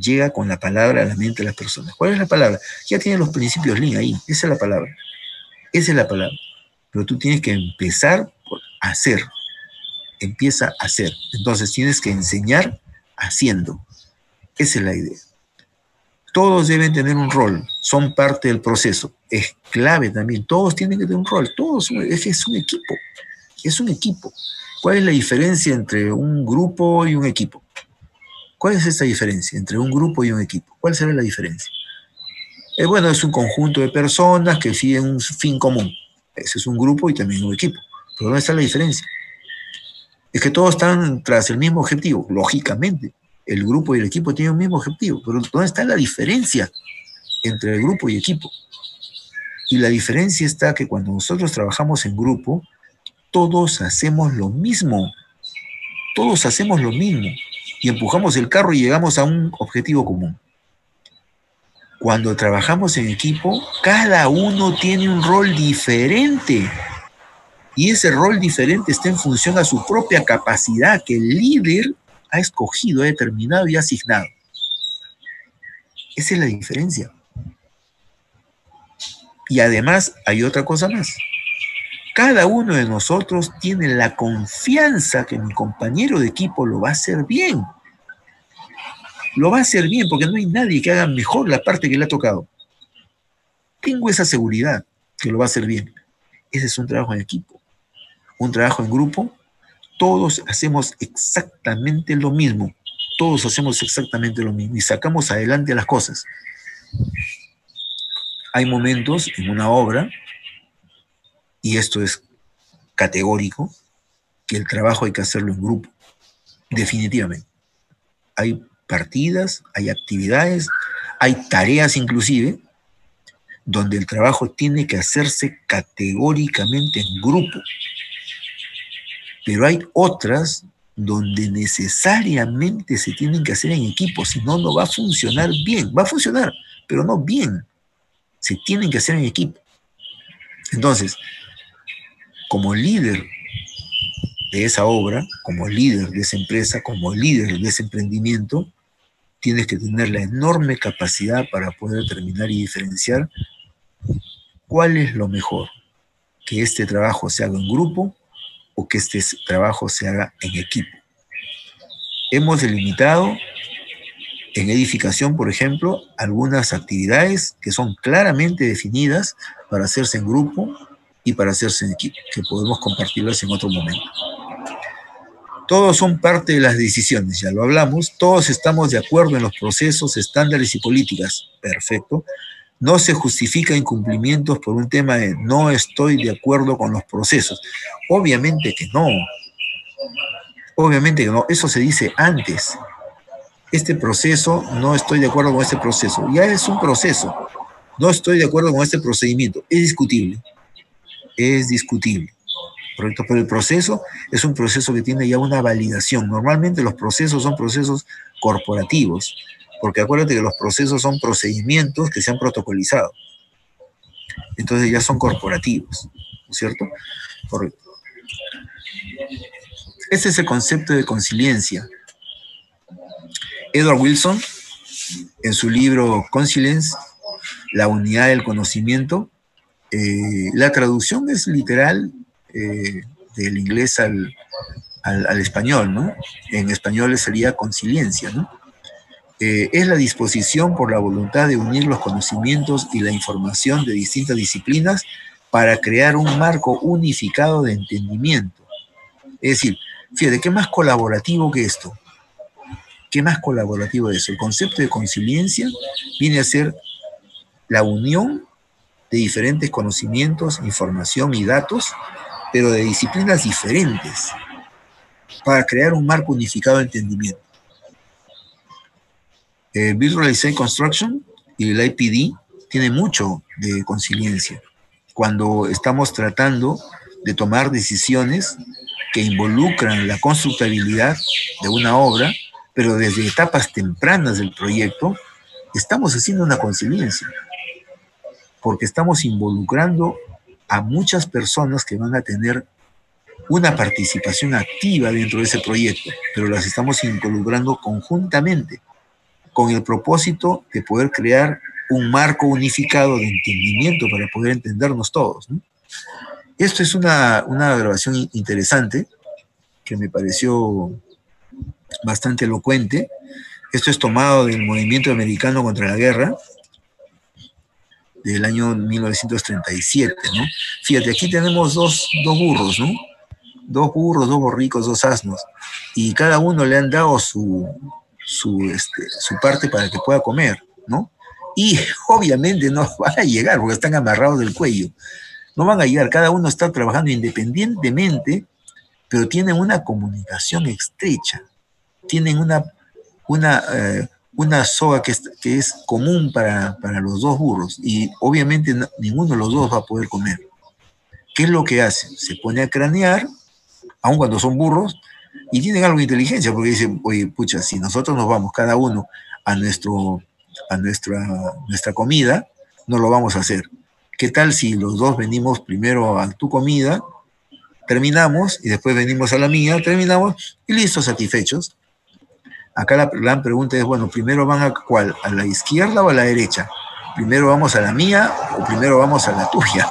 Llega con la palabra a la mente de las personas. ¿Cuál es la palabra? Ya tiene los principios Lean ahí. Esa es la palabra. Esa es la palabra. Pero tú tienes que empezar por hacer empieza a hacer. Entonces tienes que enseñar haciendo. Esa es la idea. Todos deben tener un rol, son parte del proceso. Es clave también, todos tienen que tener un rol, todos, es es un equipo, es un equipo. ¿Cuál es la diferencia entre un grupo y un equipo? ¿Cuál es esa diferencia entre un grupo y un equipo? ¿Cuál será la diferencia? Eh, bueno, es un conjunto de personas que siguen un fin común. Ese es un grupo y también un equipo. Pero ¿dónde está la diferencia? es que todos están tras el mismo objetivo, lógicamente. El grupo y el equipo tienen el mismo objetivo, pero ¿dónde está la diferencia entre el grupo y equipo? Y la diferencia está que cuando nosotros trabajamos en grupo, todos hacemos lo mismo. Todos hacemos lo mismo. Y empujamos el carro y llegamos a un objetivo común. Cuando trabajamos en equipo, cada uno tiene un rol diferente y ese rol diferente está en función a su propia capacidad que el líder ha escogido, ha determinado y ha asignado. Esa es la diferencia. Y además hay otra cosa más. Cada uno de nosotros tiene la confianza que mi compañero de equipo lo va a hacer bien. Lo va a hacer bien porque no hay nadie que haga mejor la parte que le ha tocado. Tengo esa seguridad que lo va a hacer bien. Ese es un trabajo en equipo un trabajo en grupo, todos hacemos exactamente lo mismo, todos hacemos exactamente lo mismo y sacamos adelante las cosas. Hay momentos en una obra, y esto es categórico, que el trabajo hay que hacerlo en grupo, definitivamente. Hay partidas, hay actividades, hay tareas inclusive, donde el trabajo tiene que hacerse categóricamente en grupo pero hay otras donde necesariamente se tienen que hacer en equipo, si no, no va a funcionar bien. Va a funcionar, pero no bien. Se tienen que hacer en equipo. Entonces, como líder de esa obra, como líder de esa empresa, como líder de ese emprendimiento, tienes que tener la enorme capacidad para poder determinar y diferenciar cuál es lo mejor, que este trabajo se haga en grupo que este trabajo se haga en equipo. Hemos delimitado en edificación, por ejemplo, algunas actividades que son claramente definidas para hacerse en grupo y para hacerse en equipo, que podemos compartirlas en otro momento. Todos son parte de las decisiones, ya lo hablamos, todos estamos de acuerdo en los procesos, estándares y políticas, perfecto, no se justifica incumplimientos por un tema de no estoy de acuerdo con los procesos. Obviamente que no. Obviamente que no. Eso se dice antes. este proceso, no estoy de acuerdo con este proceso. Ya es un proceso. No estoy de acuerdo con este procedimiento. Es discutible. Es discutible. Pero el proceso es un proceso que tiene ya una validación. Normalmente los procesos son procesos corporativos, porque acuérdate que los procesos son procedimientos que se han protocolizado. Entonces ya son corporativos, ¿no es cierto? Correcto. Ese es el concepto de conciliencia. Edward Wilson, en su libro Conscience, La unidad del conocimiento, eh, la traducción es literal eh, del inglés al, español, ¿no? En español sería conciliencia, ¿no? Eh, es la disposición por la voluntad de unir los conocimientos y la información de distintas disciplinas para crear un marco unificado de entendimiento. Es decir, fíjate, ¿qué más colaborativo que esto? ¿Qué más colaborativo es eso? El concepto de conciliencia viene a ser la unión de diferentes conocimientos, información y datos, pero de disciplinas diferentes, para crear un marco unificado de entendimiento. El Visualization Construction y el IPD tiene mucho de conciliencia. Cuando estamos tratando de tomar decisiones que involucran la constructabilidad de una obra, pero desde etapas tempranas del proyecto, estamos haciendo una conciliencia, porque estamos involucrando a muchas personas que van a tener una participación activa dentro de ese proyecto, pero las estamos involucrando conjuntamente con el propósito de poder crear un marco unificado de entendimiento para poder entendernos todos. Esto es una, una grabación interesante que me pareció bastante elocuente. Esto es tomado del movimiento americano contra la guerra del año 1937, ¿no? Fíjate, aquí tenemos dos, dos burros, ¿no? Dos burros, dos borricos, dos asnos, y cada uno le han dado su, su, este, su parte para que pueda comer, ¿no? Y obviamente no van a llegar porque están amarrados del cuello. No van a llegar, cada uno está trabajando independientemente, pero tienen una comunicación estrecha tienen una, una, eh, una soga que es, común para, los dos burros y obviamente ninguno de los dos va a poder comer. ¿Qué es lo que hace? Se pone a cranear, aun cuando son burros, y tienen algo de inteligencia, porque dicen, oye, pucha, si nosotros nos vamos cada uno a, nuestro, a nuestra, nuestra comida, no lo vamos a hacer. ¿Qué tal si los dos venimos primero a tu comida, terminamos, y después venimos a la mía, terminamos, y listo, satisfechos? Acá la pregunta es, bueno, primero van a cuál, a la izquierda o a la derecha. Primero vamos a la mía o primero vamos a la tuya.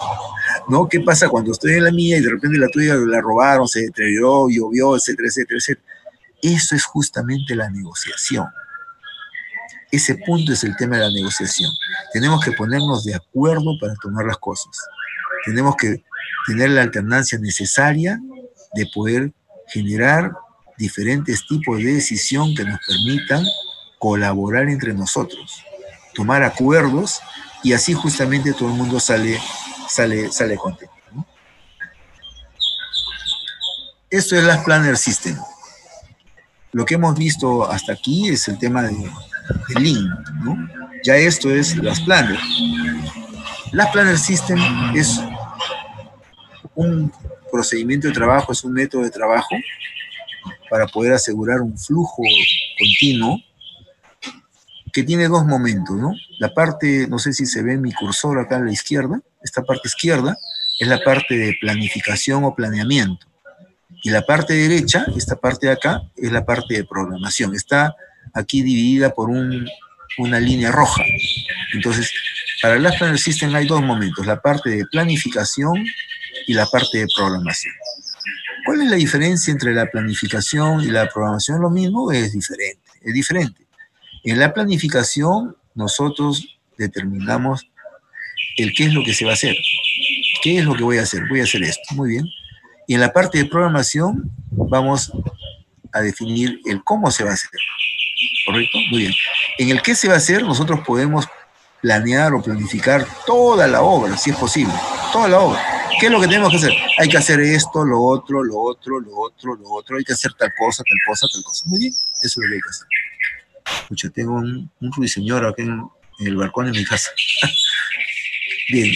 ¿No? ¿Qué pasa cuando estoy en la mía y de repente la tuya la robaron, se deterioró, llovió, etcétera, etcétera, etcétera? Eso es justamente la negociación. Ese punto es el tema de la negociación. Tenemos que ponernos de acuerdo para tomar las cosas. Tenemos que tener la alternancia necesaria de poder generar diferentes tipos de decisión que nos permitan colaborar entre nosotros, tomar acuerdos y así justamente todo el mundo sale, sale, sale contento. Esto es las Planner System. Lo que hemos visto hasta aquí es el tema de, de Lean, ¿no? Ya esto es las Planner. Las Planner System es un procedimiento de trabajo, es un método de trabajo para poder asegurar un flujo continuo que tiene dos momentos, ¿no? La parte, no sé si se ve mi cursor acá a la izquierda, esta parte izquierda es la parte de planificación o planeamiento. Y la parte derecha, esta parte de acá, es la parte de programación. Está aquí dividida por una línea roja. Entonces, para el Planner System hay dos momentos, la parte de planificación y la parte de programación. ¿Cuál es la diferencia entre la planificación y la programación? Lo mismo es diferente, es diferente. En la planificación nosotros determinamos el qué es lo que se va a hacer. ¿Qué es lo que voy a hacer? Voy a hacer esto. Muy bien. Y en la parte de programación vamos a definir el cómo se va a hacer. ¿Correcto? Muy bien. En el qué se va a hacer nosotros podemos planear o planificar toda la obra, si es posible. Toda la obra ¿Qué es lo que tenemos que hacer? Hay que hacer esto, lo otro, lo otro, lo otro, lo otro, hay que hacer tal cosa, tal cosa, tal cosa. Muy bien, eso es lo que hay que hacer. Escucha, tengo un, un ruiseñor aquí en, en el balcón de mi casa. Bien.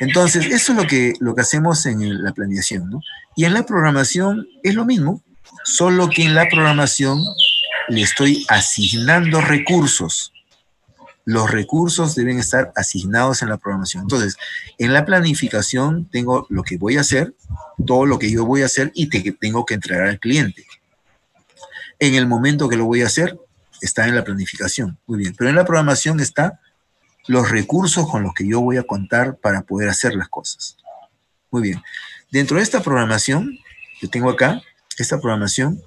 Entonces, eso es lo que, lo que hacemos en la planeación, ¿no? Y en la programación es lo mismo, solo que en la programación le estoy asignando recursos. Los recursos deben estar asignados en la programación. Entonces, en la planificación tengo lo que voy a hacer, todo lo que yo voy a hacer y te, tengo que entregar al cliente. En el momento que lo voy a hacer, está en la planificación. Muy bien. Pero en la programación está los recursos con los que yo voy a contar para poder hacer las cosas. Muy bien. Dentro de esta programación que tengo acá, esta programación,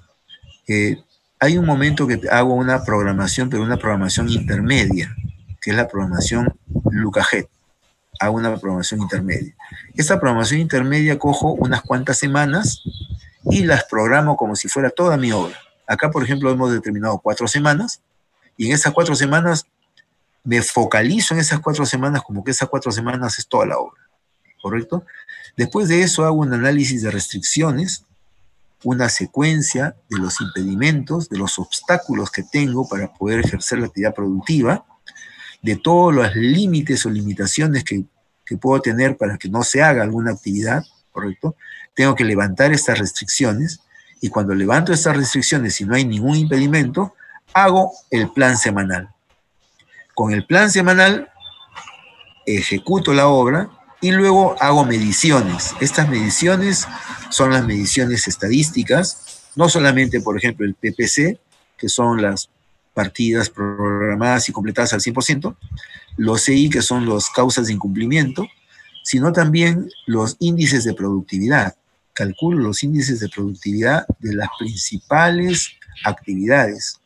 eh, hay un momento que hago una programación, pero una programación intermedia, que es la programación Lucajet. Hago una programación intermedia. Esta programación intermedia cojo unas cuantas semanas y las programo como si fuera toda mi obra. Acá, por ejemplo, hemos determinado cuatro semanas y en esas cuatro semanas me focalizo en esas cuatro semanas como que esas cuatro semanas es toda la obra, ¿correcto? Después de eso hago un análisis de restricciones, una secuencia de los impedimentos, de los obstáculos que tengo para poder ejercer la actividad productiva, de todos los límites o limitaciones que, que puedo tener para que no se haga alguna actividad, ¿correcto? Tengo que levantar estas restricciones y cuando levanto estas restricciones y no hay ningún impedimento, hago el plan semanal. Con el plan semanal ejecuto la obra y luego hago mediciones. Estas mediciones son las mediciones estadísticas, no solamente, por ejemplo, el PPC, que son las partidas programadas y completadas al 100%, los CI, que son las causas de incumplimiento, sino también los índices de productividad. Calculo los índices de productividad de las principales actividades,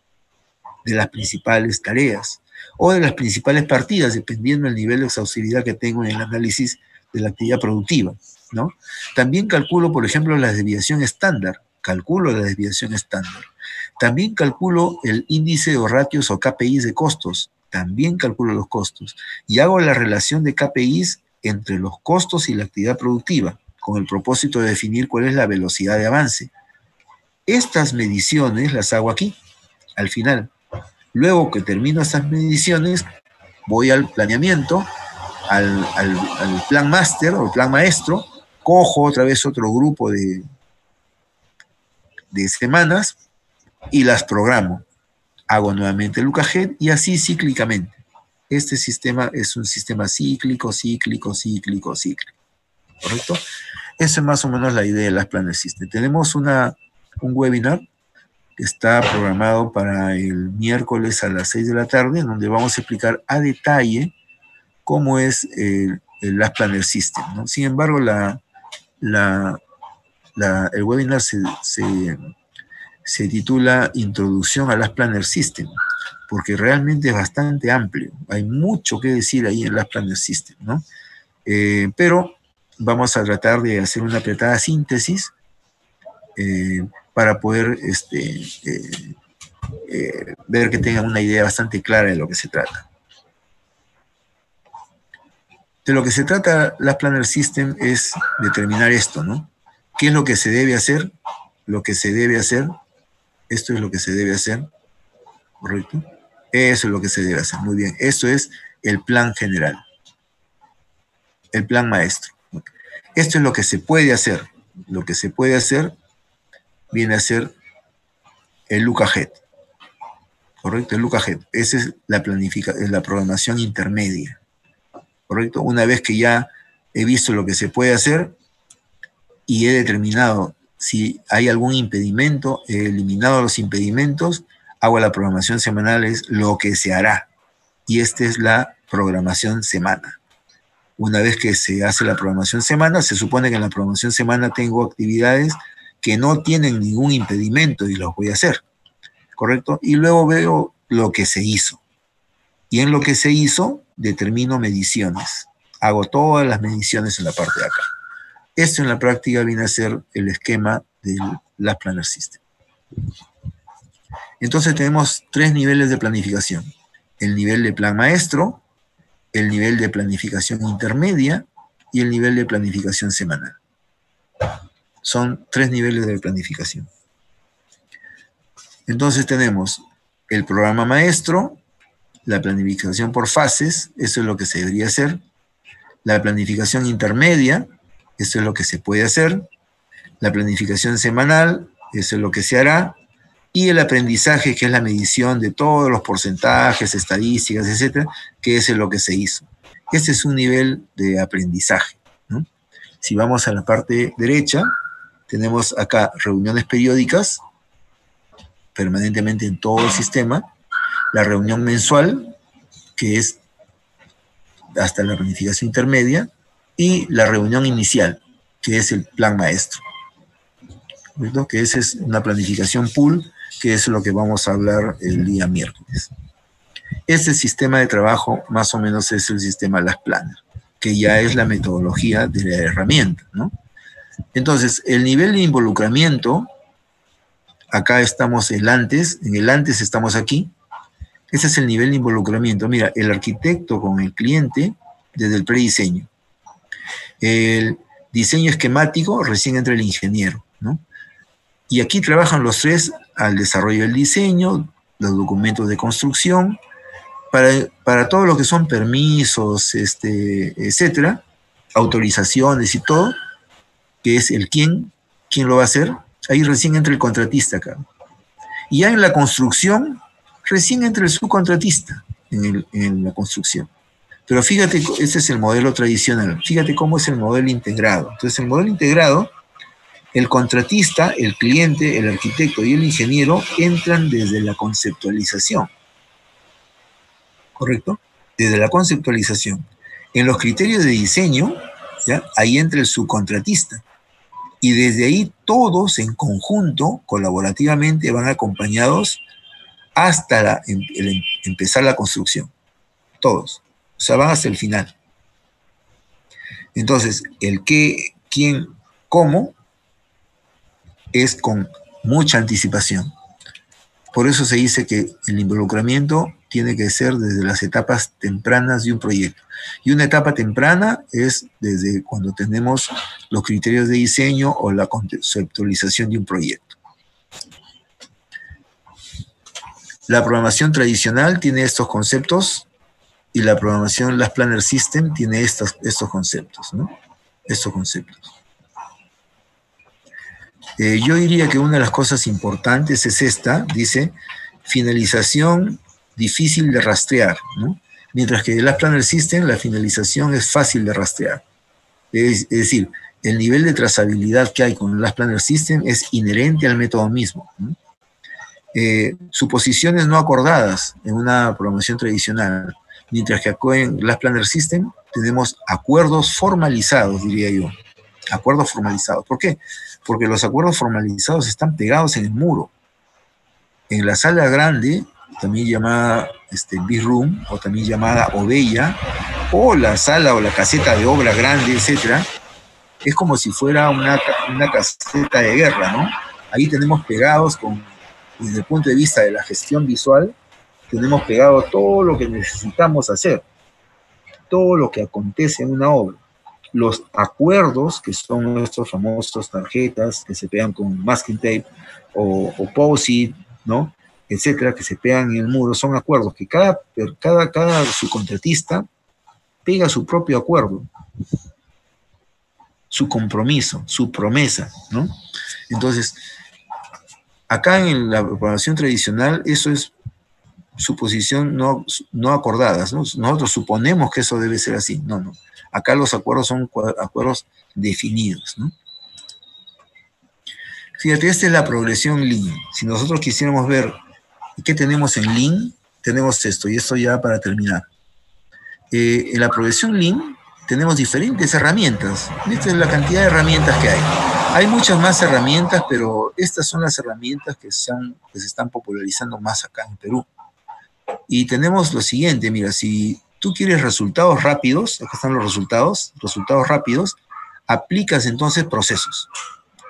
de las principales tareas o de las principales partidas, dependiendo del nivel de exhaustividad que tengo en el análisis de la actividad productiva. ¿no? También calculo, por ejemplo, la desviación estándar, calculo la desviación estándar. También calculo el índice o ratios o KPIs de costos, también calculo los costos. Y hago la relación de KPIs entre los costos y la actividad productiva, con el propósito de definir cuál es la velocidad de avance. Estas mediciones las hago aquí, al final. Luego que termino estas mediciones, voy al planeamiento, al, plan máster o plan maestro, cojo otra vez otro grupo de, de semanas y las programo. Hago nuevamente el y así cíclicamente. Este sistema es un sistema cíclico, cíclico, cíclico, cíclico. ¿Correcto? Esa es más o menos la idea de las planes System. Tenemos una, un webinar que está programado para el miércoles a las 6 de la tarde, en donde vamos a explicar a detalle cómo es el, el Last Planner System. Sin embargo, la, la, el webinar se, titula Introducción a Last Planner System, porque realmente es bastante amplio. Hay mucho que decir ahí en Last Planner System, ¿no? Eh, pero vamos a tratar de hacer una apretada síntesis eh, para poder este, eh, ver que tengan una idea bastante clara de lo que se trata. De lo que se trata la Planner System es determinar esto, ¿no? ¿Qué es lo que se debe hacer? Lo que se debe hacer. Esto es lo que se debe hacer. ¿Correcto? Eso es lo que se debe hacer. Muy bien. Esto es el plan general. El plan maestro. Esto es lo que se puede hacer. Lo que se puede hacer viene a ser el LucaJet. ¿Correcto? El LucaJet. Esa es la, planifica, es la programación intermedia. ¿Correcto? Una vez que ya he visto lo que se puede hacer y he determinado si hay algún impedimento, he eliminado los impedimentos, hago la programación semanal, es lo que se hará. Y esta es la programación semana. Una vez que se hace la programación semana, se supone que en la programación semana tengo actividades que no tienen ningún impedimento y los voy a hacer, ¿correcto? Y luego veo lo que se hizo. Y en lo que se hizo, determino mediciones. Hago todas las mediciones en la parte de acá. Esto en la práctica viene a ser el esquema del Last Planner System. Entonces tenemos tres niveles de planificación. El nivel de plan maestro, el nivel de planificación intermedia y el nivel de planificación semanal. Son tres niveles de planificación. Entonces tenemos el programa maestro, la planificación por fases, eso es lo que se debería hacer, la planificación intermedia, eso es lo que se puede hacer, la planificación semanal, eso es lo que se hará, y el aprendizaje, que es la medición de todos los porcentajes, estadísticas, etcétera, que es lo que se hizo. Ese es un nivel de aprendizaje. Si vamos a la parte derecha, tenemos acá reuniones periódicas, permanentemente en todo el sistema, la reunión mensual, que es hasta la planificación intermedia, y la reunión inicial, que es el plan maestro. Que esa es una planificación pool, que es lo que vamos a hablar el día miércoles. Este sistema de trabajo más o menos es el sistema Las Planas, que ya es la metodología de la herramienta, ¿no? Entonces, el nivel de involucramiento, acá estamos el antes, en el antes estamos aquí, ese es el nivel de involucramiento. Mira, el arquitecto con el cliente desde el prediseño. El diseño esquemático recién entra el ingeniero, ¿no? Y aquí trabajan los tres al desarrollo del diseño, los documentos de construcción, para, para todo lo que son permisos, este, etcétera, autorizaciones y todo, que es el quién, quién lo va a hacer, ahí recién entra el contratista acá. Y ya en la construcción, recién entra el subcontratista en, en la construcción. Pero fíjate, ese es el modelo tradicional. Fíjate cómo es el modelo integrado. Entonces, el modelo integrado, el contratista, el cliente, el arquitecto y el ingeniero entran desde la conceptualización. ¿Correcto? Desde la conceptualización. En los criterios de diseño, ¿ya? ahí entra el subcontratista. Y desde ahí todos en conjunto, colaborativamente, van acompañados hasta em, empezar la construcción. Todos. O sea, van hasta el final. Entonces, el qué, quién, cómo es con mucha anticipación. Por eso se dice que el involucramiento tiene que ser desde las etapas tempranas de un proyecto. Y una etapa temprana es desde cuando tenemos los criterios de diseño o la conceptualización de un proyecto. La programación tradicional tiene estos conceptos y la programación, las Planner System, tiene estos, estos conceptos, ¿no? Estos conceptos. Eh, yo diría que una de las cosas importantes es esta, dice, finalización difícil de rastrear, ¿no? Mientras que las Planner System, la finalización es fácil de rastrear. Es, decir, el nivel de trazabilidad que hay con las Planner System es inherente al método mismo. Eh, suposiciones no acordadas en una programación tradicional mientras que en Glass Planner System tenemos acuerdos formalizados, diría yo. Acuerdos formalizados. ¿Por qué? Porque los acuerdos formalizados están pegados en el muro. En la sala grande, también llamada este, Big Room, o también llamada Ovella, o la sala o la caseta de obra grande, etcétera, es como si fuera una, una caseta de guerra, ¿no? Ahí tenemos pegados con, desde el punto de vista de la gestión visual, tenemos pegado todo lo que necesitamos hacer, todo lo que acontece en una obra. Los acuerdos, que son nuestros famosos tarjetas que se pegan con masking tape o, o POSIT, ¿no? etcétera, que se pegan en el muro, son acuerdos que cada, cada, cada subcontratista pega su propio acuerdo, su compromiso, su promesa, ¿no? Entonces, acá en la aprobación tradicional, eso es suposición no, no acordadas. Nosotros suponemos que eso debe ser así. No, no. Acá los acuerdos son acuerdos definidos. Fíjate, esta es la progresión Lean. Si nosotros quisiéramos ver qué tenemos en Lean, tenemos esto, y esto ya para terminar. Eh, en la progresión Lean tenemos diferentes herramientas. Esta es la cantidad de herramientas que hay. Hay muchas más herramientas, pero estas son las herramientas que, que se están popularizando más acá en Perú. Y tenemos lo siguiente, mira, si tú quieres resultados rápidos, acá están los resultados, resultados rápidos, aplicas entonces procesos.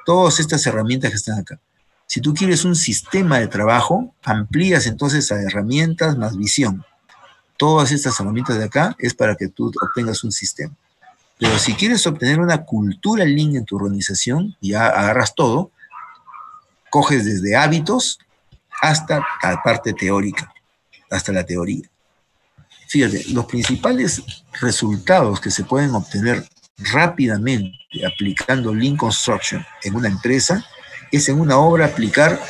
Todas estas herramientas que están acá. Si tú quieres un sistema de trabajo, amplías entonces a herramientas más visión. Todas estas herramientas de acá es para que tú obtengas un sistema. Pero si quieres obtener una cultura línea en tu organización, ya agarras todo, coges desde hábitos hasta la parte teórica, hasta la teoría. Fíjate, los principales resultados que se pueden obtener rápidamente aplicando Lean Construction en una empresa es en una obra aplicar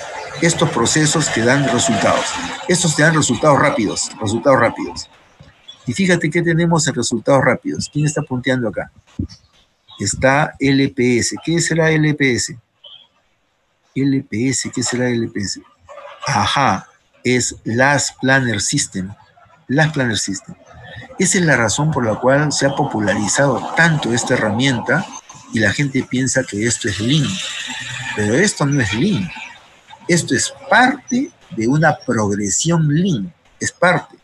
estos procesos que dan resultados. Estos te dan resultados rápidos, resultados rápidos. Y fíjate que tenemos en resultados rápidos. ¿Quién está punteando acá? Está LPS. ¿Qué será LPS? LPS, ¿qué será LPS? Ajá, es Last Planner System. Last Planner System. Esa es la razón por la cual se ha popularizado tanto esta herramienta y la gente piensa que esto es Lean. Pero esto no es Lean. Esto es parte de una progresión Lean. Es parte.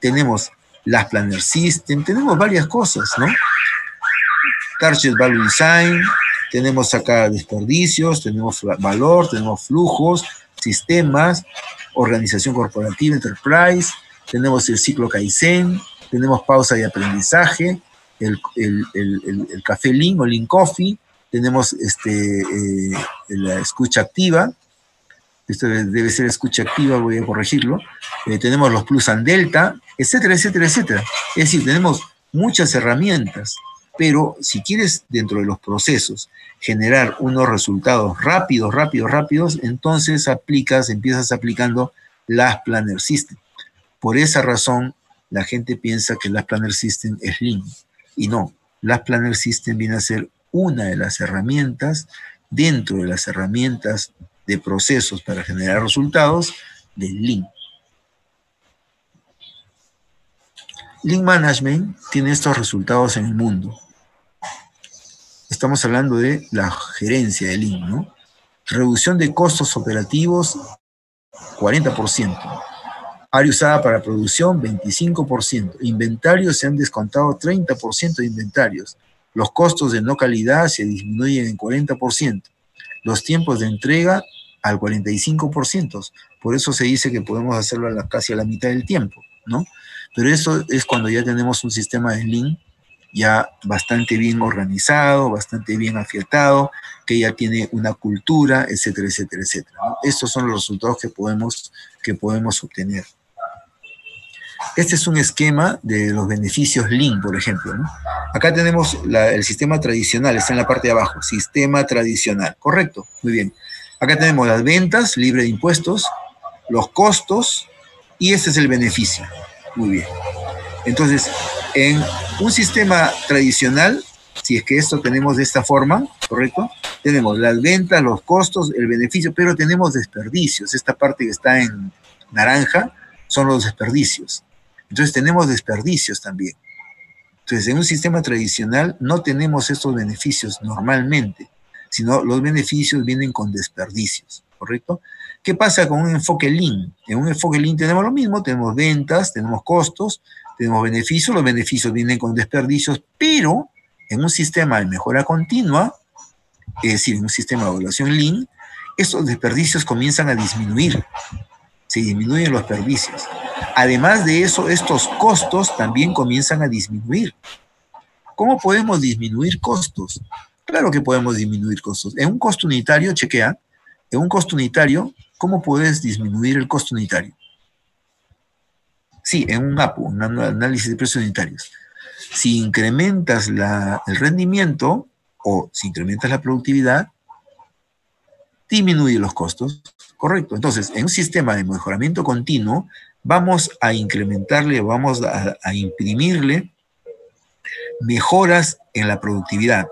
Tenemos las Planner System, tenemos varias cosas, ¿no? Target Value Design, tenemos acá desperdicios, tenemos valor, tenemos flujos, sistemas, organización corporativa, enterprise, tenemos el ciclo Kaizen, tenemos pausa de aprendizaje, el, café Lean o Lean Coffee, tenemos este, eh, la escucha activa, esto debe ser escucha activa, voy a corregirlo, eh, tenemos los plus and delta, etcétera, etcétera, etcétera. Es decir, tenemos muchas herramientas, pero si quieres dentro de los procesos generar unos resultados rápidos, rápidos, rápidos, entonces aplicas, empiezas aplicando las Planner System. Por esa razón, la gente piensa que las Planner System es Lean, y no, las Planner System viene a ser una de las herramientas dentro de las herramientas de procesos para generar resultados de Lean. Lean Management tiene estos resultados en el mundo. Estamos hablando de la gerencia de Lean, ¿no? Reducción de costos operativos, 40%. Área usada para producción, 25%. Inventarios se han descontado 30% de inventarios. Los costos de no calidad se disminuyen en 40%. Los tiempos de entrega al 45%. Por eso se dice que podemos hacerlo a casi a la mitad del tiempo, ¿no? Pero eso es cuando ya tenemos un sistema de Lean ya bastante bien organizado, bastante bien afiatado, que ya tiene una cultura, etcétera, etcétera, etcétera. Estos son los resultados que podemos, que podemos obtener. Este es un esquema de los beneficios Lean, por ejemplo. Acá tenemos el sistema tradicional, está en la parte de abajo, sistema tradicional, correcto, muy bien. Acá tenemos las ventas libre de impuestos, los costos y este es el beneficio. Muy bien. Entonces, en un sistema tradicional, si es que esto tenemos de esta forma, ¿correcto? Tenemos las ventas, los costos, el beneficio, pero tenemos desperdicios. Esta parte que está en naranja son los desperdicios. Entonces tenemos desperdicios también. Entonces, en un sistema tradicional no tenemos estos beneficios normalmente sino los beneficios vienen con desperdicios, ¿correcto? ¿Qué pasa con un enfoque Lean? En un enfoque Lean tenemos lo mismo, tenemos ventas, tenemos costos, tenemos beneficios, los beneficios vienen con desperdicios, pero en un sistema de mejora continua, es decir, en un sistema de evaluación Lean, estos desperdicios comienzan a disminuir, se disminuyen los desperdicios. Además de eso, estos costos también comienzan a disminuir. ¿Cómo podemos disminuir costos? Claro que podemos disminuir costos. En un costo unitario, chequea, en un costo unitario, ¿cómo puedes disminuir el costo unitario? Sí, en un APU, un análisis de precios unitarios. Si incrementas el rendimiento o si incrementas la productividad, disminuye los costos, correcto. Entonces, en un sistema de mejoramiento continuo, vamos a incrementarle, vamos a imprimirle mejoras en la productividad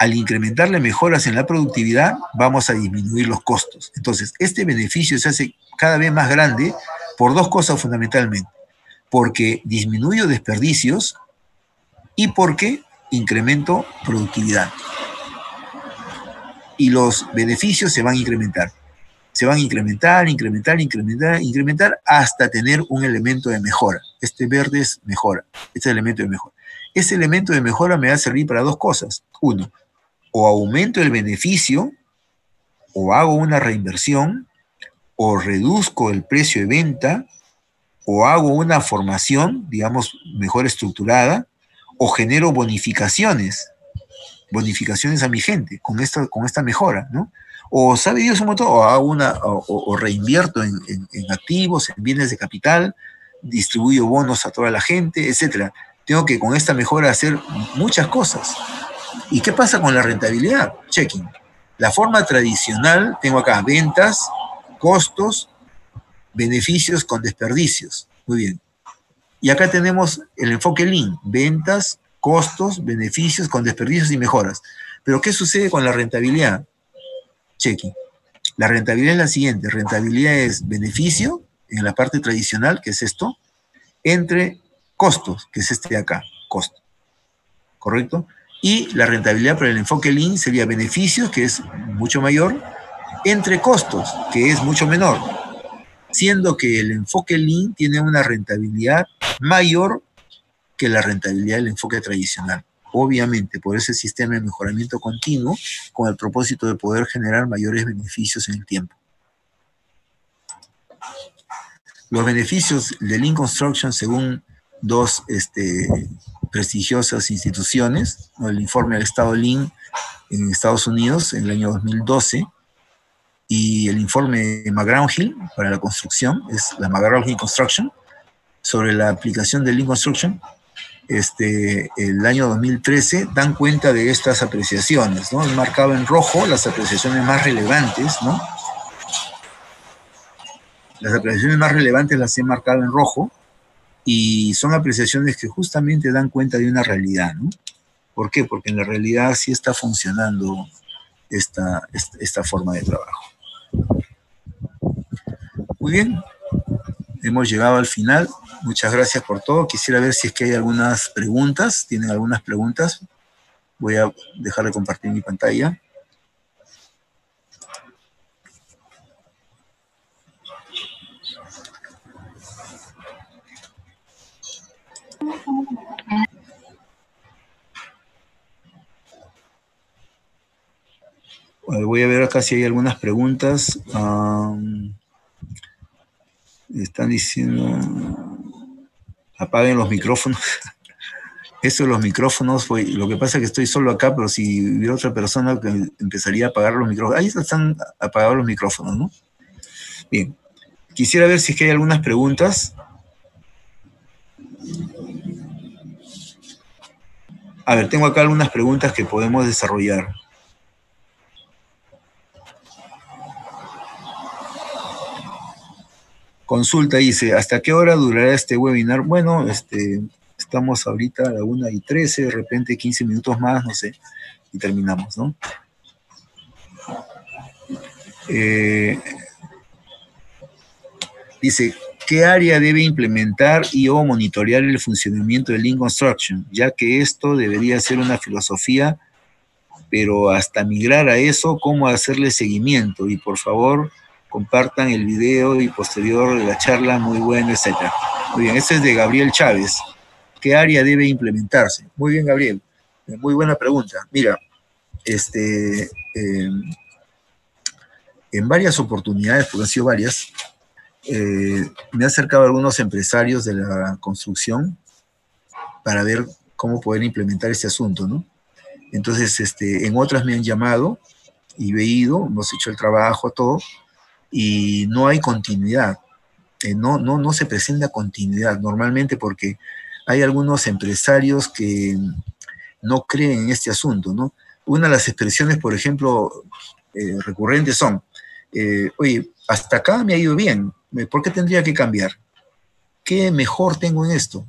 al incrementarle mejoras en la productividad, vamos a disminuir los costos. Entonces, este beneficio se hace cada vez más grande por dos cosas fundamentalmente. Porque disminuyo desperdicios y porque incremento productividad. Y los beneficios se van a incrementar. Se van a incrementar, incrementar, incrementar, incrementar hasta tener un elemento de mejora. Este verde es mejora, este elemento de mejora. Ese elemento de mejora me va a servir para dos cosas. Uno, o aumento el beneficio, o hago una reinversión, o reduzco el precio de venta, o hago una formación, digamos, mejor estructurada, o genero bonificaciones. bonificaciones a mi gente con esta, con esta mejora, ¿no? O sabe Dios un montón, o hago una, o, reinvierto en, activos, en bienes de capital, distribuyo bonos a toda la gente, etcétera. Tengo que con esta mejora hacer muchas cosas. ¿Y qué pasa con la rentabilidad? Checking. La forma tradicional, tengo acá ventas, costos, beneficios con desperdicios. Muy bien. Y acá tenemos el enfoque Lean, ventas, costos, beneficios con desperdicios y mejoras. Pero ¿qué sucede con la rentabilidad? Checking. La rentabilidad es la siguiente. Rentabilidad es beneficio, en la parte tradicional, que es esto, entre costos, que es este de acá, costo. ¿Correcto? Y la rentabilidad para el enfoque Lean sería beneficios, que es mucho mayor, entre costos, que es mucho menor. Siendo que el enfoque Lean tiene una rentabilidad mayor que la rentabilidad del enfoque tradicional. Obviamente, por ese sistema de mejoramiento continuo, con el propósito de poder generar mayores beneficios en el tiempo. Los beneficios de Lean Construction, según dos este, prestigiosas instituciones, el informe del Estado Lean en Estados Unidos en el año 2012 y el informe McGraw-Hill para la construcción, es la McGraw-Hill Construction, sobre la aplicación de Lean Construction, este, el año 2013, dan cuenta de estas apreciaciones, ¿no? Marcado en rojo las apreciaciones más relevantes, ¿no? Las apreciaciones más relevantes las he marcado en rojo, y son apreciaciones que justamente dan cuenta de una realidad, ¿no? ¿Por qué? Porque en la realidad sí está funcionando esta, esta, forma de trabajo. Muy bien, hemos llegado al final. Muchas gracias por todo. Quisiera ver si es que hay algunas preguntas. ¿Tienen algunas preguntas? Voy a dejar de compartir mi pantalla. Voy a ver acá si hay algunas preguntas. están diciendo, apaguen los micrófonos. Esto de los micrófonos, fue, lo que pasa es que estoy solo acá, pero si hubiera otra persona que empezaría a apagar los micrófonos. Ahí están apagados los micrófonos, ¿no? Bien. Quisiera ver si es que hay algunas preguntas. A ver, tengo acá algunas preguntas que podemos desarrollar. Consulta dice, ¿hasta qué hora durará este webinar? Bueno, este, estamos ahorita a la 1 y 13, de repente 15 minutos más, no sé, y terminamos, ¿no? Eh, dice, ¿qué área debe implementar y o monitorear el funcionamiento de Lean Construction? Ya que esto debería ser una filosofía, pero hasta migrar a eso, ¿cómo hacerle seguimiento? Y por favor, compartan el video y posterior la charla, muy bueno, etc. Muy bien, este es de Gabriel Chávez. ¿Qué área debe implementarse? Muy bien, Gabriel. Muy buena pregunta. Mira, este, eh, en varias oportunidades, porque han sido varias, eh, me he acercado a algunos empresarios de la construcción para ver cómo poder implementar este asunto, ¿no? Entonces, este, en otras me han llamado y he ido, hemos hecho el trabajo, todo, y no hay continuidad. Eh, no, no, no se presenta continuidad normalmente porque hay algunos empresarios que no creen en este asunto, ¿no? Una de las expresiones, por ejemplo, eh, recurrentes son, eh, oye, hasta acá me ha ido bien, ¿por qué tendría que cambiar? ¿Qué mejor tengo en esto?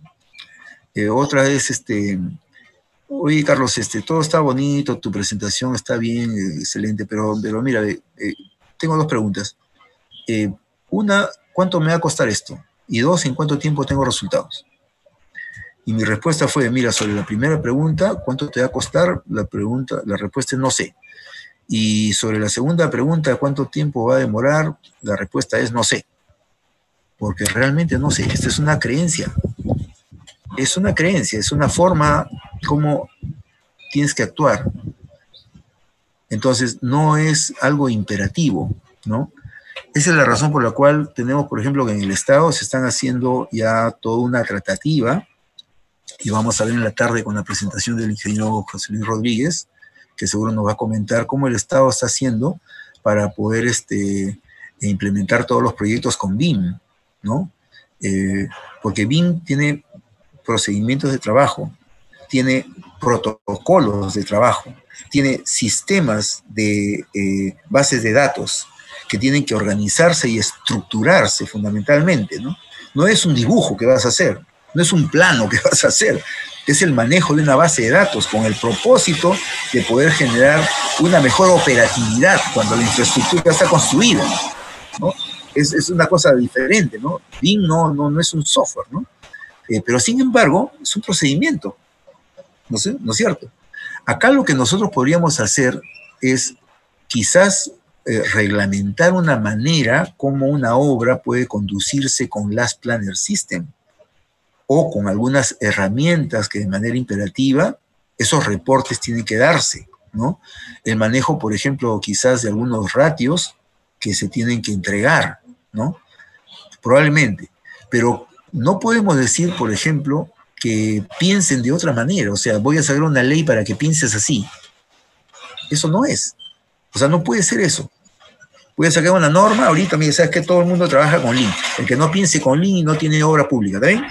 otra vez, este, oye, Carlos, este, todo está bonito, tu presentación está bien, excelente, pero, pero mira, tengo dos preguntas. Eh, una, ¿cuánto me va a costar esto? Y dos, ¿en cuánto tiempo tengo resultados? Y mi respuesta fue, mira, sobre la primera pregunta, ¿cuánto te va a costar? La, pregunta, la respuesta es no sé. Y sobre la segunda pregunta, ¿cuánto tiempo va a demorar? La respuesta es no sé. Porque realmente no sé, esta es una creencia. Es una creencia, es una forma como tienes que actuar. Entonces, no es algo imperativo, ¿no? Esa es la razón por la cual tenemos, por ejemplo, que en el Estado se están haciendo ya toda una tratativa, y vamos a ver en la tarde con la presentación del ingeniero José Luis Rodríguez, que seguro nos va a comentar cómo el Estado está haciendo para poder este, implementar todos los proyectos con BIM, ¿no? Eh, porque BIM tiene procedimientos de trabajo, tiene protocolos de trabajo, tiene sistemas de eh, bases de datos que tienen que organizarse y estructurarse fundamentalmente, ¿no? No es un dibujo que vas a hacer, no es un plano que vas a hacer, es el manejo de una base de datos con el propósito de poder generar una mejor operatividad cuando la infraestructura está construida, ¿no? Es, es una cosa diferente, ¿no? BIM no, no, no es un software, ¿no? Eh, pero sin embargo, es un procedimiento, ¿no, sé, ¿no es cierto? Acá lo que nosotros podríamos hacer es quizás eh, reglamentar una manera como una obra puede conducirse con Last Planner System o con algunas herramientas que de manera imperativa esos reportes tienen que darse, ¿no? El manejo, por ejemplo, quizás de algunos ratios que se tienen que entregar, ¿no? Probablemente. Pero no podemos decir, por ejemplo, que piensen de otra manera. O sea, voy a sacar una ley para que pienses así. Eso no es. O sea, no puede ser eso. Voy a sacar una norma, ahorita, mira, sabes que todo el mundo trabaja con Lean. El que no piense con Lean no tiene obra pública, ¿está bien?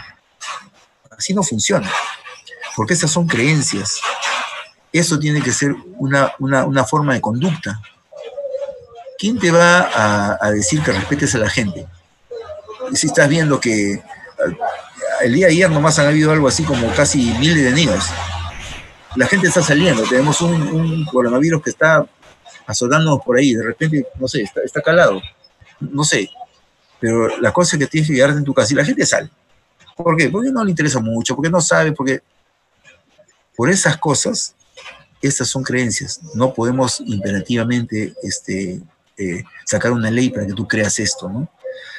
Así no funciona. Porque esas son creencias. Eso tiene que ser una, una, forma de conducta. ¿Quién te va a, decir que respetes a la gente? Si estás viendo que el día de ayer nomás han habido algo así como casi mil detenidos. La gente está saliendo, tenemos un, coronavirus que está azotándonos por ahí, de repente, no sé, está, calado, no sé. Pero la cosa es que tienes que quedarte en tu casa y la gente sale. ¿Por qué? Porque no le interesa mucho, porque no sabe, porque por esas cosas, estas son creencias. No podemos imperativamente este, eh, sacar una ley para que tú creas esto, ¿no?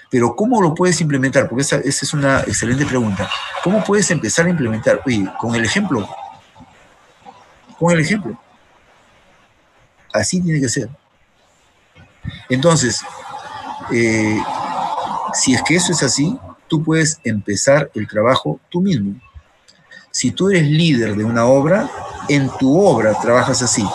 Pero ¿cómo lo puedes implementar? Porque esa, es una excelente pregunta. ¿Cómo puedes empezar a implementar? Oye, con el ejemplo. Con el ejemplo. Así tiene que ser. Entonces, eh, si es que eso es así, tú puedes empezar el trabajo tú mismo. Si tú eres líder de una obra, en tu obra trabajas así.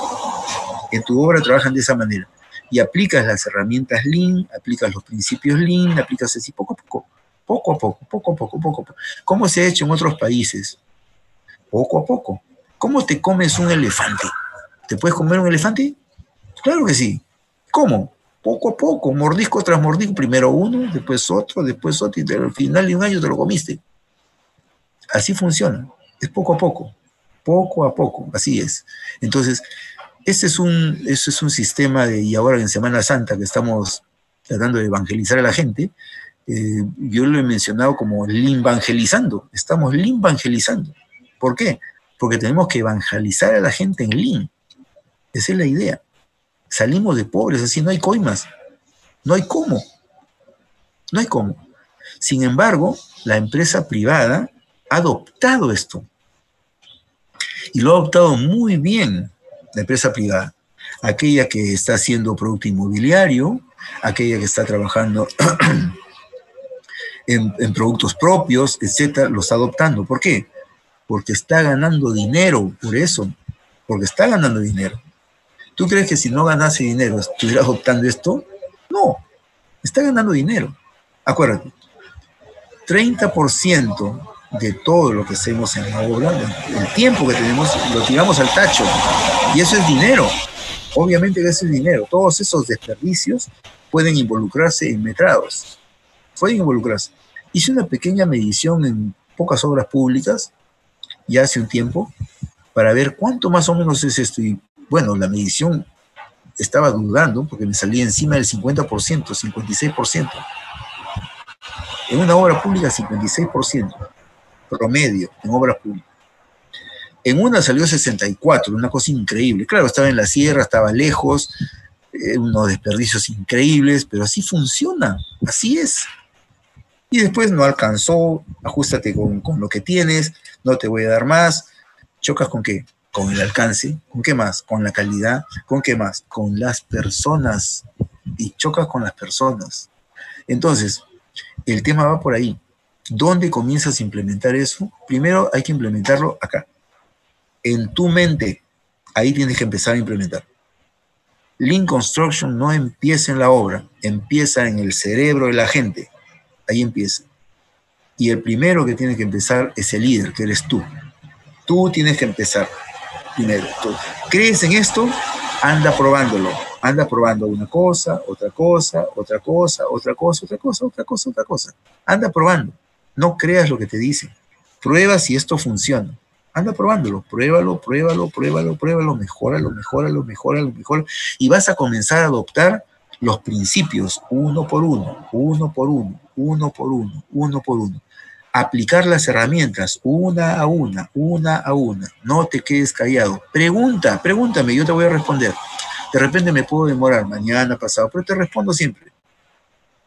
En tu obra trabajan de esa manera y aplicas las herramientas Lean, aplicas los principios Lean, aplicas así poco a poco, poco a poco, poco a poco, poco a poco. ¿Cómo se ha hecho en otros países? Poco a poco. ¿Cómo te comes un elefante? ¿Te puedes comer un elefante? Claro que sí. ¿Cómo? Poco a poco, mordisco tras mordisco, primero uno, después otro, después otro, y al final de un año te lo comiste. Así funciona, es poco a poco, poco a poco, así es. Entonces, ese es un, es un sistema de, y ahora en Semana Santa que estamos tratando de evangelizar a la gente, eh, yo lo he mencionado como evangelizando, estamos evangelizando. ¿Por qué? Porque tenemos que evangelizar a la gente en Lean. Esa es la idea. Salimos de pobres, así no hay coimas. No hay cómo. No hay cómo. Sin embargo, la empresa privada ha adoptado esto. Y lo ha adoptado muy bien la empresa privada, aquella que está haciendo producto inmobiliario, aquella que está trabajando en, productos propios, etcétera, lo está adoptando. ¿Por qué? Porque está ganando dinero, por eso, porque está ganando dinero. ¿Tú crees que si no ganase dinero estuviera adoptando esto? No, está ganando dinero. Acuérdate, 30% de todo lo que hacemos en la obra, el tiempo que tenemos, lo tiramos al tacho. Y eso es dinero. Obviamente que eso es dinero. Todos esos desperdicios pueden involucrarse en metrados. Pueden involucrarse. Hice una pequeña medición en pocas obras públicas, ya hace un tiempo, para ver cuánto más o menos es esto. Bueno, la medición estaba dudando porque me salía encima del 50%, 56%. En una obra pública, 56% promedio en obras públicas. En una salió 64, una cosa increíble. Claro, estaba en la sierra, estaba lejos, eh, unos desperdicios increíbles, pero así funciona, así es. Y después no alcanzó, ajustate con, con lo que tienes, no te voy a dar más. ¿Chocas con qué? Con el alcance. ¿Con qué más? Con la calidad. ¿Con qué más? Con las personas. Y chocas con las personas. Entonces, el tema va por ahí. ¿Dónde comienzas a implementar eso? Primero hay que implementarlo acá, en tu mente. Ahí tienes que empezar a implementar. Lean Construction no empieza en la obra, empieza en el cerebro de la gente. Ahí empieza. Y el primero que tiene que empezar es el líder, que eres tú. Tú tienes que empezar primero. ¿Crees en esto? Anda probándolo. Anda probando una cosa, otra cosa, otra cosa, otra cosa, otra cosa, otra cosa, otra cosa. Anda probando. No creas lo que te dicen. Prueba si esto funciona. Anda probándolo, pruébalo, pruébalo, pruébalo, pruébalo, mejóralo, mejóralo, mejóralo, mejóralo. Y vas a comenzar a adoptar los principios uno por uno, uno por uno, uno por uno, uno por uno. Aplicar las herramientas una a una, una a una. No te quedes callado. Pregunta, pregúntame, yo te voy a responder. De repente me puedo demorar mañana, pasado, pero te respondo siempre.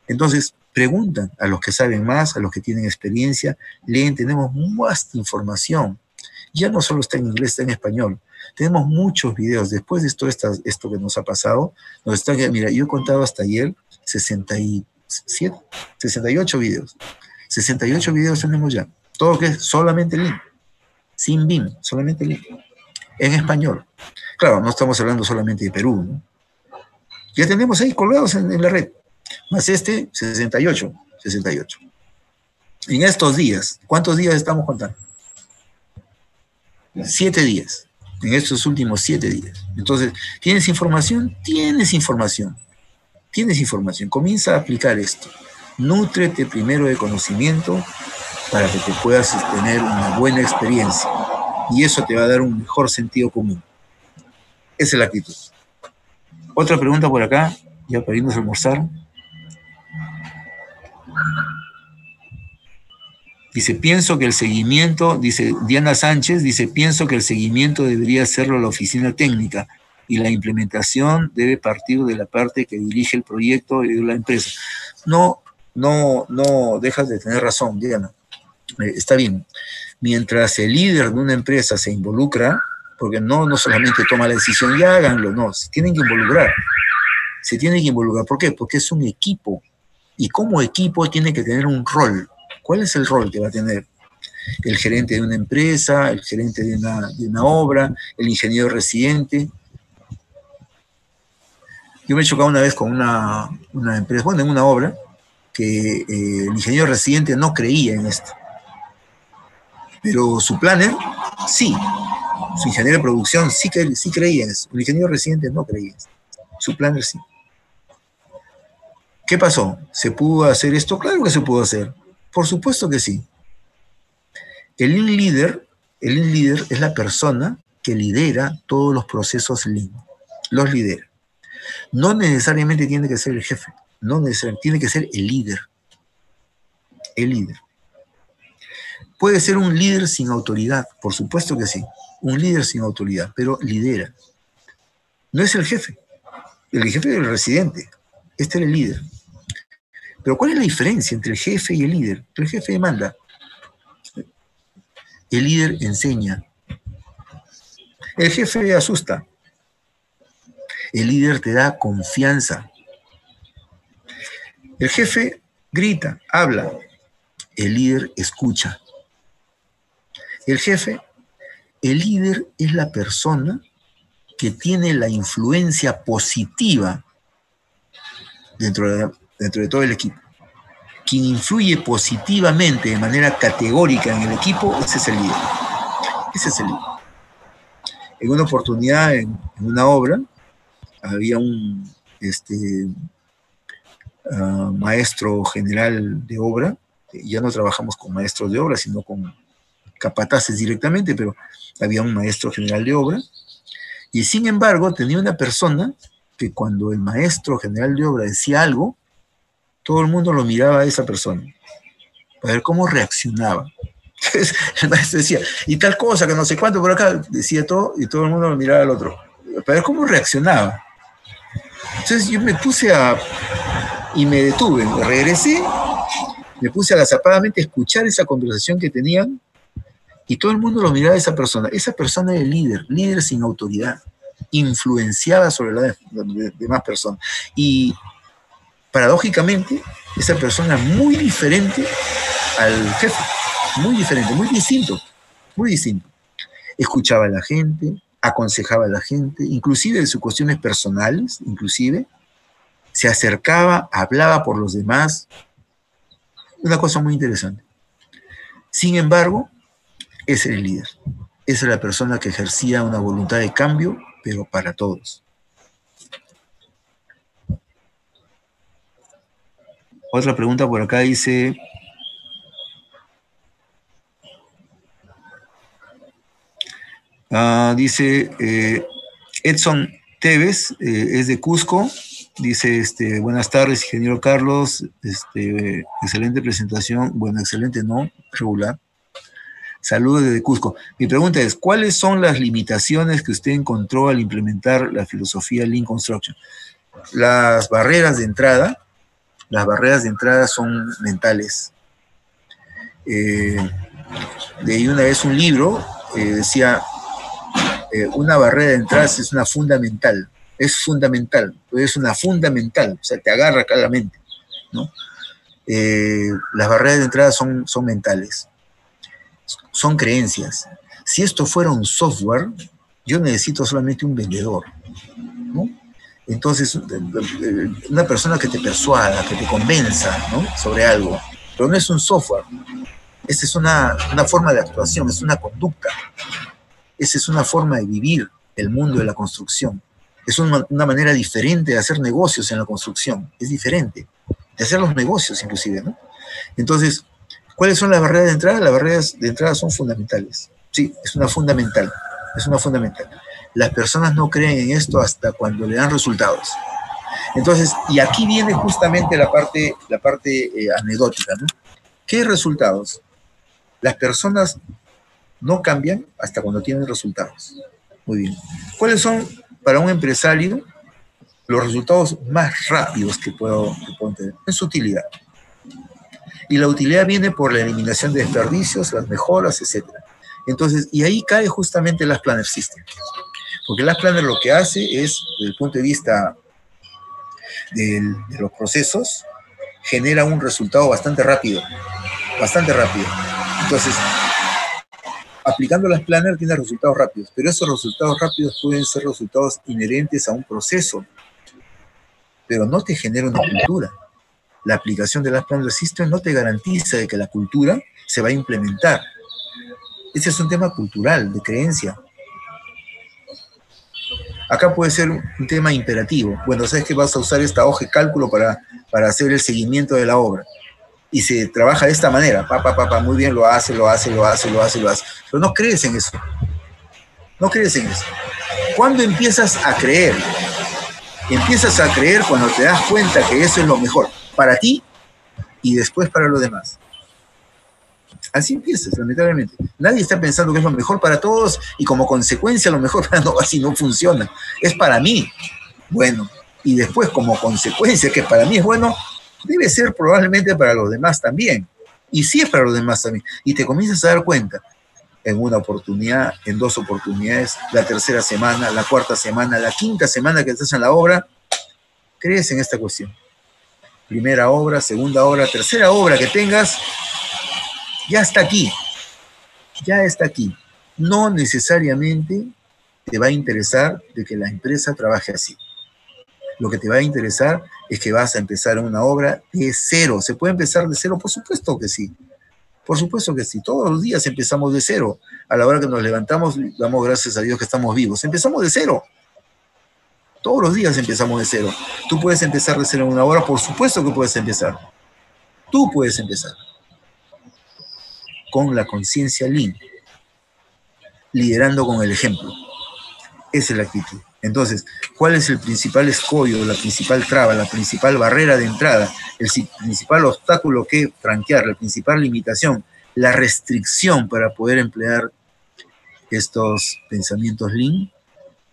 Entonces, preguntan a los que saben más, a los que tienen experiencia, leen, tenemos más información ya no solo está en inglés, está en español. Tenemos muchos videos. Después de esto, esto que nos ha pasado, nos está, mira, yo he contado hasta ayer 67, 68 videos. 68 videos tenemos ya. Todo que es solamente link. Sin BIM, solamente link. En español. Claro, no estamos hablando solamente de Perú. Ya tenemos ahí colgados en, en la red. Más este, 68. 68. En estos días, ¿cuántos días estamos contando? Siete días, en estos últimos siete días. Entonces, ¿tienes información? Tienes información. Tienes información. Comienza a aplicar esto. Nútrete primero de conocimiento para que te puedas tener una buena experiencia. Y eso te va a dar un mejor sentido común. Esa es la actitud. Otra pregunta por acá, ya para irnos a almorzar. Dice, pienso que el seguimiento, dice Diana Sánchez, dice, pienso que el seguimiento debería hacerlo la oficina técnica y la implementación debe partir de la parte que dirige el proyecto y de la empresa. No, no, no, dejas de tener razón, Diana. Eh, está bien. Mientras el líder de una empresa se involucra, porque no, no solamente toma la decisión, ya háganlo, no, se tienen que involucrar. Se tienen que involucrar. ¿Por qué? Porque es un equipo. Y como equipo tiene que tener un rol ¿Cuál es el rol que va a tener el gerente de una empresa, el gerente de una, obra, el ingeniero residente? Yo me he chocado una vez con una, empresa, bueno, en una obra, que eh, el ingeniero residente no creía en esto. Pero su planner, sí. Su ingeniero de producción sí, sí creía en eso. El ingeniero residente no creía en. Su planner sí. ¿Qué pasó? ¿Se pudo hacer esto? Claro que se pudo hacer. Por supuesto que sí. El Lean el Lean Leader es la persona que lidera todos los procesos Lean. Los lidera. No necesariamente tiene que ser el jefe, no necesariamente, tiene que ser el líder. El líder. Puede ser un líder sin autoridad, por supuesto que sí. Un líder sin autoridad, pero lidera. No es el jefe. El jefe es el residente. Este es el líder. Pero ¿cuál es la diferencia entre el jefe y el líder? El jefe manda. El líder enseña. El jefe asusta. El líder te da confianza. El jefe grita, habla. El líder escucha. El jefe, el líder es la persona que tiene la influencia positiva dentro de, todo el equipo. Quien influye positivamente de manera categórica en el equipo, ese es el líder. Ese es el líder. En una oportunidad, en, una obra, había un este, ah, maestro general de obra, ya no trabajamos con maestros de obra, sino con capataces directamente, pero había un maestro general de obra, y sin embargo tenía una persona que cuando el maestro general de obra decía algo, todo el mundo lo miraba a esa persona, para ver cómo reaccionaba. el maestro decía, y tal cosa, que no sé cuánto por acá, decía todo, y todo el mundo lo miraba al otro, para ver cómo reaccionaba. Entonces yo me puse a, y me detuve, regresé, me puse agazapadamente a escuchar esa conversación que tenían, y todo el mundo lo miraba a esa persona. Esa persona era el líder, líder sin autoridad, influenciaba sobre las demás personas. Y paradójicamente, esa persona muy diferente al jefe, muy diferente, muy distinto, muy distinto. Escuchaba a la gente, aconsejaba a la gente, inclusive de sus cuestiones personales, inclusive, se acercaba, hablaba por los demás. Una cosa muy interesante. Sin embargo, ese era el líder. Esa la persona que ejercía una voluntad de cambio, pero para todos. Otra pregunta por acá dice, ah, dice eh, Edson Tevez, eh, es de Cusco, dice, este, buenas tardes, ingeniero Carlos, este, excelente presentación, bueno, excelente, no, regular. Saludos desde Cusco. Mi pregunta es, ¿cuáles son las limitaciones que usted encontró al implementar la filosofía Lean Construction? Las barreras de entrada, las barreras de entrada son mentales. Eh, de una vez un libro eh, decía, eh, una barrera de entrada es una fundamental, es fundamental, es una fundamental, o sea, te agarra claramente, ¿no? las barreras de entrada son, son mentales, son creencias. Si esto fuera un software, yo necesito solamente un vendedor, ¿no? Entonces, una persona que te persuada, que te convenza sobre algo, pero no es un software. Esa es una, forma de actuación, es una conducta. Esa es una forma de vivir el mundo de la construcción. Es una, manera diferente de hacer negocios en la construcción. Es diferente. De hacer los negocios, inclusive, ¿no? Entonces, ¿cuáles son las barreras de entrada? Las barreras de entrada son fundamentales. Sí, es una fundamental. Es una fundamental las personas no creen en esto hasta cuando le dan resultados. Entonces, y aquí viene justamente la parte, la parte eh, anecdótica, ¿no? ¿Qué resultados? Las personas no cambian hasta cuando tienen resultados. Muy bien. ¿Cuáles son para un empresario los resultados más rápidos que puedo, tener? En su utilidad. Y la utilidad viene por la eliminación de desperdicios, las mejoras, etc. Entonces, y ahí cae justamente las Planner Systems. Porque Last Planner lo que hace es, desde el punto de vista de los procesos, genera un resultado bastante rápido, bastante rápido. Entonces, aplicando las Planner tiene resultados rápidos, pero esos resultados rápidos pueden ser resultados inherentes a un proceso, pero no te genera una cultura. La aplicación de las Planner System no te garantiza de que la cultura se va a implementar. Ese es un tema cultural, de creencia. Acá puede ser un tema imperativo. Bueno, sabes que vas a usar esta hoja de cálculo para, para hacer el seguimiento de la obra. Y se trabaja de esta manera. Pa, pa, muy bien, lo hace, lo hace, lo hace, lo hace, lo hace. Pero no crees en eso. No crees en eso. ¿Cuándo empiezas a creer? Empiezas a creer cuando te das cuenta que eso es lo mejor para ti y después para los demás. Así empiezas, lamentablemente. Nadie está pensando que es lo mejor para todos y como consecuencia lo mejor para no, así no funciona. Es para mí. Bueno, y después como consecuencia que para mí es bueno, debe ser probablemente para los demás también. Y sí es para los demás también. Y te comienzas a dar cuenta en una oportunidad, en dos oportunidades, la tercera semana, la cuarta semana, la quinta semana que estás en la obra, crees en esta cuestión. Primera obra, segunda obra, tercera obra que tengas, ya está aquí, ya está aquí. No necesariamente te va a interesar de que la empresa trabaje así. Lo que te va a interesar es que vas a empezar una obra de cero. ¿Se puede empezar de cero? Por supuesto que sí. Por supuesto que sí. Todos los días empezamos de cero. A la hora que nos levantamos, damos gracias a Dios que estamos vivos. Empezamos de cero. Todos los días empezamos de cero. Tú puedes empezar de cero en una hora, por supuesto que puedes empezar. Tú puedes empezar con la conciencia lean, liderando con el ejemplo. Esa es la actitud. Entonces, ¿cuál es el principal escollo, la principal traba, la principal barrera de entrada, el principal obstáculo que franquear, la principal limitación, la restricción para poder emplear estos pensamientos lean?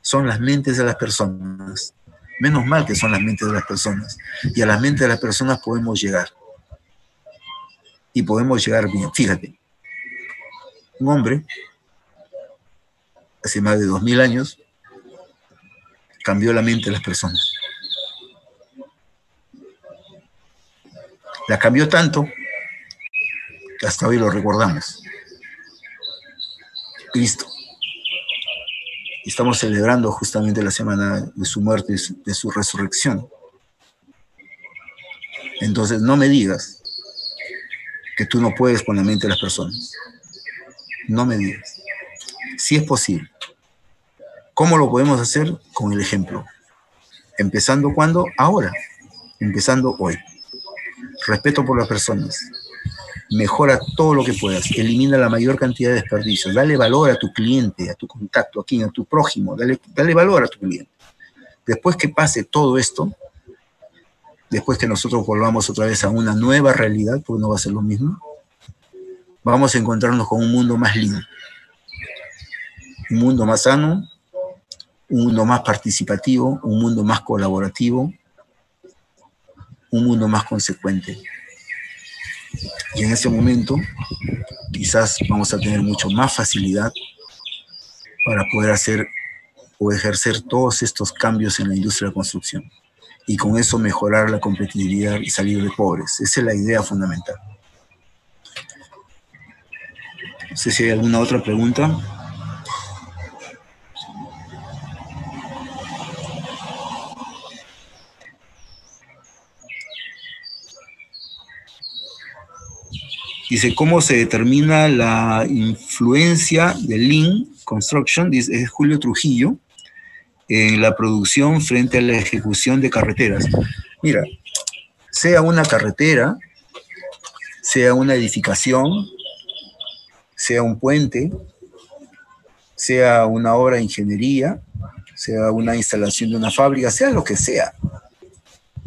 Son las mentes de las personas. Menos mal que son las mentes de las personas. Y a las mentes de las personas podemos llegar. Y podemos llegar bien. Fíjate, un hombre, hace más de dos mil años, cambió la mente de las personas. La cambió tanto que hasta hoy lo recordamos. Cristo. Estamos celebrando justamente la semana de su muerte, de su resurrección. Entonces, no me digas que tú no puedes con la mente de las personas. No me digas. Si es posible. ¿Cómo lo podemos hacer? Con el ejemplo. Empezando cuando? Ahora. Empezando hoy. Respeto por las personas. Mejora todo lo que puedas. Elimina la mayor cantidad de desperdicios. Dale valor a tu cliente, a tu contacto, aquí, a tu prójimo. Dale, dale valor a tu cliente. Después que pase todo esto, después que nosotros volvamos otra vez a una nueva realidad, porque no va a ser lo mismo, vamos a encontrarnos con un mundo más lindo, un mundo más sano, un mundo más participativo, un mundo más colaborativo, un mundo más consecuente. Y en ese momento quizás vamos a tener mucho más facilidad para poder hacer o ejercer todos estos cambios en la industria de la construcción y con eso mejorar la competitividad y salir de pobres. Esa es la idea fundamental. No sé si hay alguna otra pregunta. Dice, ¿cómo se determina la influencia de Lean Construction? Dice, Julio Trujillo en la producción frente a la ejecución de carreteras. Mira, sea una carretera, sea una edificación, sea un puente, sea una obra de ingeniería, sea una instalación de una fábrica, sea lo que sea.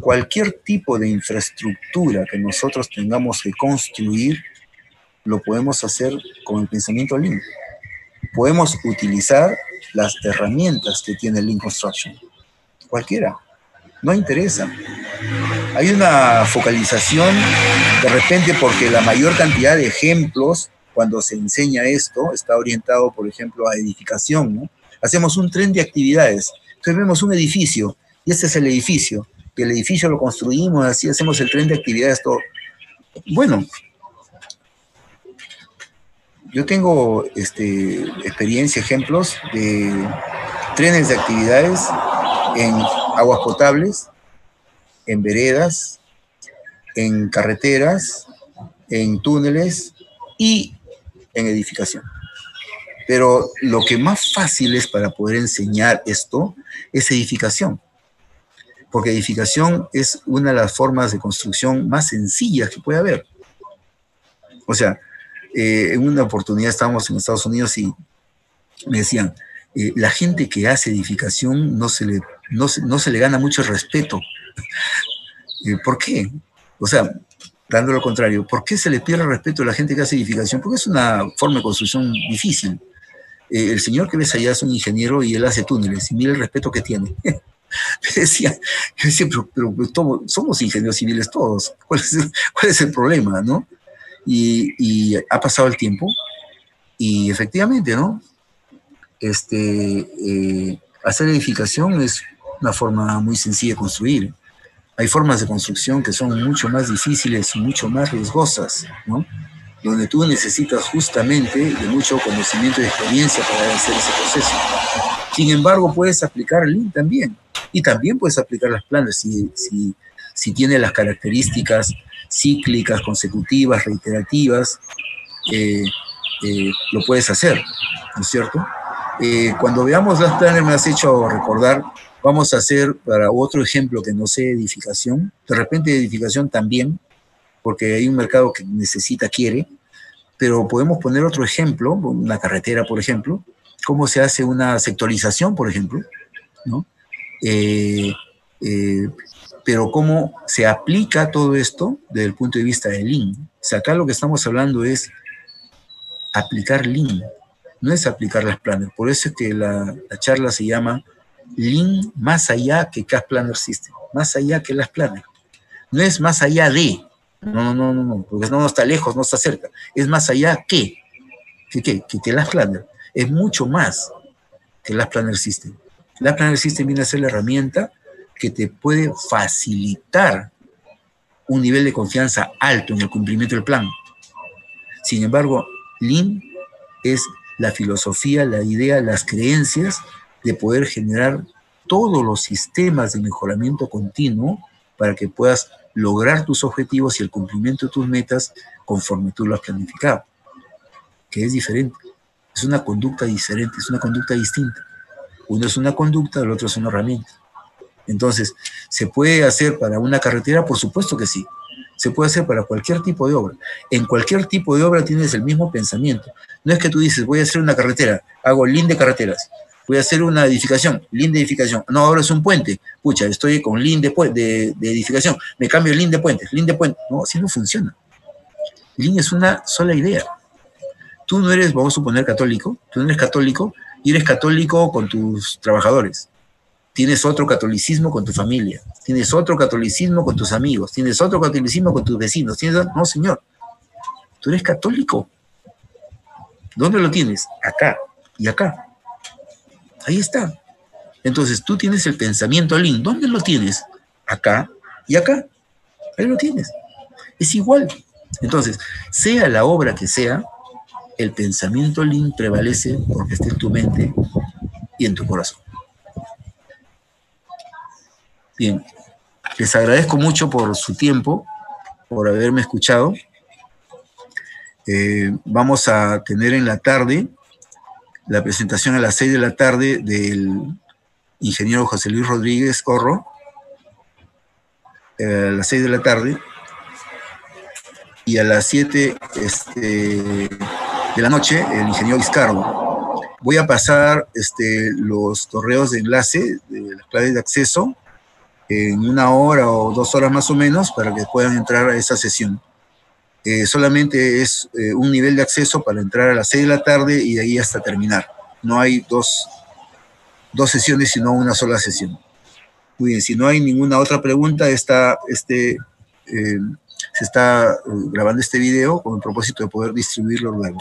Cualquier tipo de infraestructura que nosotros tengamos que construir, lo podemos hacer con el pensamiento limpio. Podemos utilizar las herramientas que tiene Lean Construction. Cualquiera. No interesa. Hay una focalización de repente porque la mayor cantidad de ejemplos cuando se enseña esto está orientado, por ejemplo, a edificación. Hacemos un tren de actividades. Entonces vemos un edificio y este es el edificio. Y el edificio lo construimos, así hacemos el tren de actividades. Todo. Bueno, yo tengo este, experiencia, ejemplos de trenes de actividades en aguas potables, en veredas, en carreteras, en túneles y en edificación. Pero lo que más fácil es para poder enseñar esto es edificación, porque edificación es una de las formas de construcción más sencillas que puede haber. O sea, eh, en una oportunidad estábamos en Estados Unidos y me decían, eh, la gente que hace edificación no se le, no se, le gana mucho respeto. Eh, ¿Por qué? O sea, dando lo contrario, ¿por qué se le pierde el respeto a la gente que hace edificación? Porque es una forma de construcción difícil. el señor que ves allá es un ingeniero y él hace túneles y mira el respeto que tiene. me decía, pero, somos ingenieros civiles todos. ¿Cuál es, ¿Cuál es el problema, no? Y, ha pasado el tiempo y efectivamente, ¿no? Este, eh, hacer edificación es una forma muy sencilla de construir. Hay formas de construcción que son mucho más difíciles mucho más riesgosas, ¿no? Donde tú necesitas justamente de mucho conocimiento y experiencia para hacer ese proceso. Sin embargo, puedes aplicar el Lean también. Y también puedes aplicar las planas si, si, si tiene las características cíclicas, consecutivas, reiterativas, eh, eh, lo puedes hacer, ¿no es cierto? Eh, cuando veamos las planes, me has hecho recordar, vamos a hacer para otro ejemplo que no sé, edificación, de repente edificación también, porque hay un mercado que necesita, quiere, pero podemos poner otro ejemplo, una carretera, por ejemplo, cómo se hace una sectorización, por ejemplo, ¿no? Pero cómo se aplica todo esto desde el punto de vista de Lean. O acá lo que estamos hablando es aplicar Lean, no es aplicar las planners. Por eso es que la, charla se llama Lean más allá que CAS Planner System, más allá que las planners. No es más allá de, no, no, no, no, porque no, está lejos, no está cerca. Es más allá que, que, que, que, las planners. Es mucho más que las Planner System. Las Planner System viene a ser la herramienta que te puede facilitar un nivel de confianza alto en el cumplimiento del plan. Sin embargo, Lean es la filosofía, la idea, las creencias de poder generar todos los sistemas de mejoramiento continuo para que puedas lograr tus objetivos y el cumplimiento de tus metas conforme tú lo has planificado, que es diferente. Es una conducta diferente, es una conducta distinta. Uno es una conducta, el otro es una herramienta. Entonces, ¿se puede hacer para una carretera? Por supuesto que sí. Se puede hacer para cualquier tipo de obra. En cualquier tipo de obra tienes el mismo pensamiento. No es que tú dices, voy a hacer una carretera, hago lin de carreteras. Voy a hacer una edificación, lin de edificación. No, ahora es un puente. Pucha, estoy con lin de, de, de edificación. Me cambio lin de puentes, lin de puente. No, así no funciona. Lin es una sola idea. Tú no eres, vamos a suponer, católico. Tú no eres católico y eres católico con tus trabajadores tienes otro catolicismo con tu familia, tienes otro catolicismo con tus amigos, tienes otro catolicismo con tus vecinos. No, señor, tú eres católico. ¿Dónde lo tienes? Acá y acá. Ahí está. Entonces tú tienes el pensamiento Lin. ¿Dónde lo tienes? Acá y acá. Ahí lo tienes. Es igual. Entonces, sea la obra que sea, el pensamiento Lin prevalece porque está en tu mente y en tu corazón. Bien, les agradezco mucho por su tiempo, por haberme escuchado. Eh, vamos a tener en la tarde la presentación a las 6 de la tarde del ingeniero José Luis Rodríguez Corro, eh, a las 6 de la tarde, y a las 7 este, de la noche el ingeniero Vizcardo. Voy a pasar este, los correos de enlace de las claves de acceso en una hora o dos horas más o menos para que puedan entrar a esa sesión. Eh, solamente es eh, un nivel de acceso para entrar a las 6 de la tarde y de ahí hasta terminar. No hay dos, dos sesiones, sino una sola sesión. Muy bien, si no hay ninguna otra pregunta, está, este, eh, se está grabando este video con el propósito de poder distribuirlo luego.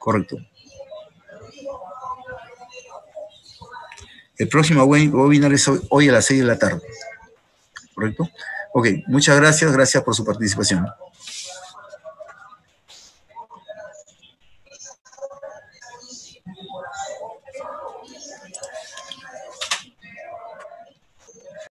Correcto. El próximo webinar es hoy a las 6 de la tarde. ¿Correcto? Ok, muchas gracias. Gracias por su participación.